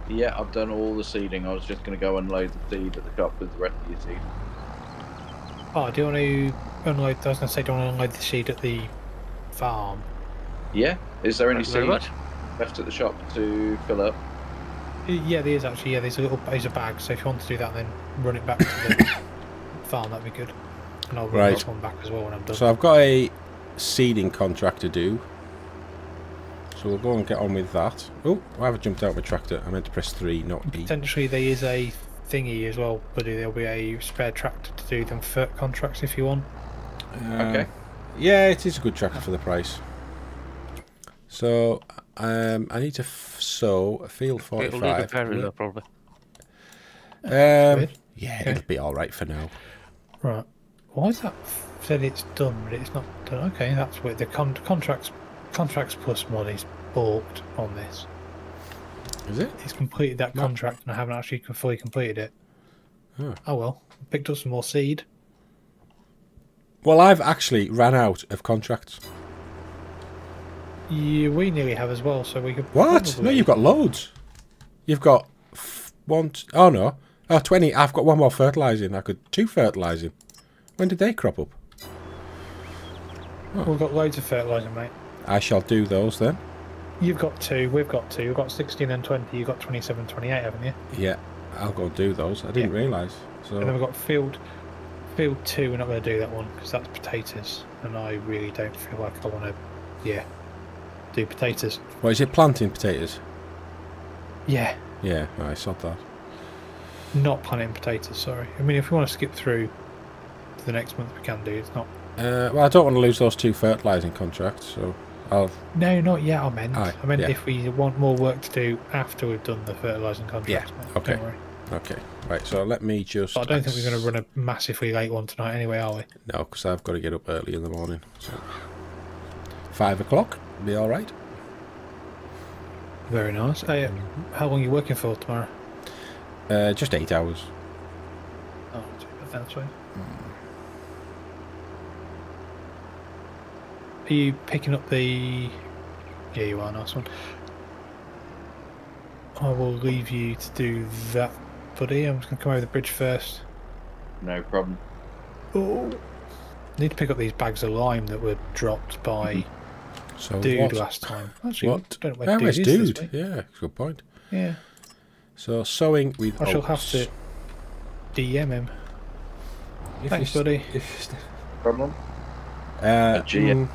C: Yeah, I've done all the seeding. I was just going to go unload the seed at the shop with the rest of your seed.
A: Oh, do you want to unload? I was going to say, do you want to unload the seed at the farm?
C: Yeah. Is there any
D: Thank
C: seed left at the shop to fill up?
A: Yeah, there is actually. Yeah, there's a little there's a bag. So if you want to do that, then run it back to the farm. That'd be good. And I'll run
B: Right.
A: that one back as well when I'm done.
B: So I've got a seeding contract to do. So we'll go and get on with that. Oh, I haven't jumped out of my tractor. I meant to press 3, not E.
A: Potentially there is a thingy as well, buddy. There'll be a spare tractor to do them FERT contracts if you want.
B: Uh,
C: Okay.
B: Yeah, it is a good tractor for the price. So, um, I need to f- sow a field
D: It'll need
B: 45.
D: repairing though, probably.
B: Um, yeah,
A: Okay.
B: it'll be alright for now.
A: Right. Why is that said it's done, but it's not done? Okay, that's weird. The con- contracts contracts plus mod is bought on this.
B: Is it?
A: He's completed that
B: No.
A: contract and I haven't actually fully completed it.
B: Oh.
A: Oh well. Picked up some more seed.
B: Well, I've actually ran out of contracts.
A: Yeah, we nearly have as well, so we could.
B: What? No, you've got loads. You've got f- one. T- oh no. Oh, 20. I've got one more fertilising. I could two fertilising. When did they crop up?
A: We've got loads of fertiliser, mate.
B: I shall do those then.
A: You've got two. We've got two. We've got 16 and 20. You've got 27, 28, haven't you?
B: Yeah, I'll go do those. I didn't
A: Yeah.
B: realise.
A: And then
B: So
A: we've got field. Field two. We're not going to do that one because that's potatoes, and I really don't feel like I want to. Yeah. Do potatoes.
B: what is it? Planting potatoes.
A: Yeah.
B: Yeah, I saw that.
A: Not planting potatoes. Sorry. I mean, if we want to skip through to the next month, we can do. It's not.
B: Uh, well, I don't want to lose those two fertilising contracts, so I'll.
A: No, not yet. I meant.
B: Aye,
A: I meant
B: yeah.
A: if we want more work to do after we've done the fertilising contract. mate,
B: okay.
A: Don't worry.
B: Okay, right. So let me just.
A: But I don't think we're going to run a massively late one tonight, anyway, are we?
B: No, because I've got to get up early in the morning. So five o'clock, be all right.
A: Very nice. Hey,
B: Mm-hmm.
A: how long are you working for tomorrow?
B: Uh, just eight hours.
A: Oh, that's right. Are you picking up the? Yeah, you are. Nice one. I will leave you to do that, buddy. I'm just gonna come over the bridge first.
C: No problem.
A: Oh. Need to pick up these bags of lime that were dropped by
B: So
A: Dude
B: what?
A: last time. Actually,
B: What?
A: I don't know where
B: where's
A: Dude
B: dude?
A: week.
B: Yeah, that's a good point.
A: Yeah,
B: So sewing with.
A: I shall have to DM him.
B: If
A: Thanks,
B: you s-
A: buddy.
B: If,
C: Problem?
B: uh,
C: A G-
B: mm,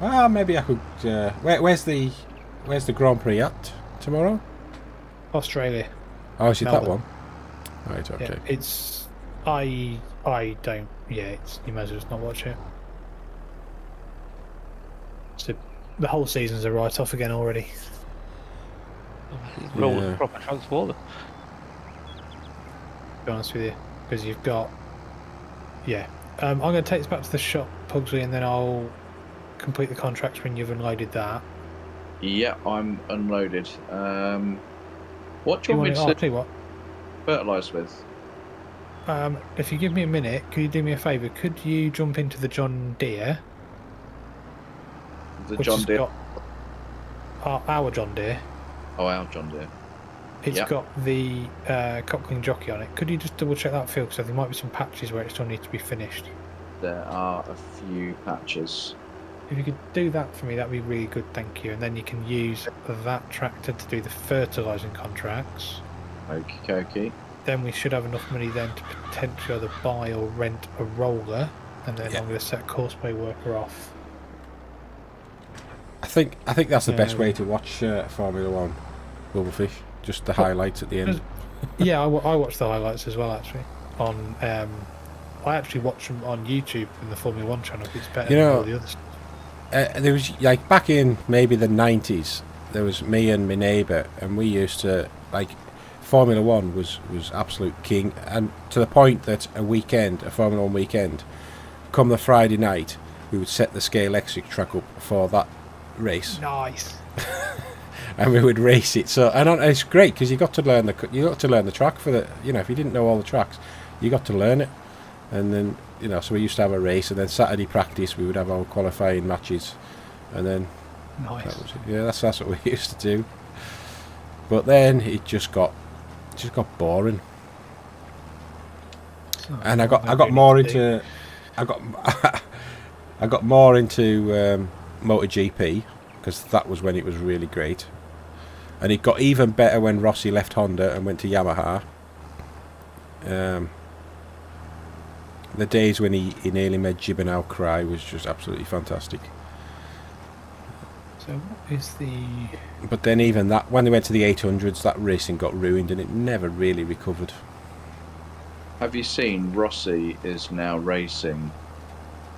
B: ah, maybe I could. Uh, where, where's the Where's the Grand Prix at tomorrow?
A: Australia.
B: Oh, is it that
A: Melbourne.
B: one? Right. Okay.
A: Yeah, it's I I don't. Yeah, it's you might as well just not watch it. So the whole season's a write off again already.
D: Roll
B: Yeah.
D: proper transporter.
A: To be honest with you, because you've got yeah. Um, I'm going to take this back to the shop, Pugsley, and then I'll complete the contracts when you've unloaded that.
C: Yeah, I'm unloaded. Um, what do
A: Do
C: you want me
A: oh,
C: to
A: I'll tell you what.
C: fertilise with?
A: Um, if you give me a minute, could you do me a favour? Could you jump into the John Deere,
C: The John Deere.
A: our, our John Deere?
C: Oh, our John Deere.
A: It's
C: Yeah.
A: got the uh, Köckerling jockey on it. Could you just double check that field? Because there might be some patches where it still needs to be finished.
C: There are a few patches.
A: If you could do that for me, that'd be really good. Thank you. And then you can use that tractor to do the fertilising contracts.
C: Okie dokie.
A: Then we should have enough money then to potentially either buy or rent a roller. And then
B: Yeah.
A: I'm going to set Courseplay Worker off.
B: I think I think that's the best way to watch uh, Formula One. Bubblefish, just the highlights at the end.
A: yeah, I, I watch the highlights as well, actually. On um, I actually watch them on YouTube in the Formula One channel. It's better
B: You
A: than all the others.
B: uh, there was like back in maybe the nineties. There was me and my neighbour, and we used to like Formula One was was absolute king, and to the point that a weekend, a Formula One weekend, come the Friday night, we would set the Scalextric track up for that race,
A: Nice.
B: and we would race it. So and on- it's great because you got to learn the you got to learn the track for the you know if you didn't know all the tracks, you got to learn it, and then you know so we used to have a race, and then Saturday practice we would have our qualifying matches, and then
A: Nice.
B: that it. Yeah, that's that's what we used to do. But then it just got just got boring,
A: Oh,
B: and I got I got more into I got I got more into um, MotoGP because that was when it was really great, and it got even better when Rossi left Honda and went to Yamaha. Um, the days when he, he nearly made Gibernau cry was just absolutely fantastic.
A: So what is the?
B: But then even that, when they went to the 800s, that racing got ruined and it never really recovered.
C: Have you seen Rossi is now racing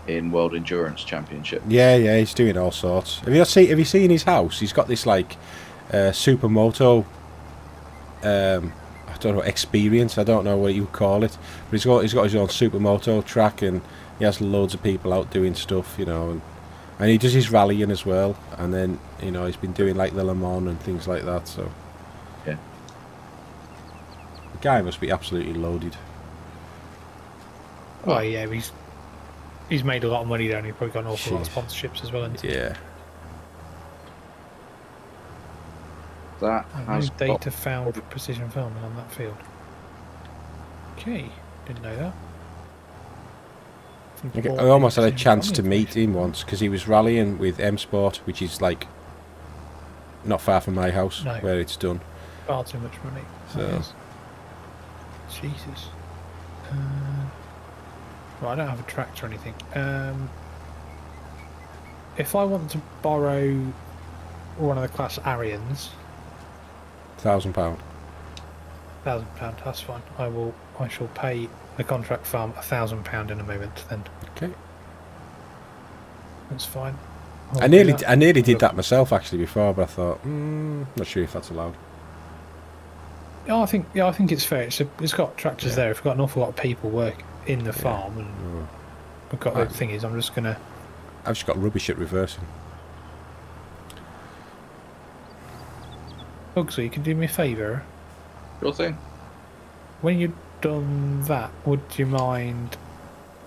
C: in World Endurance Championship?
B: Yeah, yeah, he's doing all sorts. Have you seen? Have you seen his house? He's got this like uh, supermoto. Um, I don't know experience. I don't know what you would call it, but he's got he's got his own supermoto track and he has loads of people out doing stuff, you know, and and he does his rallying as well. And then you know he's been doing like the Le Mans and things like that. So
C: Yeah.
B: the guy must be absolutely loaded.
A: Oh yeah, he's he's made a lot of money, don't he? Probably got an awful lot of sponsorships as well. hasn't he?
B: Yeah.
C: That
A: Oh,
C: has
A: no
C: got
A: data found for precision farming on that field. Okay, didn't know that.
B: Okay, I almost had a chance to meet him once because he was rallying with M Sport, which is like not far from my house
A: No.
B: where it's done.
A: Far too much money.
B: So-
A: Jesus. Uh, well, I don't have a tractor or anything. Um, if I want to borrow one of the Claas Xerions,
B: Thousand pound.
A: thousand pound, that's fine. I will. I shall pay the contract farm a thousand pound in a moment. Then
B: Okay.
A: that's fine. I'll
B: I nearly. I nearly did that myself actually before, but I thought, mm, not sure if that's allowed.
A: Yeah, I think yeah, I think it's fair. It's, a, it's got tractors
B: Yeah.
A: there. We've got an awful lot of people work in the
B: Yeah.
A: farm, and
B: Oh.
A: we've got
B: Right.
A: the thing is, I'm just gonna.
B: I've just got rubbish at reversing.
A: Bugsy, you can do me a favour.
C: Sure thing.
A: When you've done that, would you mind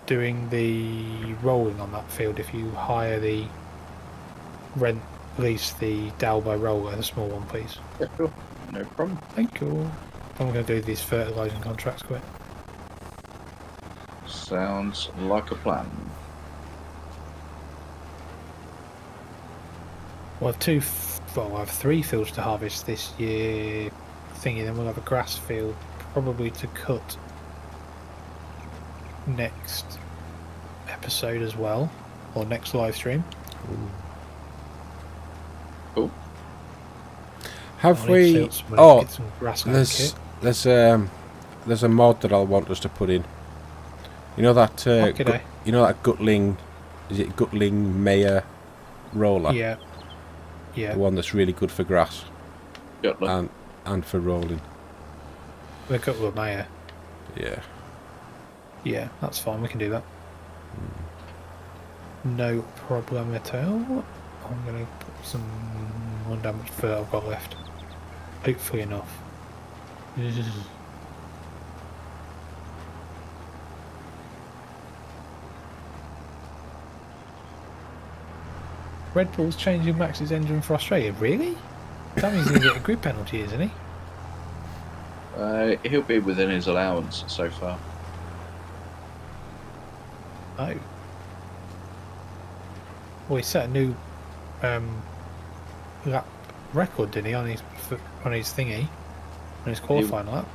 A: doing the rolling on that field if you hire the rent lease the Dalbo roller, the small one, please?
C: Yeah, sure. No problem.
A: Thank you. I'm going to do these fertilising contracts quick.
C: Sounds like a plan.
A: We'll have two, f- well, we'll have three fields to harvest this year thingy, then we'll have a grass field probably to cut next episode as well, or next live stream.
C: Cool.
B: Have
A: I need to
B: we?
A: field some money to
B: Oh,
A: get some grass
B: there's
A: kit.
B: there's um there's a mod that I'll want us to put in. You know that uh,
A: Okay,
B: gut- you know that Gutling, is it Gutling Mayer roller?
A: Yeah. Yeah.
B: The one that's really good for grass
C: Got
B: and and for rolling.
A: We've got the mayor.
B: Yeah.
A: Yeah, that's fine. We can do that. No problem at all. I'm going to put some. wonder how much fur I've got left. Hopefully enough. Red Bull's changing Max's engine for Australia. Really? That means he's going to get a grid penalty, isn't he?
C: Uh, he'll be within his allowance so far.
A: Oh. Well, he set a new um, lap record, didn't he, on his on his thingy, on his qualifying lap?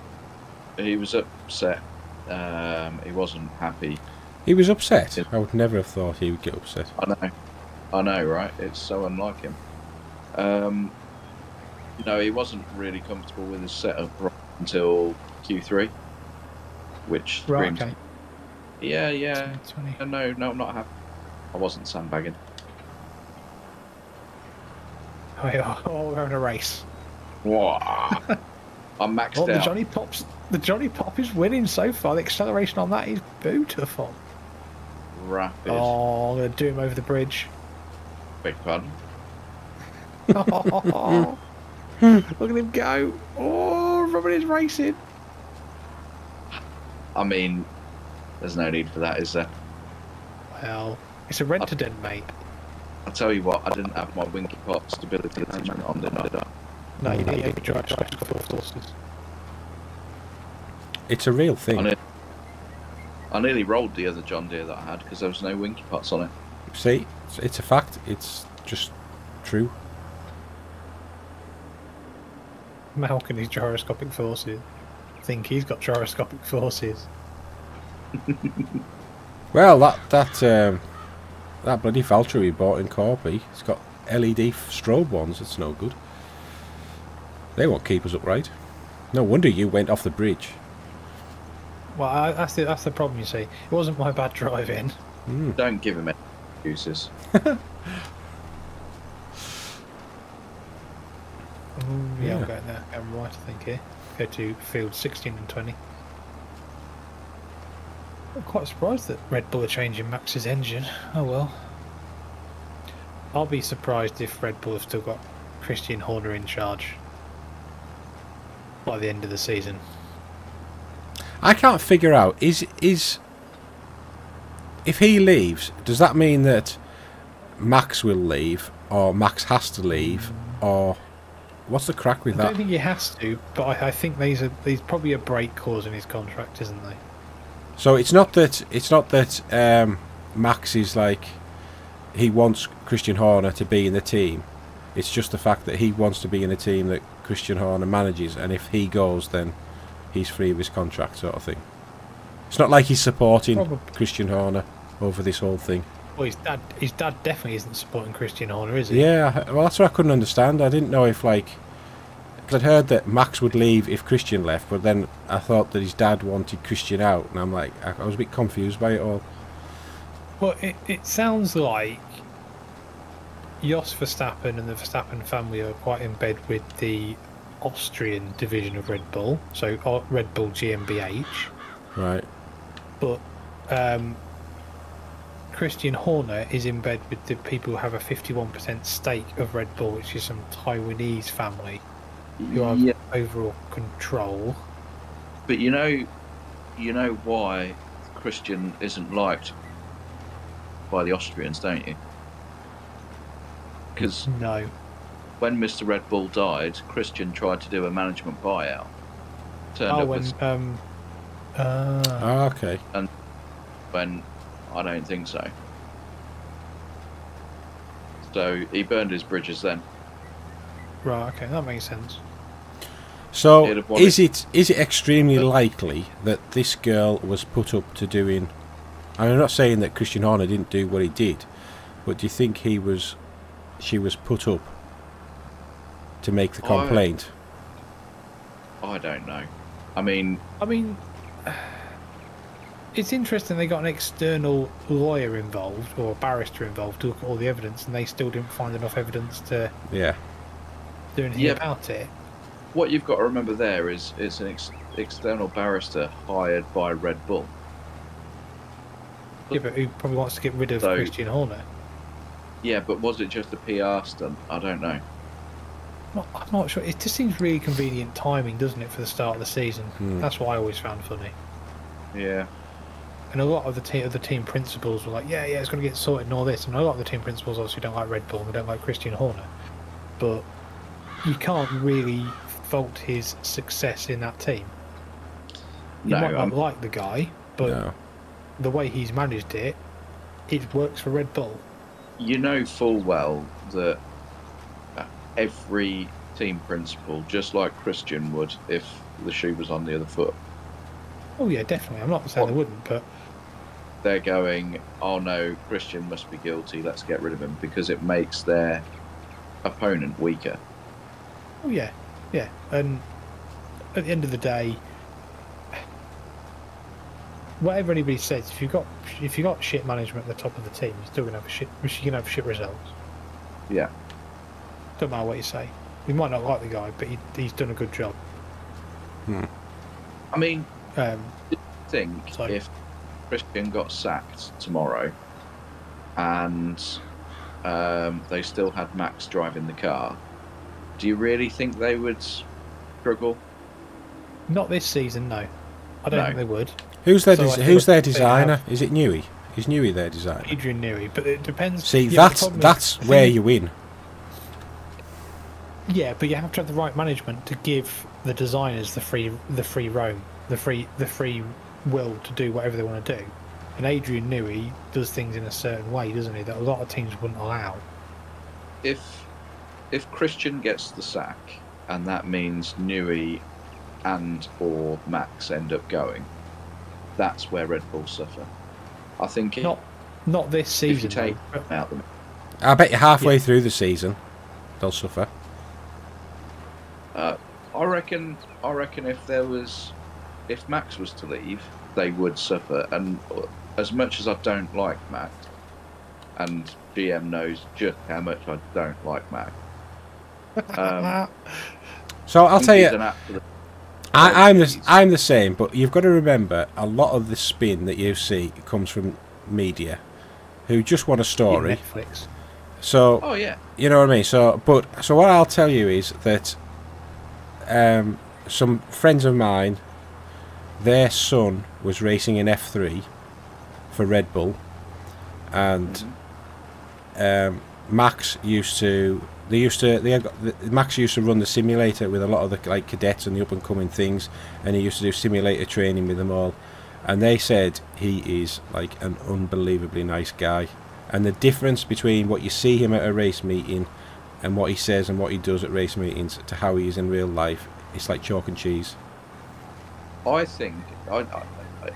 C: He was upset. Um, he wasn't happy.
B: He was upset. I would never have thought he would get upset.
C: I know. I know, right? It's so unlike him. Um, no, he wasn't really comfortable with his setup right until Q3, which
A: Right.
C: screams.
A: Okay.
C: Yeah, yeah.
A: 20.
C: No, no, no, I'm not happy. I wasn't sandbagging.
A: Oh, yeah. oh, we're having a race.
C: Whoa. I'm maxed
A: Oh, the
C: out.
A: Johnny Pops, the Johnny Pop is winning so far. The acceleration on that is beautiful.
C: Rapid.
A: Oh, I'm gonna do him over the bridge.
C: Big pardon.
A: Look at him go! Oh, Robin is racing.
C: I mean, there's no need for that, is there?
A: Well, it's a rent to dent, mate.
C: I'll tell you what, I didn't have my Winky Pot stability attachment on, did I?
A: No, you need a gyroscopic forces.
B: It's a real
C: I,
B: thing.
C: ne- I nearly rolled the other John Deere that I had because there was no winky pots on it.
B: See, it's, it's a fact. It's just true.
A: How can his gyroscopic forces think he's got gyroscopic forces?
B: Well, that that um, that bloody Valtra we bought in Corby, it's got LED strobe ones. It's no good. They won't keep us upright. No wonder you went off the bridge.
A: Well, I, that's the that's the problem. You see, it wasn't my bad driving.
C: Don't give him any excuses.
A: Mm, yeah,
B: Yeah.
A: I'm going there. I'm right, I think here. Go to field 16 and 20. I'm quite surprised that Red Bull are changing Max's engine. Oh well. I'll be surprised if Red Bull have still got Christian Horner in charge by the end of the season.
B: I can't figure out is is if he leaves, does that mean that Max will leave, or Max has to leave, or what's the crack with that?
A: I don't think he has to, but I, I think there's a there's probably a break clause in his contract, isn't there?
B: So it's not that it's not that um, Max is like he wants Christian Horner to be in the team. It's just the fact that he wants to be in a team that Christian Horner manages, and if he goes, then he's free of his contract, sort of thing. It's not like he's supporting
A: Probably.
B: Christian Horner over this whole thing.
A: Well, his dad his dad definitely isn't supporting Christian Horner, is he?
B: Yeah, well, that's what I couldn't understand. I didn't know if like because I'd heard that Max would leave if Christian left, but then I thought that his dad wanted Christian out, and I'm like, I, was a bit confused by it all.
A: Well, it, it sounds like Jos Verstappen and the Verstappen family are quite in bed with the Austrian division of Red Bull, so uh, Red Bull GmbH.
B: Right.
A: But um, Christian Horner is in bed with the people who have a 51% stake of Red Bull, which is some Taiwanese family who have
C: Yeah,
A: overall control.
C: but you know, you know why Christian isn't liked by the Austrians, don't you? Because
A: No.
C: when Mr. Red Bull died, Christian tried to do a management buyout. Turned
A: Oh,
C: up
A: when
C: with
A: um, uh,
B: Ah, okay.
C: and when I don't think so. So he burned his bridges then.
A: right, okay, that makes sense.
B: So
C: He'd have wanted-
B: is it is it extremely likely that this girl was put up to doing? I'm not saying that Christian Horner didn't do what he did, but do you think he was, she was put up to make the
C: I-
B: complaint?
C: I don't know. I mean,
A: I mean, it's interesting they got an external lawyer involved or a barrister involved to look at all the evidence, and they still didn't find enough evidence to
B: Yeah.
A: do anything
C: Yeah.
A: about it.
C: what you've got to remember there is it's an ex- external barrister hired by Red Bull.
A: Yeah, but who probably wants to get rid of
C: So-
A: Christian Horner?
C: Yeah, but was it just a PR stunt? I don't know.
A: Not, I'm not sure. It just seems really convenient timing, doesn't it, for the start of the season?
B: Hmm.
A: That's what I always found funny.
C: Yeah.
A: And a lot of the team, of the team principals were like, "Yeah, yeah, it's going to get sorted and all this." And a lot of the team principals obviously don't like Red Bull and they don't like Christian Horner, but you can't really fault his success in that team. You
C: No,
A: might not
C: um,
A: like the guy, but
B: no.
A: the way he's managed it, it works for Red Bull.
C: you know full well that uh, every team principal, just like Christian would if the shoe was on the other foot,
A: Oh yeah, definitely. I'm not saying they wouldn't, but
C: they're going, oh no, Christian must be guilty, let's get rid of him because it makes their opponent weaker.
A: oh yeah, yeah. And at the end of the day, whatever anybody says, if you got if you got shit management at the top of the team, you're still gonna have a shit. You're gonna have shit results.
C: Yeah.
A: Don't matter what you say. We might not like the guy, but he, he's done a good job. Hmm.
C: I mean,
A: Um,
C: think
A: So-
C: if Christian got sacked tomorrow and um, they still had Max driving the car, do you really think they would struggle?
A: not this season, no. I don't
C: No.
A: think they would.
B: Who's their
A: So
B: des- Who's their designer?
A: have-
B: Is it Newey? Is Newey their designer?
A: Adrian Newey, but it depends.
B: See,
A: yeah, but
B: that's
A: is-
B: that's where you win.
A: Yeah, but you have to have the right management to give the designers the free the free roam, the free the free will to do whatever they want to do. And Adrian Newey does things in a certain way, doesn't he? That a lot of teams wouldn't allow.
C: If if Christian gets the sack, and that means Newey and or Max end up going, that's where Red Bull suffer. I think
A: Not not this
C: if you
A: season.
C: take
A: though,
C: out the
B: I bet you halfway
A: Yeah.
B: through the season, they'll suffer.
C: Uh, I reckon. I reckon if there was, if Max was to leave, they would suffer. And uh, as much as I don't like Max, and GM knows just how much I don't like Max. Um,
B: So I'll tell you, I, I'm the I'm the same, but you've got to remember a lot of the spin that you see comes from media, who just want a
A: yeah,
B: story.
A: Netflix.
C: Oh yeah,
B: you know what I mean. So, but so what I'll tell you is that um, some friends of mine, their son was racing in F3 for Red Bull, and um, Max used to. They used to. They got, Max used to run the simulator with a lot of the like cadets and the up and coming things, and he used to do simulator training with them all. And they said he is like an unbelievably nice guy. And the difference between what you see him at a race meeting and what he says and what he does at race meetings to how he is in real life, it's like chalk and cheese.
C: I think I, I,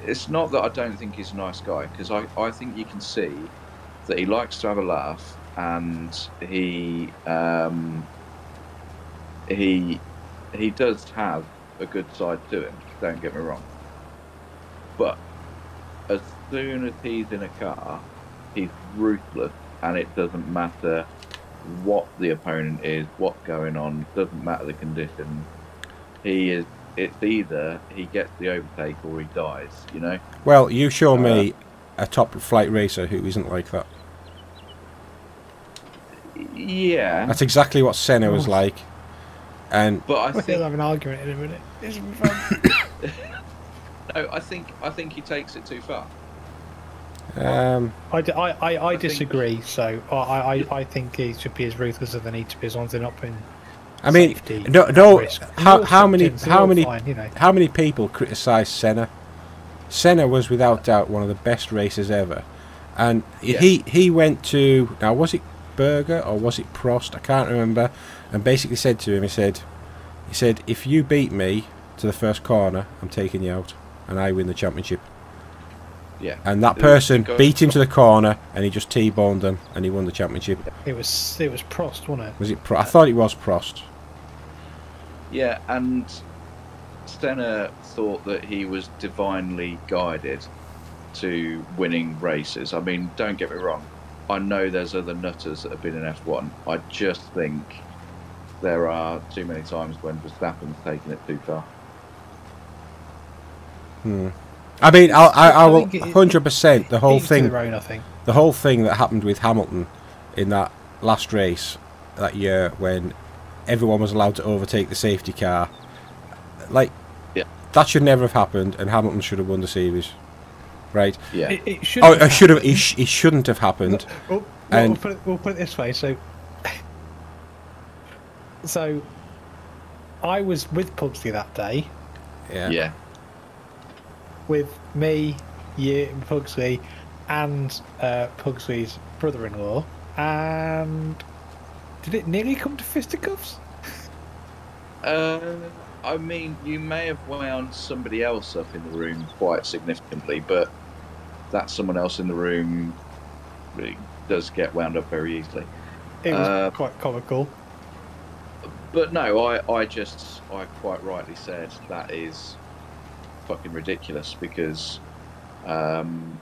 C: it's not that I don't think he's a nice guy because I, I think you can see that he likes to have a laugh and he um, he he does have a good side to him. Don't get me wrong, but as soon as he's in a car, he's ruthless, and it doesn't matter what the opponent is, what's going on. Doesn't matter the conditions. He is it's either he gets the overtake or he dies, you know?
B: Well, you show me a top flight racer who isn't like that.
C: Yeah.
B: That's exactly what Senna was like. And
C: But I
A: We'll
C: think
A: have an argument in a minute. This will be fun.
C: no, I think I think he takes it too far.
B: um,
A: I, d- I, I, I
C: think-
A: disagree. So I, I, I think he should be as ruthless as they need to be, as long as they're not putting.
B: I mean,
A: safety
B: no, no. How how many how many
A: fine, you know.
B: how many people criticised Senna? Senna was without doubt one of the best racers ever, and
C: Yeah.
B: he he went to now was it Berger or was it Prost? I can't remember, and basically said to him, he said, he said, if you beat me to the first corner, I'm taking you out, and I win the championship.
C: Yeah.
B: And that person beat him to the corner, and he just t-boned them, and he won the championship.
A: It was it was Prost, wasn't it?
B: Was it? Pro- I thought it was Prost.
C: Yeah, and Senna thought that he was divinely guided to winning races. I mean, don't get me wrong. I know there's other nutters that have been in F1. I just think there are too many times when Verstappen's taken it too far.
B: Hmm. I mean, I'll, I, I
A: I
B: will hundred percent. The whole
A: Each to
B: thing,
A: their own, I think.
B: the whole thing that happened with Hamilton in that last race that year when everyone was allowed to overtake the safety car, like
C: Yeah.
B: that should never have happened, and Hamilton should have won the series, right?
C: Yeah.
A: It, it should.
B: Oh, it should have. It, sh- it shouldn't have happened.
A: Well,
B: And-
A: we'll, put it, we'll put it this way. So, so I was with Pugsley that day.
B: Yeah.
C: yeah.
A: With me, you, and Pugsley, and uh, Pugsley's brother-in-law, and did it nearly come to fisticuffs?
C: Uh, I mean, you may have wound somebody else up in the room quite significantly, but that someone else in the room really does get wound up very easily.
A: It was
C: Uh,
A: quite comical.
C: But no, I, I just, I quite rightly said that is fucking ridiculous because, um,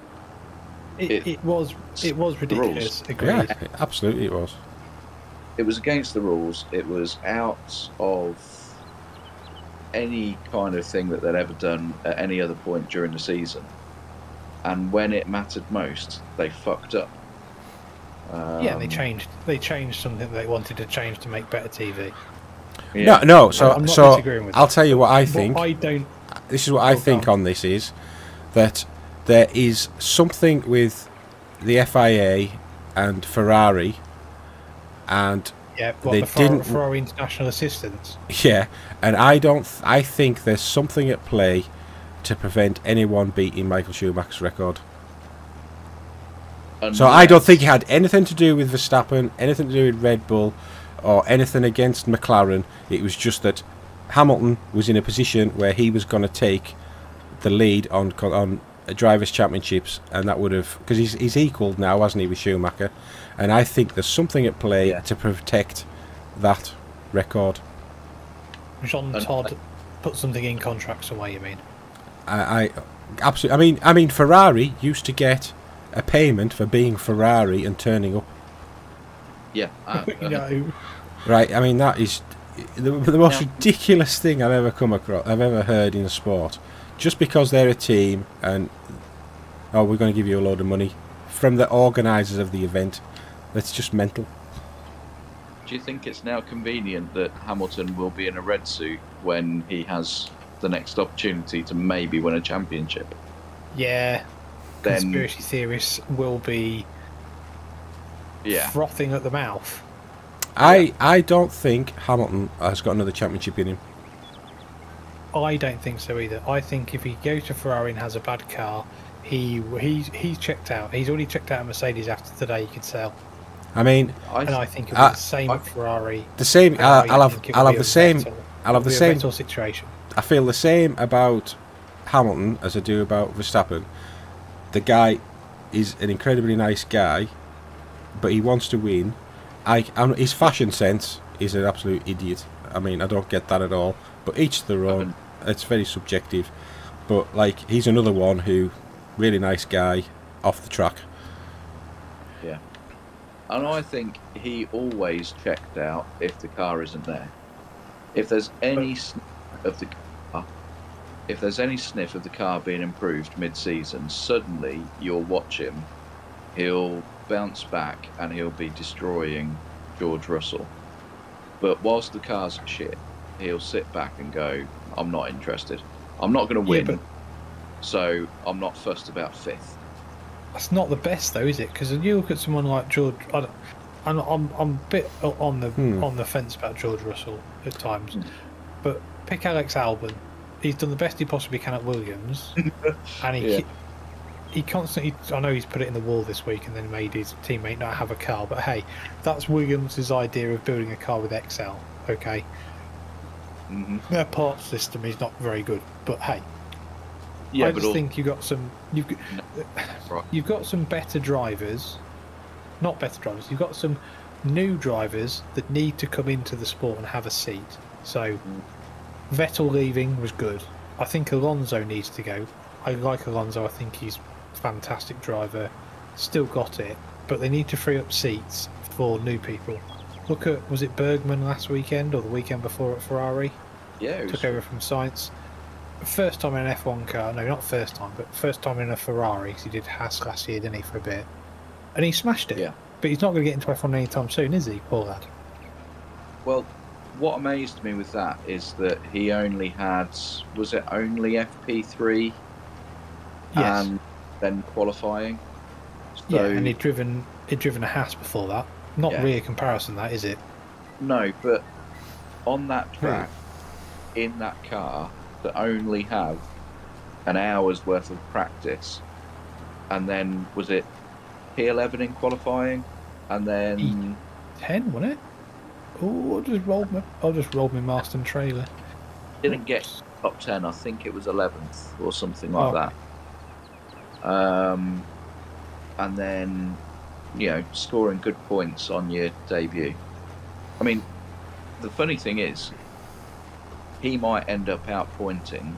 A: It,
C: it-
A: it, was it was ridiculous. Agreed.
B: Yeah, absolutely it was.
C: it was against the rules. It was out of any kind of thing that they'd ever done at any other point during the season. And when it mattered most, they fucked up. Um,
A: Yeah, they changed. They changed something they wanted to change to make better TV.
C: yeah.
B: No, no. So,
A: I'm not
B: so
A: disagreeing with
B: I'll
A: that.
B: tell you what I
A: But
B: think.
A: I don't.
B: This is what I
A: Oh,
B: think
A: on.
B: on this is that there is something with the FIA and Ferrari and
A: Yeah, what,
B: They
A: the Ferrari,
B: didn't-
A: Ferrari international assistance.
B: Yeah, and I don't. Th- I think there's something at play to prevent anyone beating Michael Schumacher's record. So I don't think it had anything to do with Verstappen, anything to do with Red Bull, or anything against McLaren. It was just that Hamilton was in a position where he was going to take the lead on on drivers' championships, and that would have because he's he's equalled now, hasn't he, with Schumacher? And I think there's something at play
C: Yeah.
B: to protect that record.
A: Jean
C: And-
A: Todt put something in contracts somewhere. You mean?
B: I, I absolutely. I mean, I mean, Ferrari used to get a payment for being Ferrari and turning up.
C: Yeah. uh, uh,
A: no.
B: Right. I mean, that is the, the most
C: Yeah.
B: ridiculous thing I've ever come across. I've ever heard in a sport. Just because they're a team and oh, we're going to give you a load of money from the organisers of the event. That's just mental.
C: Do you think it's now convenient that Hamilton will be in a red suit when he has the next opportunity to maybe win a championship?
A: Yeah.
C: Then,
A: Conspiracy theorists will be
C: yeah,
A: frothing at the mouth.
B: I I don't think Hamilton has got another championship in him.
A: I don't think so either. I think if he goes to Ferrari and has a bad car, he he's he's checked out. He's already checked out a Mercedes after today. He could sell,
B: I mean,
C: I,
A: and I think it'll be the same
C: I-
A: at Ferrari.
B: the same.
A: and
B: I'll,
A: I
B: I'll have I'll have the same.
A: Vettel-
B: I'll have the
A: it'll be a
B: same
A: situation.
B: I feel the same about Hamilton as I do about Verstappen. The guy is an incredibly nice guy, but he wants to win. I, i his fashion sense is an absolute idiot. I mean, I don't get that at all. But each to their own. It's very subjective. But like, he's another one who, really nice guy, off the track.
C: yeah. And I think he always checked out if the car isn't there. If there's any sniff of the car, if there's any sniff of the car being improved mid-season, suddenly you'll watch him. He'll bounce back and he'll be destroying George Russell. But whilst the car's shit, he'll sit back and go, "I'm not interested. I'm not going to
A: Yeah,
C: win,
A: but-
C: so I'm not fussed about fifth.
A: That's not the best though, is it? Because you look at someone like George. I don't, I'm, I'm I'm a bit on the
B: Hmm.
A: on the fence about George Russell at times,
C: Hmm.
A: but pick Alex Albon. He's done the best he possibly can at Williams, and he
C: Yeah.
A: He constantly. I know he's put it in the wall this week, and then made his teammate not have a car. But hey, that's Williams' idea of building a car with Excel. Okay,
C: hmm
A: their parts system is not very good, but hey,
C: Yeah,
A: I just
C: all,
A: think you've got some. You've got,
C: right.
A: you've got some better drivers, not better drivers. You've got some new drivers that need to come into the sport and have a seat. So Vettel leaving was good. I think Alonso needs to go. I like Alonso. I think he's fantastic driver. Still got it, but they need to free up seats for new people. Look at was it Bearman last weekend or the weekend before at Ferrari?
C: yeah, was,
A: took over from Sainz. First time in an F1 car, no, not first time, but first time in a Ferrari 'cause he did Haas last year, didn't he, for a bit? And he smashed it.
C: Yeah.
A: But he's not going to get into F1 anytime soon, is he, poor lad?
C: Well, what amazed me with that is that he only had was it only FP3
A: Yes.
C: and then qualifying.
A: yeah, and he'd driven he'd driven a Haas before that. Not
C: Yeah.
A: really a comparison, that is it?
C: no, but on that hmm. track, in that car, that only have an hour's worth of practice, and then was it P11 in qualifying, and then
A: Ten, wasn't it? Oh, I just rolled my I just rolled my Marston trailer.
C: didn't get top 10 i think it was 11th or something like
A: Oh.
C: that um, and then you know scoring good points on your debut i mean the funny thing is he might end up outpointing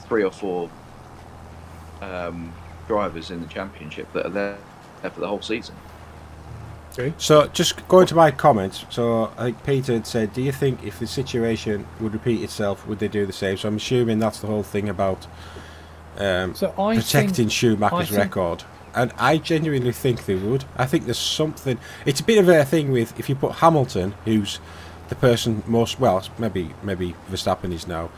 C: three or four um, drivers in the championship that are there for the whole season
B: So, just going to my comments. So, I think Peter had said, "Do you think if the situation would repeat itself, would they do the same?" So, I'm assuming that's the whole thing about um,
A: So I
B: protecting Schumacher's
A: think-
B: record. And I genuinely think they would. I think there's something. It's a bit of a thing with if you put Hamilton, who's the person most well, maybe maybe Verstappen is now,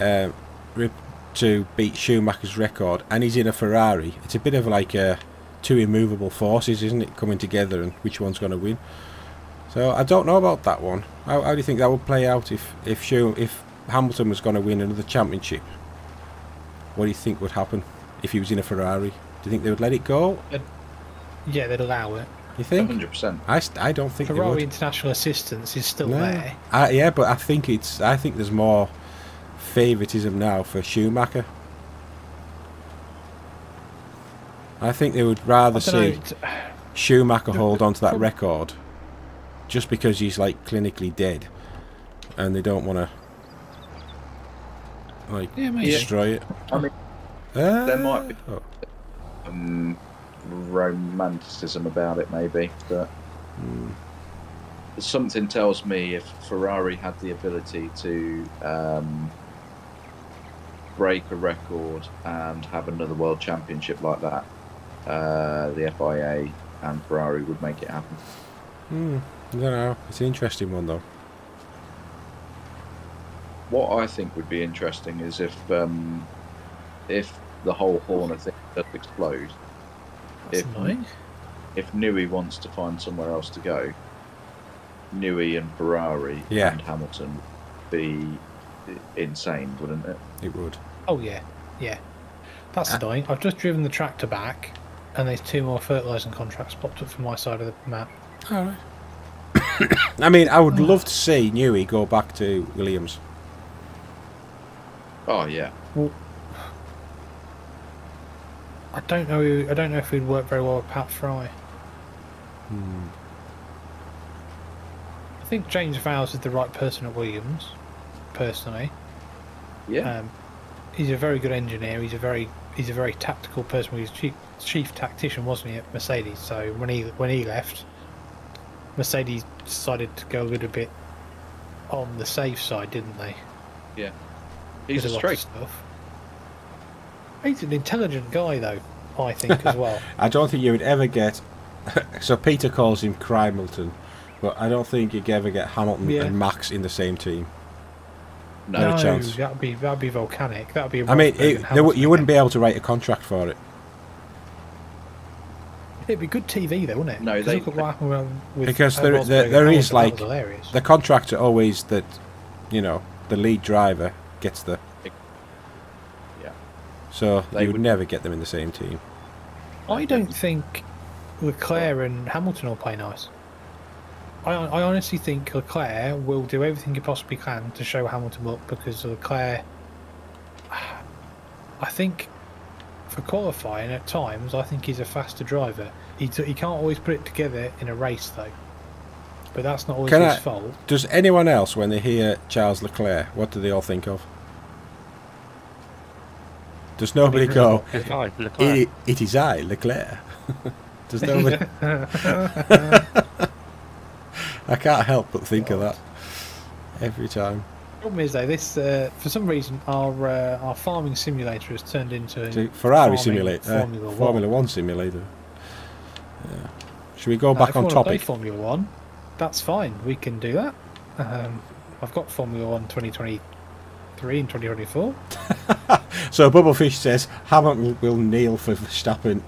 B: um, re- to beat Schumacher's record, and he's in a Ferrari. It's a bit of like a two immovable forces, isn't it, coming together, and which one's going to win? So I don't know about that one. How, how do you think that would play out if if Schu- if Hamilton was going to win another championship? What do you think would happen if he was in a Ferrari? Do you think they would let it go?
A: Yeah, they'd allow it.
B: You think?
C: 100%.
B: I, I don't think they
A: Ferrari
B: would.
A: International Assistance is still
B: No.
A: there.
B: I, yeah, but I think it's. I think there's more favouritism now for Schumacher. I think they would rather
A: I don't know,
B: see Schumacher hold on to that record, just because he's like clinically dead, and they don't want to like
A: Yeah, maybe.
B: destroy it.
C: I mean,
B: there
C: might be-
B: Oh,
C: um, romanticism about it, maybe, but
B: hmm.
C: something tells me if Ferrari had the ability to um, break a record and have another world championship like that, uh, the FIA and Ferrari would make it happen.
B: Hmm, I don't know. It's an interesting one though.
C: What I think would be interesting is if um, if the whole Horner thing does explode,
A: That's
C: if-
A: annoying.
C: if Newey wants to find somewhere else to go, Newey and Ferrari
B: Yeah.
C: and Hamilton be insane, wouldn't it?
B: It would.
A: Oh yeah, yeah. That's
B: Ah.
A: annoying. I've just driven the tractor back, and there's two more fertilising contracts popped up from my side of the map.
B: All right. I mean, I would love to see Newey go back to Williams.
C: Oh yeah, Well,
A: I don't know. I don't know if we'd work very well with Pat Fry.
B: Hmm.
A: I think James Vowles is the right person at Williams, personally.
C: yeah.
A: Um, he's a very good engineer. He's a very he's a very tactical person. He was chief, chief tactician, wasn't he, at Mercedes? So when he when he left, Mercedes decided to go a little bit on the safe side, didn't they?
C: He's a
A: lot of
C: straight.
A: stuff. He's an intelligent guy, though. I think as well.
B: I don't think you would ever get. so Peter calls him Crimilton, but I don't think you'd ever get Hamilton
A: Yeah.
B: and Max in the same team.
C: No,
B: No. chance.
A: that'd be that'd be volcanic. That'd be.
B: I mean, it, there, w- you wouldn't be able to write a contract for it
A: It'd be good TV, though, wouldn't it?
C: No,
A: 'Cause
C: they-
A: look at with- with
B: Because there- there- there is, like,
A: hilarious.
B: the contracts are always that, you know, the lead driver gets the.
C: Yeah.
B: So
C: They
B: you would
C: would-
B: never get them in the same team.
A: I don't think Leclerc and Hamilton will play nice. I, I honestly think Leclerc will do everything he possibly can to show Hamilton up because Leclerc. I think for qualifying at times, I think he's a faster driver. He, he can't always put it together in a race though. But that's not always
B: Can
A: his
B: I-
A: fault.
B: Does anyone else, when they hear Charles Leclerc, what do they all think of? Does nobody go,
D: It's fine.
B: It, it is I, Leclerc? Does nobody? I can't help but think of that every time.
A: problem is though, this uh, for some reason our uh, our farming simulator has turned into a
B: To Ferrari
A: farming
B: simulator, uh,
A: Formula One.
B: Formula One simulator. Yeah. Should we go
A: Now,
B: back on topic?
A: Formula One, that's fine. We can do that. Um, I've got Formula One 2023 and 2024.
B: So Bubblefish says Hamilton will kneel for Verstappen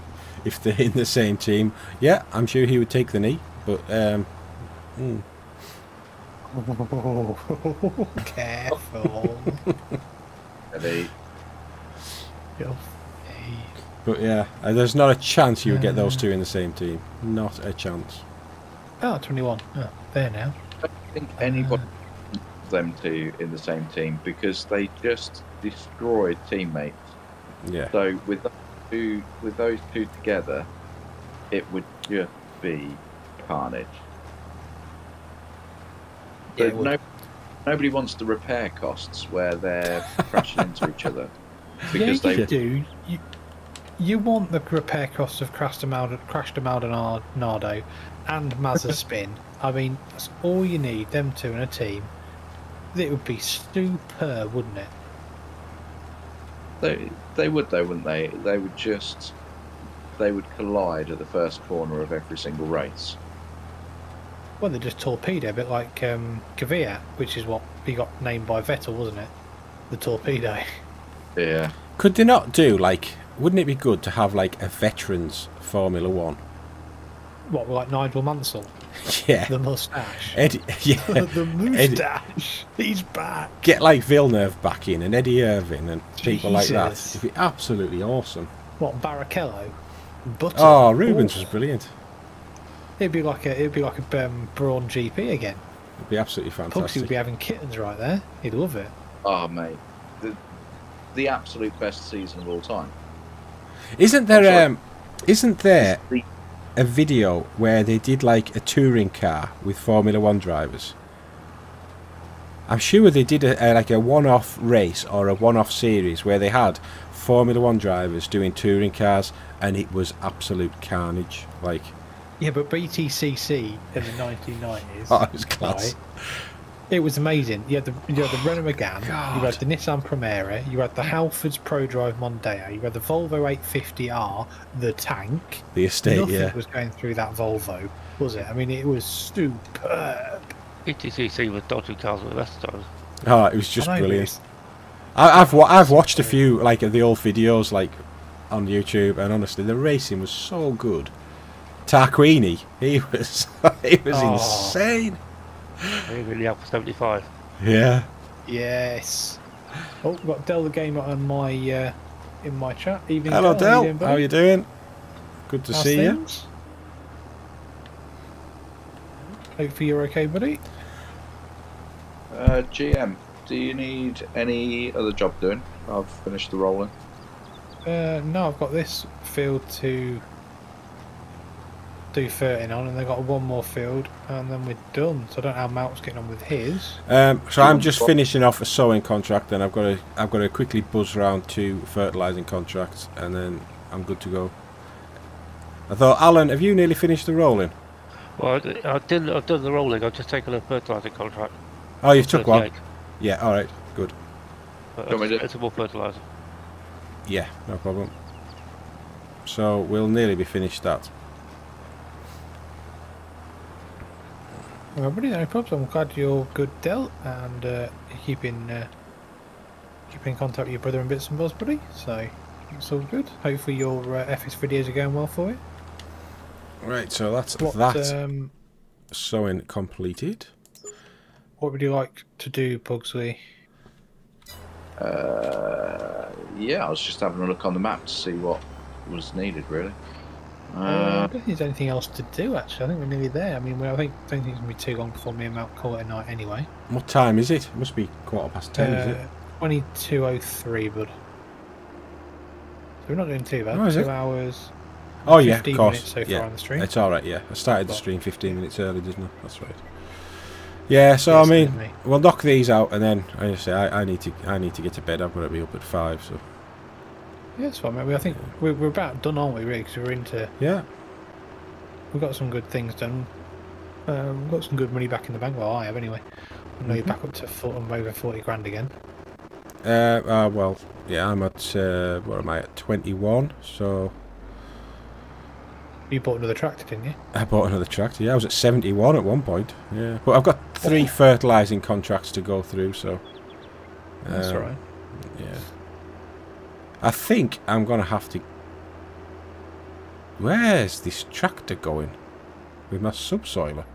B: if they're in the same team. Yeah, I'm sure he would take the knee, but um, mm,
A: Careful.
C: They,
B: but yeah, uh, there's not a chance you would get those two in the same team. Not a chance.
A: Oh, 21. Oh, there now.
C: I don't think anybody wants them two in the same team because they just destroyed teammates.
B: Yeah,
C: So with those two, with those two together, it would just be carnage.
A: Yeah,
C: But
A: it would.
C: no, nobody wants the repair costs where they're crashing into each other because
A: yeah, you
C: they
A: do. You, you want the repair costs of Crash to Maldonado and Mazza Spin. I mean, that's all you need, them two in a team. It would be superb, wouldn't it?
C: They they would though, wouldn't they? They would just they would collide at the first corner of every single race.
A: Well, they just torpedo a bit like um, Kvyat, which is what he got named by Vettel, wasn't it? The torpedo.
C: Yeah.
B: could they not do like? Wouldn't it be good to have like a veterans Formula One?
A: What like Nigel Mansell,
B: Yeah.
A: the mustache.
B: Eddie, yeah.
A: the moustache. He's back.
B: Get like Villeneuve back in and Eddie Irvine and people like that. It'd be absolutely awesome.
A: What Barrichello? Butter.
B: Oh, Rubens
A: Ooh.
B: was brilliant.
A: It'd be like a it'd be like a um, Braun GP again.
B: It'd be absolutely fantastic.
A: Pugsy
B: fantastic.
A: would be having kittens right there. He'd love it.
C: Oh, mate. The, the absolute best season of all time.
B: Isn't
C: I'm sorry.
B: there um, isn't there
C: The-
B: a video where they did like a touring car with Formula One drivers? I'm sure they did a, a like a one-off race or a one-off series where they had Formula One drivers doing touring cars, and it was absolute carnage. Like,
A: Yeah, but BTCC in the 1990s.
B: oh, it was class.
A: right, It was amazing. You had the you had the Renault Megane, you had the Nissan Primera, you had the Halfords ProDrive Mondeo, you had the Volvo 850R, the tank.
B: The estate,
A: Nothing
B: yeah.
A: was going through that Volvo, was it? I mean, it was superb.
D: ETCC was dodging cars at the best of times.
B: Oh, ah, it was just
A: I know
B: brilliant. I, I've I've watched a few like of the old videos like on YouTube, and honestly, the racing was so good. Tarquini, he was he was
A: Oh.
B: insane.
D: Even the Alfa 75.
B: Yeah.
A: Yes. Oh, we've got Dell the Gamer on my uh, in my chat. Evening.
B: Hello,
A: Dell.
B: Del. How are you doing? Good to
A: How's
B: see you.
A: things? Hopefully you're okay, buddy.
C: Uh, GM, do you need any other job doing? I've finished the rolling.
A: Uh, no, I've got this field to do 13 on, and they've got one more field, and then we're done. So I don't know how Malc's getting on with his.
B: Um, so I'm just finishing off a sowing contract, and I've got to I've got to quickly buzz round to fertilising contracts, and then I'm good to go. I thought, Alan, have you nearly finished the rolling?
D: Well, I, I did, I've done the rolling, I've just taken a fertiliser contract.
B: Oh, you've took one. Yeah. All right. Good.
D: but
C: Do you want
D: It's, it's a more fertiliser.
B: Yeah. No problem. So we'll nearly be finished that.
A: Well, buddy, no problems. I'm glad you're good, Dell, and uh, keeping uh, keeping in contact with your brother and bits and bobs, buddy. So it's all good. Hopefully your uh, FS videos are going well for you.
B: Right. So that's
A: What
B: that
A: um,
B: sowing completed.
A: what would you like to do, Pugsley?
C: Uh, yeah, I was just having a look on the map to see what was needed, really.
A: Uh, I
C: Uh,
A: don't think there's anything else to do. Actually, I think we're nearly there. I mean, I think don't think it's gonna be too long before me and Mount call it a night anyway.
B: What time is it? It must be quarter past ten, is it?
A: Uh, Twenty-two oh three, bud. So we're not doing too bad.
B: Oh, is
A: Two
B: it?
A: hours.
B: Oh yeah, of
A: 15
B: course.
A: minutes so far
B: yeah.
A: on the stream.
B: It's all right. Yeah, I started the stream 15 minutes early, didn't I? That's right. Yeah. So I mean,
A: definitely.
B: we'll knock these out, and then I say I, I need to I need to get to bed. I've got to be up at five. So
A: Yeah, that's fine, mate. I think we're, we're about done, aren't we? Really, because we're into.
B: yeah.
A: We've got some good things done. Uh, we've got some good money back in the bank. Well, I have anyway. I know you're
B: Mhm.
A: back up to four, I'm over forty grand again.
B: Uh, uh, well, yeah. I'm at uh, what am I at 21? So
A: You bought another tractor, didn't you?
B: I bought another tractor. Yeah, I was at 71 at one point. Yeah, but I've got three fertilizing contracts to go through. So
A: That's
B: um,
A: all right.
B: Yeah. I think I'm gonna have to. Where's this tractor going? With my subsoiler.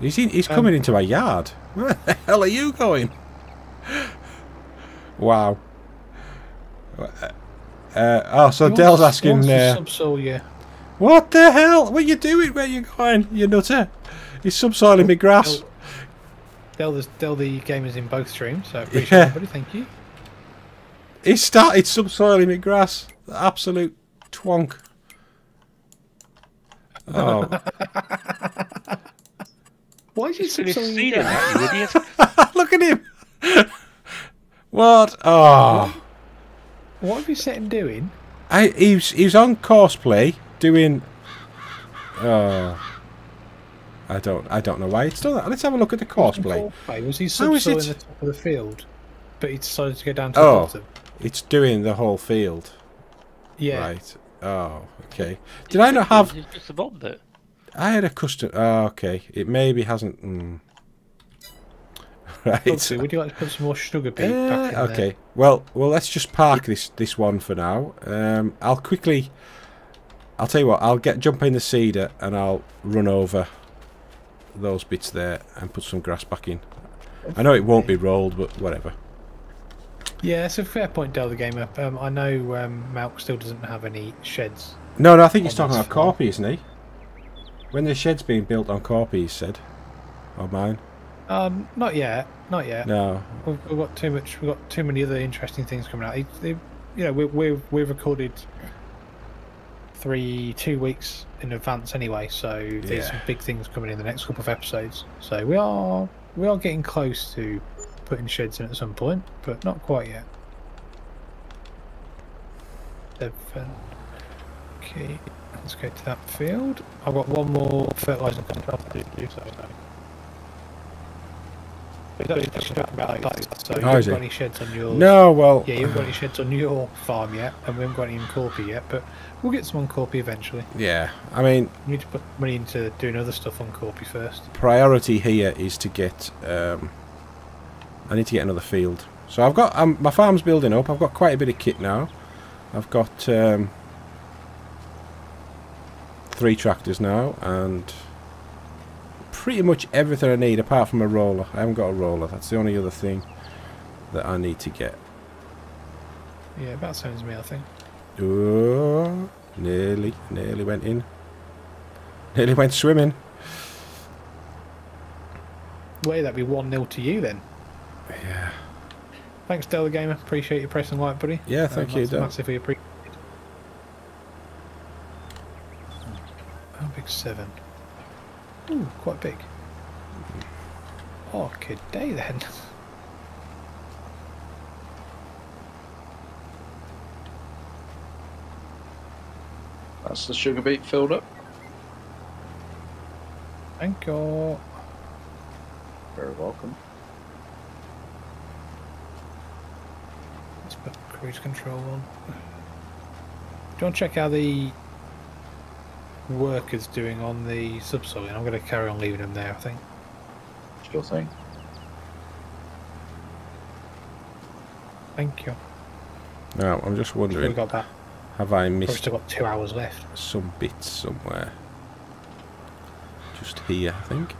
B: He's in, he's
A: Um,
B: coming into my yard. Where the hell are you going? wow. Uh, uh, oh, so Dell's asking, uh,
A: subsoil you.
B: what the hell? What are you doing? Where are you going? You nutter. He's subsoiling me grass.
A: Dell, Dell, the, Dell the gamers in both streams, so I appreciate
B: Yeah.
A: it, buddy. Thank you.
B: He started subsoiling me grass. The absolute twonk. Oh, oh.
A: Why is he
D: Just finished
A: subsoiling
D: seeding
A: you?
D: that, you idiot.
B: look at him. what? Oh,
A: What have you set him doing?
B: I, he was he was on Courseplay doing. Oh, I don't I don't know why it's done that. Let's have a look at the Courseplay.
A: Courseplay? Was he subsoiling the top of the field, but he decided to go down to
B: Oh.
A: the bottom?
B: It's doing the whole field.
A: Yeah.
B: Right. Oh, okay. Did I not have?
D: It's just a bomb bit.
B: I had a custom. Oh, okay. It maybe hasn't. Mm. Right.
A: Pugsley, would you like to put some more sugar beet
B: Uh,
A: back in
B: okay.
A: there?
B: Well, well, let's just park this this one for now. Um, I'll quickly I'll tell you what. I'll get jump in the seeder and I'll run over those bits there and put some grass back in. I know it won't be rolled, but whatever.
A: Yeah, it's a fair point, Del the Gamer. Um, I know um, Malc still doesn't have any sheds.
B: No, no, I think he's talking about. Corpy, isn't he? When the shed's being built on Corpy, he said. Or mine.
A: Um, not yet, not yet.
B: No.
A: We've, we've got too much. We've got too many other interesting things coming out. They, you know, we, we've we've recorded three, two weeks in advance anyway. So there's
B: Yeah.
A: some big things coming in the next couple of episodes. So we are we are getting close to putting sheds in at some point, but not quite yet. Seven. Okay, let's go to that field. I've got one more fertilizer contract to do. So. We don't need to talk about that. So you
B: Oh,
A: any sheds on yours.
B: No, well.
A: Yeah, you haven't got any sheds on your farm yet, and we haven't got any in Corpy yet, but we'll get some on Corpy eventually.
B: Yeah, I mean,
A: We need to put money into doing other stuff on Corpy first.
B: priority here is to get. Um, I need to get another field. So I've got um, my farm's building up. I've got quite a bit of kit now. I've got um, three tractors now and pretty much everything I need apart from a roller. I haven't got a roller. That's the only other thing that I need to get.
A: Yeah, about sounds me, I think.
B: Oh, nearly, nearly went in. Nearly went swimming.
A: Way that'd be 1 0 to you then.
B: Yeah.
A: Thanks, Della Gamer. Appreciate you pressing like, buddy.
B: Yeah, thank um, you,
A: that's
B: Del.
A: Massively appreciated. How big? Seven. Ooh, quite big. Oh, good day then.
C: That's the sugar beet filled up.
A: Thank you.
C: Very welcome.
A: Let's put cruise control on. Do you want to check how the workers doing on the subsoil? I'm going to carry on leaving them there, I think.
C: Sure thing.
A: Thank you.
B: Now, I'm just wondering,
A: We've
B: wondering,
A: got that.
B: have I
A: We've
B: missed
A: still got two hours left.
B: some bits somewhere? Just here, I think.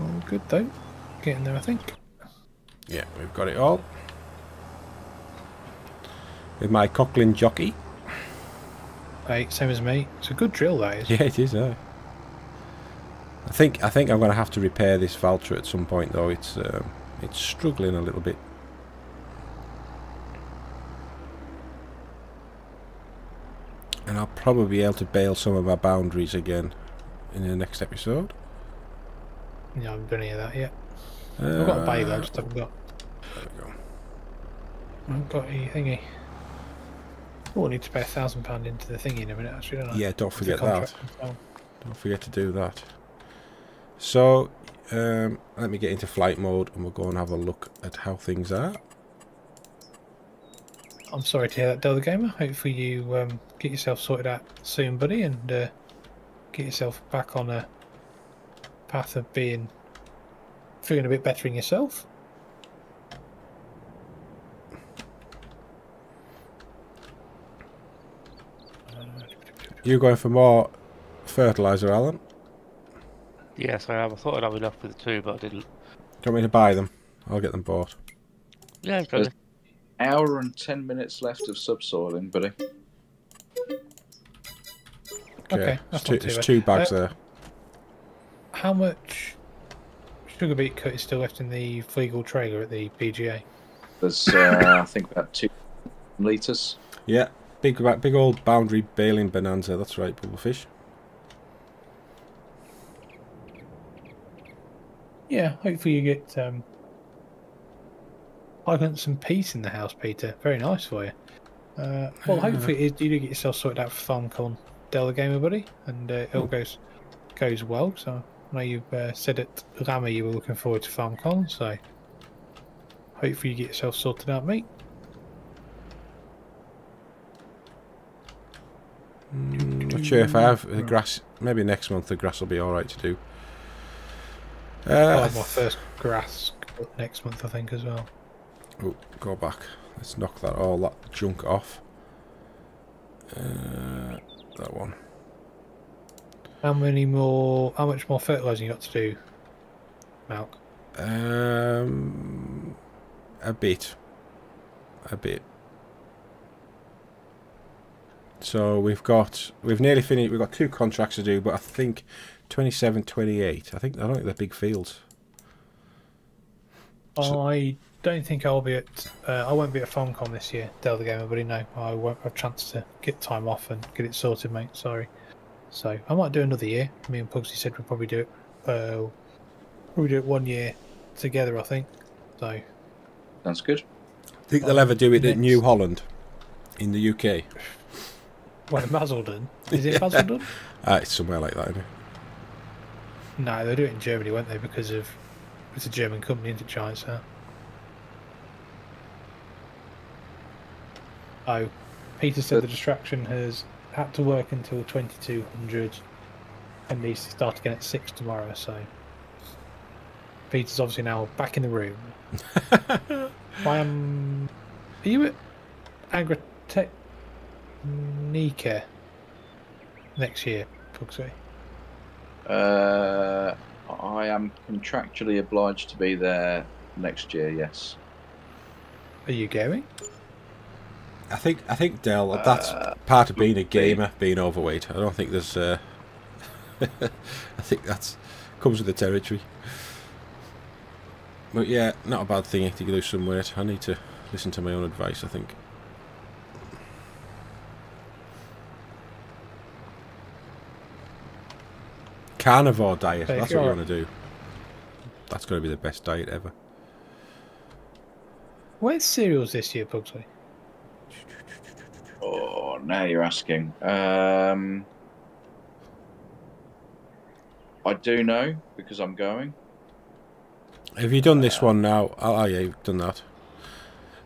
A: All good though. Getting there, I think.
B: Yeah, we've got it all. With my Köckerling jockey.
A: Hey, same as me. It's a good drill, that is.
B: Yeah, it is. Uh. I think I think I'm going to have to repair this Valtra at some point, though. It's um, it's struggling a little bit. And I'll probably be able to bail some of my boundaries again in the next episode.
A: Yeah, I haven't done any of that yet.
B: Uh,
A: I've got a bale, I just haven't got,
B: There we go.
A: I haven't got any thingy. Oh, I need to pay a thousand pound into the thingy in a minute, actually, don't I?
B: Yeah, don't forget that.
A: so.
B: Don't forget to do that. So, um, let me get into flight mode and we'll go and have a look at how things are.
A: I'm sorry to hear that, Del the Gamer. Hopefully you um, get yourself sorted out soon, buddy, and uh, get yourself back on a path of being feeling a bit better in yourself.
B: You going for more fertilizer, Alan?
D: Yes, I have. I thought I'd have enough for the two, but I didn't.
B: Do you want me to buy them? I'll get them bought.
D: Yeah, go
C: Yes. Hour and ten minutes left of subsoiling, buddy.
A: Okay, that's
B: there's two,
A: too
B: there's two bags
A: Uh,
B: there.
A: How much sugar beet cut is still left in the Fliegl trailer at the PGA?
C: There's, uh, I think, about two litres.
B: Yeah, big, big old boundary baling bonanza. That's right, bubblefish.
A: Yeah, hopefully you get um, silence and peace in the house, Peter. Very nice for you. Uh, well, hopefully you do get yourself sorted out for FarmCon Della Gamer, buddy, and uh, it all goes goes well. So I know you've uh, said at Lama you were looking forward to FarmCon, so hopefully you get yourself sorted out, mate.
B: Mm, not sure if I have the grass. Maybe next month the grass will be all right to do.
A: I'll
B: Uh,
A: have my first grass next month, I think, as well.
B: Oh, go back. Let's knock that all that junk off. Uh, that one.
A: How many more? How much more fertilising you got to do, Malc?
B: Um, a bit. A bit. So we've got we've nearly finished. We've got two contracts to do, but I think 27, 28. I think I don't think they're big fields.
A: I don't think I'll be at. Uh, I won't be at FarmCon this year. Dell the gamer, buddy. No, I won't have a chance to get time off and get it sorted, mate. Sorry. So I might do another year. Me and Pugsy said we'd probably do it. Uh, probably do it one year together. I think. So
C: Sounds good.
B: I think they'll ever do it at New Holland, in the UK.
A: well, Basildon. Is it Basildon?
B: Uh, it's somewhere like that. Isn't it?
A: no, they'll do it in Germany, won't they? Because of it's a German company, isn't it, Giant? So. Oh, Peter said the distraction has had to work until 2200 and needs to start again at 6 tomorrow, so. Peter's obviously now back in the room. I am. Are you at Agritechnica next year, Pugsy?
C: Uh, I am contractually obliged to be there next year. Yes.
A: Are you going?
B: I think I think Dell. That's part of being a gamer, being overweight. I don't think there's. Uh, I think that's comes with the territory. But yeah, not a bad thing to lose some weight. I need to listen to my own advice. I think. Carnivore diet.
A: Hey, if
B: That's what you
A: you're-
B: want to do. That's going to be the best diet ever.
A: Where's cereals this year, Pugsy?
C: Oh, now you're asking. Um, I do know because I'm going.
B: Have you done this uh, one now? Oh, oh, yeah, you've done that.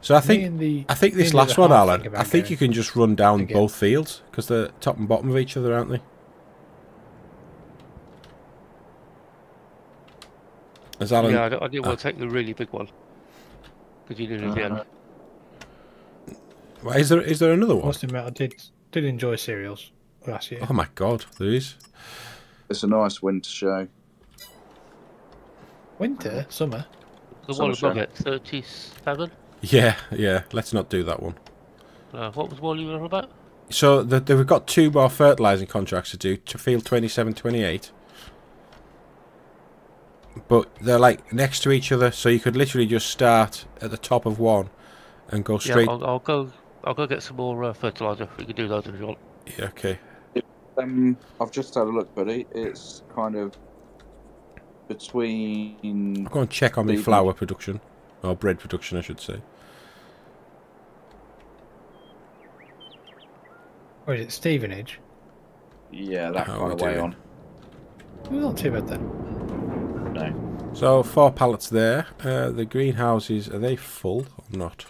B: So I think
A: the,
B: I think this last one, Alan.
A: think
B: I think you can just run down
A: again.
B: both fields because they're top and bottom of each other, aren't they? As Alan,
D: yeah, I, don't- I didn't want ah. to take the really big one because you did it at the uh-huh.
C: end.
B: Well, is there is there another one?
A: Must admit, I did did enjoy cereals last year.
B: Oh my God, there is.
C: It's a nice winter show.
A: Winter, summer.
D: The
C: Summer
D: one above
C: show.
D: it, 37.
B: Yeah, yeah. Let's not do that one.
D: Uh, what was the one you were on about?
B: So the, the, we've got two more fertilising contracts to do to field 27, 28. But they're like next to each other, so you could literally just start at the top of one and go straight.
D: Yeah, I'll, I'll go. I'll go get some more uh, fertilizer. We can do those if you want.
B: Yeah, okay.
C: Um, I've just had a look, buddy. It's kind of between.
B: I'll go and check on my
C: Maybe.
B: flour production. Or bread production, I should say.
A: Or is it Stevenage?
C: Yeah, that
B: How
C: kind
B: we
C: of way
B: doing?
C: on.
A: Well, not too bad then.
C: No.
B: So, four pallets there. Uh, the greenhouses, are they full or not?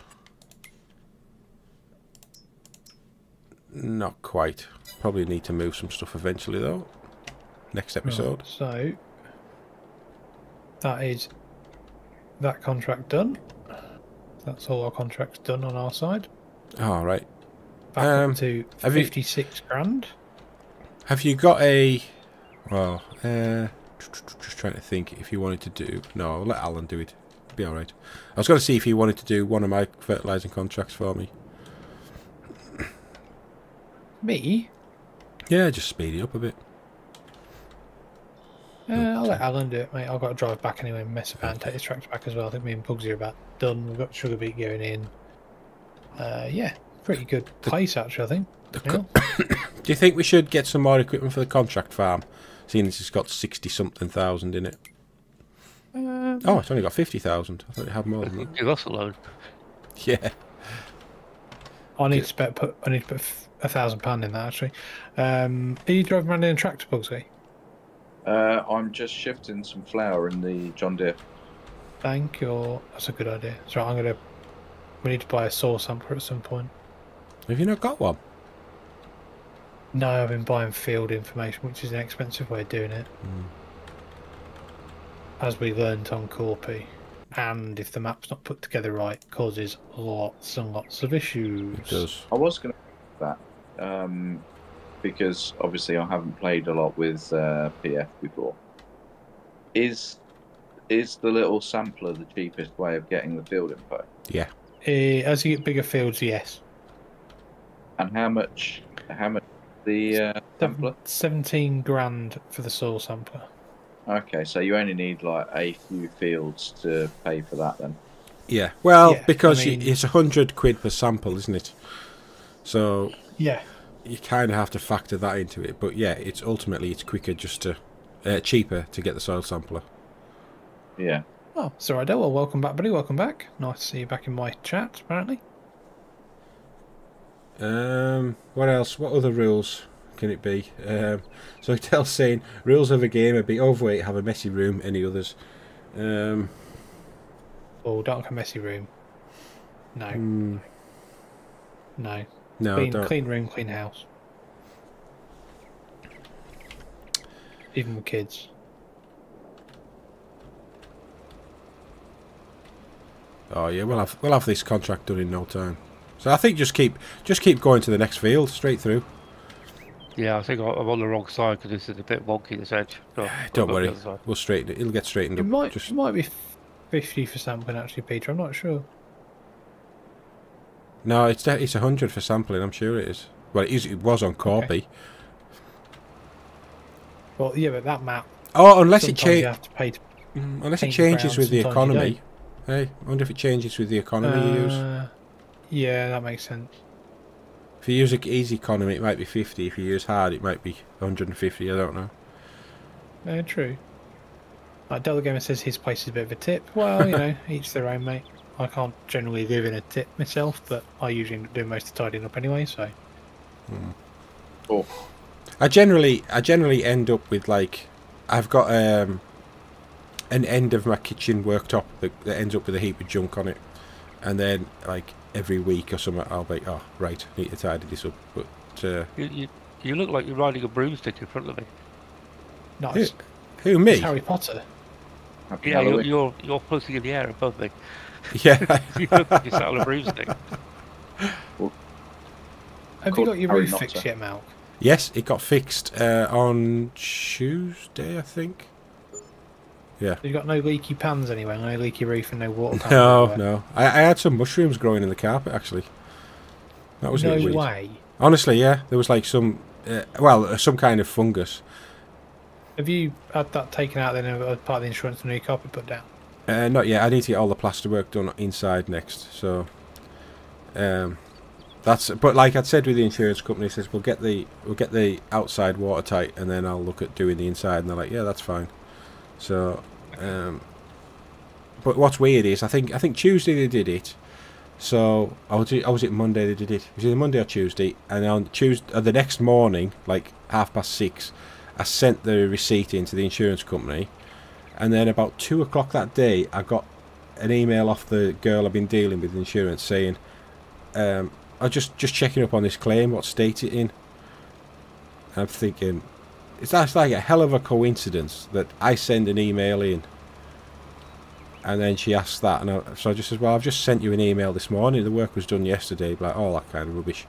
B: Not quite. Probably need to move some stuff eventually, though. Next episode.
A: Right, so that is that contract done. That's all our contracts done on our side.
B: All right.
A: Back
B: Um,
A: up to
B: have you-
A: fifty-six grand.
B: Have you got a? Well, uh, just trying to think if you wanted to do. No, I'll let Alan do it. Be all right. I was going to see if he wanted to do one of my fertilizing contracts for me.
A: Me?
B: Yeah, just speed it up a bit.
A: Uh, I'll let Alan do it, mate. I've got to drive back anyway and mess about and take his tractor back as well. I think me and Pugsy are about done. We've got Sugar Beet going in. Uh, yeah, pretty good place, actually, I think. Yeah.
B: co- do you think we should get some more equipment for the contract farm, seeing as it's got sixty something thousand in it?
A: Um,
B: Oh, it's only got fifty thousand. I thought it had more than that.
D: Give us a load.
B: Yeah.
A: I need to put I need to put a thousand pound in that actually. Um, are you driving around in a tractor, Pugsy?
C: Uh, I'm just shifting some flour in the John Deere.
A: Thank you. That's a good idea. So I'm gonna. We need to buy a soil sampler at some point.
B: Have you not got one?
A: No, I've been buying field information, which is an expensive way of doing it.
B: Hmm.
A: As we learned on Corpy. And if the map's not put together right, causes lots and lots of issues.
B: It does.
C: I was going to that um, because obviously I haven't played a lot with uh, PF before. Is is the little sampler the cheapest way of getting the field info?
B: Yeah.
A: Eh, as you get bigger fields, yes.
C: And how much? How much the uh, sampler?
A: Seventeen grand for the soil sampler.
C: Okay, so you only need like a few fields to pay for that then.
B: Yeah. Well,
A: Yeah,
B: because y-
A: mean-
B: it's a hundred quid per sample, isn't it? So
A: Yeah.
B: you kind of have to factor that into it. But yeah, it's ultimately it's quicker just to uh, cheaper to get the soil sampler.
C: Yeah.
A: Oh, sorry, Dale. Well, welcome back, buddy. Welcome back. Nice to see you back in my chat. Apparently.
B: Um, what else? What other rules can it be? Um, so Dell's saying rules of a game are be overweight, have a messy room. Any others? Um,
A: Oh, don't like a messy room. No,
B: hmm,
A: no.
B: no,
A: clean,
B: don't.
A: clean room, clean house. Even with kids.
B: Oh yeah, we'll have we'll have this contract done in no time. So I think just keep just keep going to the next field straight through.
D: Yeah, I think I- I'm on the wrong side because this is a bit wonky, this edge. So
B: Don't worry,
D: the other side.
B: we'll straighten it. It'll get straightened
A: It
B: up.
A: might
B: Just
A: it might be fifty for sampling actually, Peter. I'm not sure.
B: no, it's it's a hundred for sampling. I'm sure it is. Well, it, is, it was on Corby.
A: Well, yeah, but that map.
B: Oh, unless it
A: sometimes you
B: changes.
A: have to pay to
B: Unless it changes with the economy. Hey, I wonder if it changes with the economy you use.
A: Uh, Yeah, that makes sense.
B: If you use a easy economy, it might be 50. If you use hard, it might be 150. I don't know.
A: Uh, true. Like Delta Gamer says his place is a bit of a tip. Well, you know, each their own, mate. I can't generally live in a tip myself, but I usually do most of the tidying up anyway, so.
C: Oh,
B: I generally, I generally end up with like, I've got um, an end of my kitchen worktop that, that ends up with a heap of junk on it, and then like every week or something, I'll be, oh right, need to tidy this up. But uh,
D: You, you, you look like you're riding a broomstick in front of me.
B: who,
A: Nice.
B: who me?
A: It's Harry Potter.
C: happy
D: Yeah, you're,
C: Halloween.
D: you're, you're floating in the air above me.
B: Yeah,
D: You look like you're sat on a broomstick.
A: Have
C: Called
A: you got your
C: Harry
A: roof
C: Potter.
A: fixed yet, Malc?
B: yes, it got fixed uh, on Tuesday, I think. Yeah.
A: you've got no leaky pans anywhere, no leaky roof, and no water. pans
B: No,
A: everywhere?
B: no. I, I had some mushrooms growing in the carpet actually. That was a
A: no
B: bit weird.
A: way.
B: Honestly, yeah, there was like some, uh, well, uh, some kind of fungus.
A: Have you had that taken out then as part of the insurance and new carpet put down?
B: Uh, not yet. I need to get all the plaster work done inside next. So, um, that's. But like I said with the insurance company, it says we'll get the we'll get the outside watertight, and then I'll look at doing the inside. And they're like, yeah, that's fine. So, um, but what's weird is I think I think Tuesday they did it. So I was was it Monday they did it. It was Monday or Tuesday, and on Tuesday uh, the next morning, like half past six, I sent the receipt in to the insurance company, and then about two o'clock that day, I got an email off the girl I've been dealing with insurance saying, um, "I'm just just checking up on this claim. What state it in?" I'm thinking, it's that's like a hell of a coincidence that I send an email in, and then she asks that, and I, so I just says, "Well, I've just sent you an email this morning. The work was done yesterday." Like all that kind of rubbish.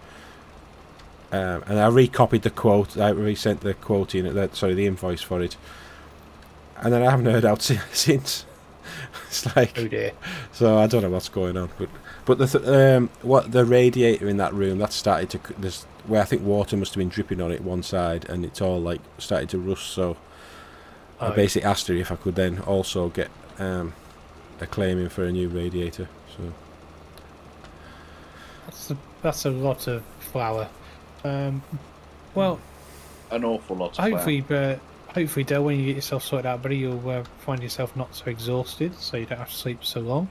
B: Um, and I recopied the quote. I resent the quote in. That sorry, the invoice for it. And then I haven't heard out since. it's like
A: Oh dear.
B: so I don't know what's going on, but but the th- um, what the radiator in that room that started to there's where I think water must have been dripping on it one side, and it's all like started to rust. So I
A: Oh,
B: basically asked her if I could then also get um, a claim in for a new radiator. So
A: That's a, that's a lot of flour. Um, well,
C: An awful lot of flour.
A: hopefully, uh, hopefully, Dell, when you get yourself sorted out, buddy, you'll uh, find yourself not so exhausted, so you don't have to sleep so long.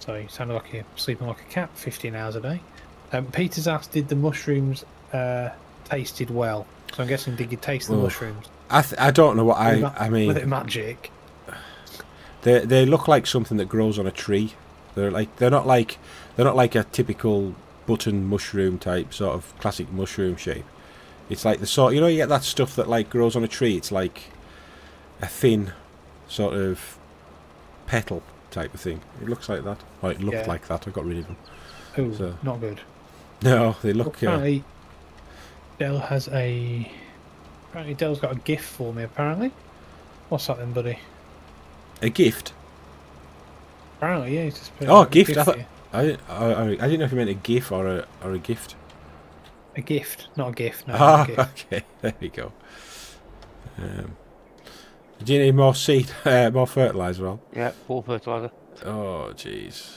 A: So you sound like you're sleeping like a cat, 15 hours a day. Um, Peter's asked, did the mushrooms uh, tasted well? So I'm guessing, did you taste the mushrooms?
B: I th- I don't know what I
A: that-
B: I mean
A: it magic?
B: they they look like something that grows on a tree. They're like they're not like they're not like a typical button mushroom type sort of classic mushroom shape. It's like the sort you know you get that stuff that like grows on a tree. It's like a thin sort of petal, type of thing. It looks like that. Or it looked
A: Yeah.
B: like that. I got rid of them.
A: Oh,
B: So-
A: not good.
B: No, they look. Uh,
A: apparently, Dell has a. Apparently, Dell's got a gift for me. Apparently, what's that then, buddy?
B: a gift.
A: Apparently, yeah. He's just
B: Oh,
A: a
B: gift, I
A: for
B: thought-
A: you.
B: I, didn't- I, I, I didn't know if you meant a gif or a or a gift.
A: A gift, not a gift. No,
B: ah,
A: a gift.
B: okay. There we go. Um, do you need more seed, uh, more fertilizer? Al?
D: Yeah, full fertilizer.
B: Oh, jeez.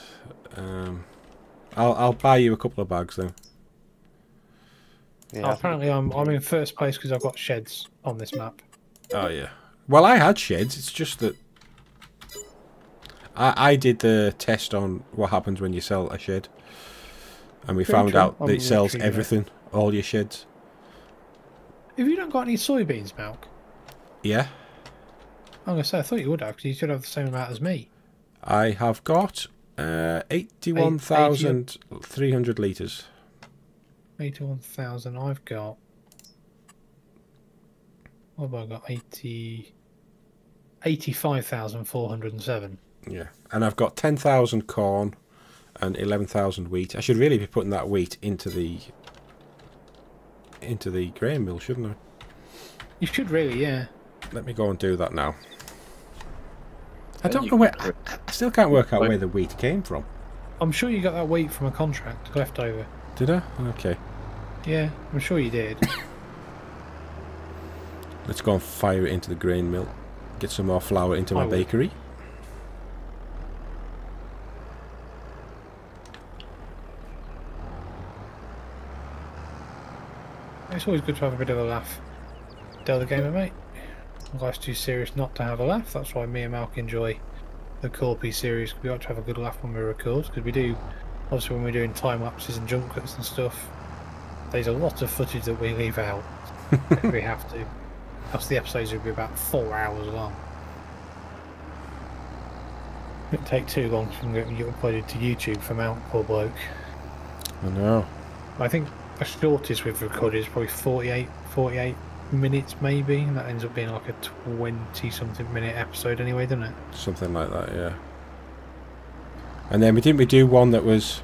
B: Um, I'll I'll buy you a couple of bags then.
D: Yeah,
A: Oh, apparently, I'm I'm in first place because I've got sheds on this map.
B: Oh yeah. Well, I had sheds. It's just that I I did the test on what happens when you sell a shed, and we
A: Very
B: found
A: true.
B: out
A: I'm
B: that it sells
A: literally,
B: everything, all your sheds.
A: Have you not got any soybeans milk?
B: Yeah,
A: I'm gonna say I thought you would have because you should have the same amount as me.
B: I have got uh, eighty-one thousand three hundred liters.
A: Eighty-one thousand. I've got. What have I got? Eighty. Eighty-five thousand four hundred and seven.
B: Yeah, and I've got ten thousand corn and eleven thousand wheat. I should really be putting that wheat into the into the grain mill, shouldn't I?
A: You should really, yeah.
B: Let me go and do that now. I don't know where. I, I still can't work out where the wheat came from.
A: I'm sure you got that wheat from a contract left over.
B: Did I? Okay.
A: Yeah, I'm sure you did.
B: Let's go and fire it into the grain mill. Get some more flour into
A: I
B: my
A: will.
B: bakery.
A: it's always good to have a bit of a laugh. Dell the gamer, mate. Life's too serious not to have a laugh. That's why me and Malc enjoy the Corpy series. We like to have a good laugh when we record because we do. Obviously, when we're doing time lapses and jump cuts and stuff, there's a lot of footage that we leave out. if we have to. Else the episodes would be about four hours long. It would take too long from getting uploaded to YouTube for Mount poor bloke.
B: I know.
A: I think the shortest we've recorded is probably 48, 48 minutes maybe. and That ends up being like a 20 something minute episode anyway, doesn't it?
B: Something like that, yeah. And then we didn't we do one that was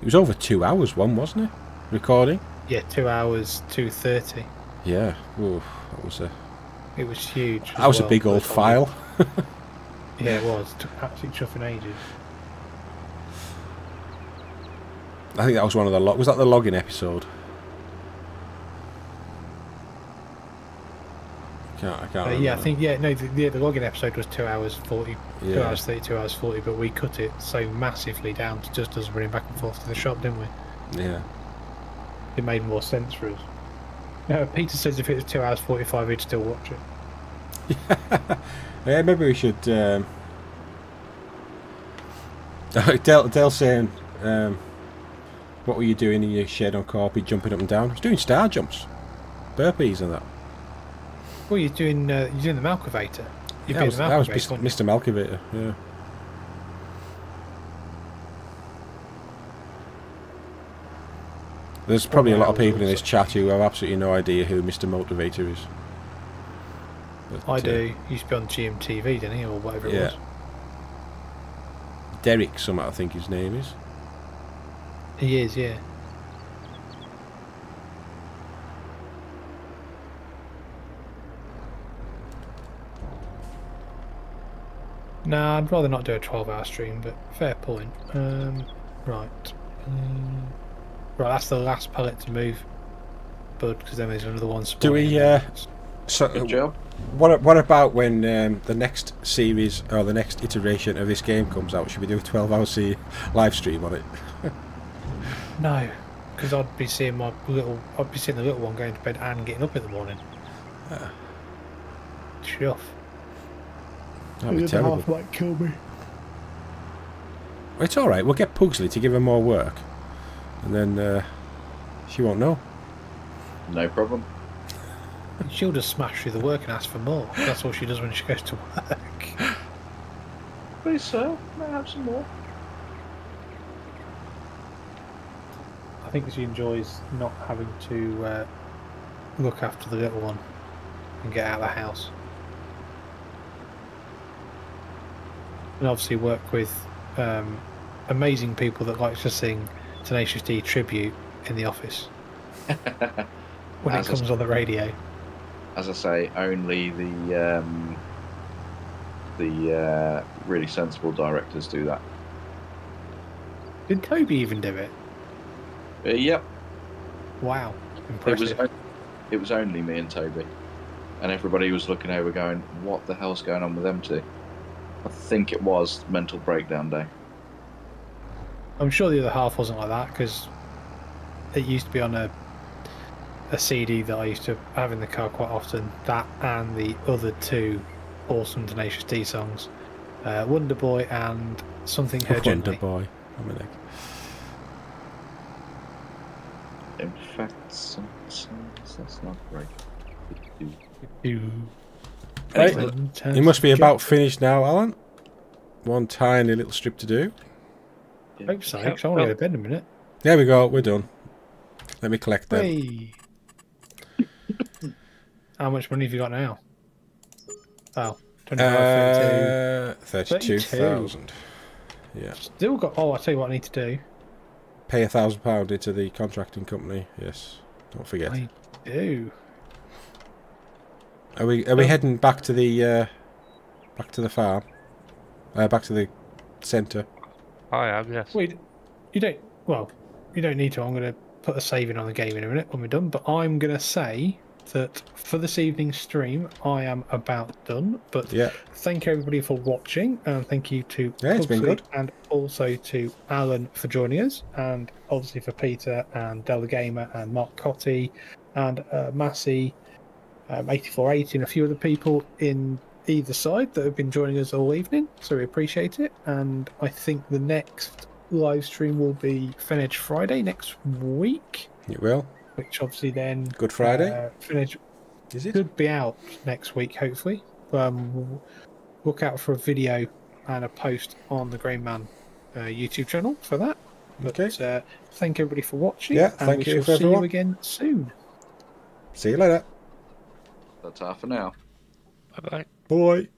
B: it was over two hours one, wasn't it? Recording?
A: Yeah, two hours, 2.30.
B: Yeah. Ooh, that was a
A: It was huge.
B: that was a big old file.
A: Yeah, it was. It Took absolutely chuffing ages.
B: I think that was one of the log was that the logging episode? Can't, I can't
A: Uh, yeah, I think, yeah, no, the, yeah, the login episode was 2 hours 40, 2 hours thirty, two hours 40, but we cut it so massively down to just us running back and forth to the shop, didn't we?
B: Yeah.
A: It made more sense for us. No, Peter says if it was 2 hours 45, he'd still watch it.
B: Yeah, maybe we should. Um... Dell, Dell saying, um, "What were you doing in your shed on Corpy, jumping up and down?" I was doing star jumps, burpees, and that.
A: Well, you're doing, uh, you're doing the. You've
B: that
A: been
B: was, was Mr. Malcovator. Yeah. There's probably a lot of people in this chat who have absolutely no idea who Mr. Motivator is. But,
A: I
B: uh,
A: do. He used to be on GMTV, didn't he, or whatever it was.
B: Derek, some I think his name is.
A: He is, yeah. Nah, I'd rather not do a 12 hour stream, but fair point. Um, right. Um, right, that's the last pellet to move. Bud, because then there's another one
B: Do we,
A: spawning.
B: uh, So,
C: Good job.
B: What what about when um, the next series or the next iteration of this game comes out? Should we do a 12 hour see live stream on it?
A: No, because I'd be seeing my little, I'd be seeing the little one going to bed and getting up in the morning.
B: Ah.
A: Chuff.
B: That'd be terrible.
A: might kill me.
B: It's all right. We'll get Pugsley to give her more work, and then uh, she won't know.
C: No problem.
A: She'll just smash through the work and ask for more. That's all she does when she goes to work.
C: Please, sir, may I have some more?
A: I think she enjoys not having to uh, look after the little one and get out of the house. And obviously work with um, amazing people that like to sing Tenacious D tribute in the office when it comes on the radio.
C: As I say, only the um, the uh, really sensible directors do that.
A: Did Toby even do it?
C: Uh, yep,
A: Wow,
C: it was
A: impressive.
C: it was only me and Toby, and everybody was looking over, going, "What the hell's going on with them two? I think it was mental breakdown day.
A: I'm sure the other half wasn't like that because it used to be on a a CD that I used to have in the car quite often. That and the other two awesome Tenacious D songs, uh, Wonder Boy and Something Her
B: Wonder
A: Gently.
B: boy. I'm an egg.
C: In fact, some songs that's not great.
A: You-
B: Right.
A: Excellent.
B: You must be about finished now, Alan. One tiny little strip to do.
A: I hope so. 'cause I want to go to bed in a minute.
B: There we go. We're done. Let me collect them.
A: Hey. How much money have you got now? Oh, 25, 32.
B: Uh, thirty-two thousand. Yeah.
A: Still got. Oh, I'll tell you what I need to do.
B: Pay a thousand pound into the contracting company. Yes. Don't forget.
A: I do.
B: Are we are we
A: Um,
B: heading back to the uh, back to the farm? Uh, back to the centre.
D: I am, yes.
A: Wait, you don't. Well, you don't need to. I'm going to put a saving on the game in a minute when we're done. But I'm going to say that for this evening's stream, I am about done. But
B: Yeah.
A: thank you everybody for watching, and thank you to
B: Yeah, it's been good.
A: and also to Alan for joining us, and obviously for Peter and Della Gamer and Mark Cotty and uh, Massey, um, 8480, and a few other people in either side that have been joining us all evening. So we appreciate it, and I think the next live stream will be Finish Friday next week,
B: It will.
A: which obviously then
B: Good Friday.
A: uh, Finish
B: Is it?
A: could be out next week, hopefully. Um, we'll look out for a video and a post on the GrainMan uh, YouTube channel for that. But,
B: Okay.
A: Uh, thank everybody for watching.
B: Yeah,
A: and
B: thank you
A: see you again soon.
B: See you later.
C: That's half an hour.
D: Bye bye.
B: Bye.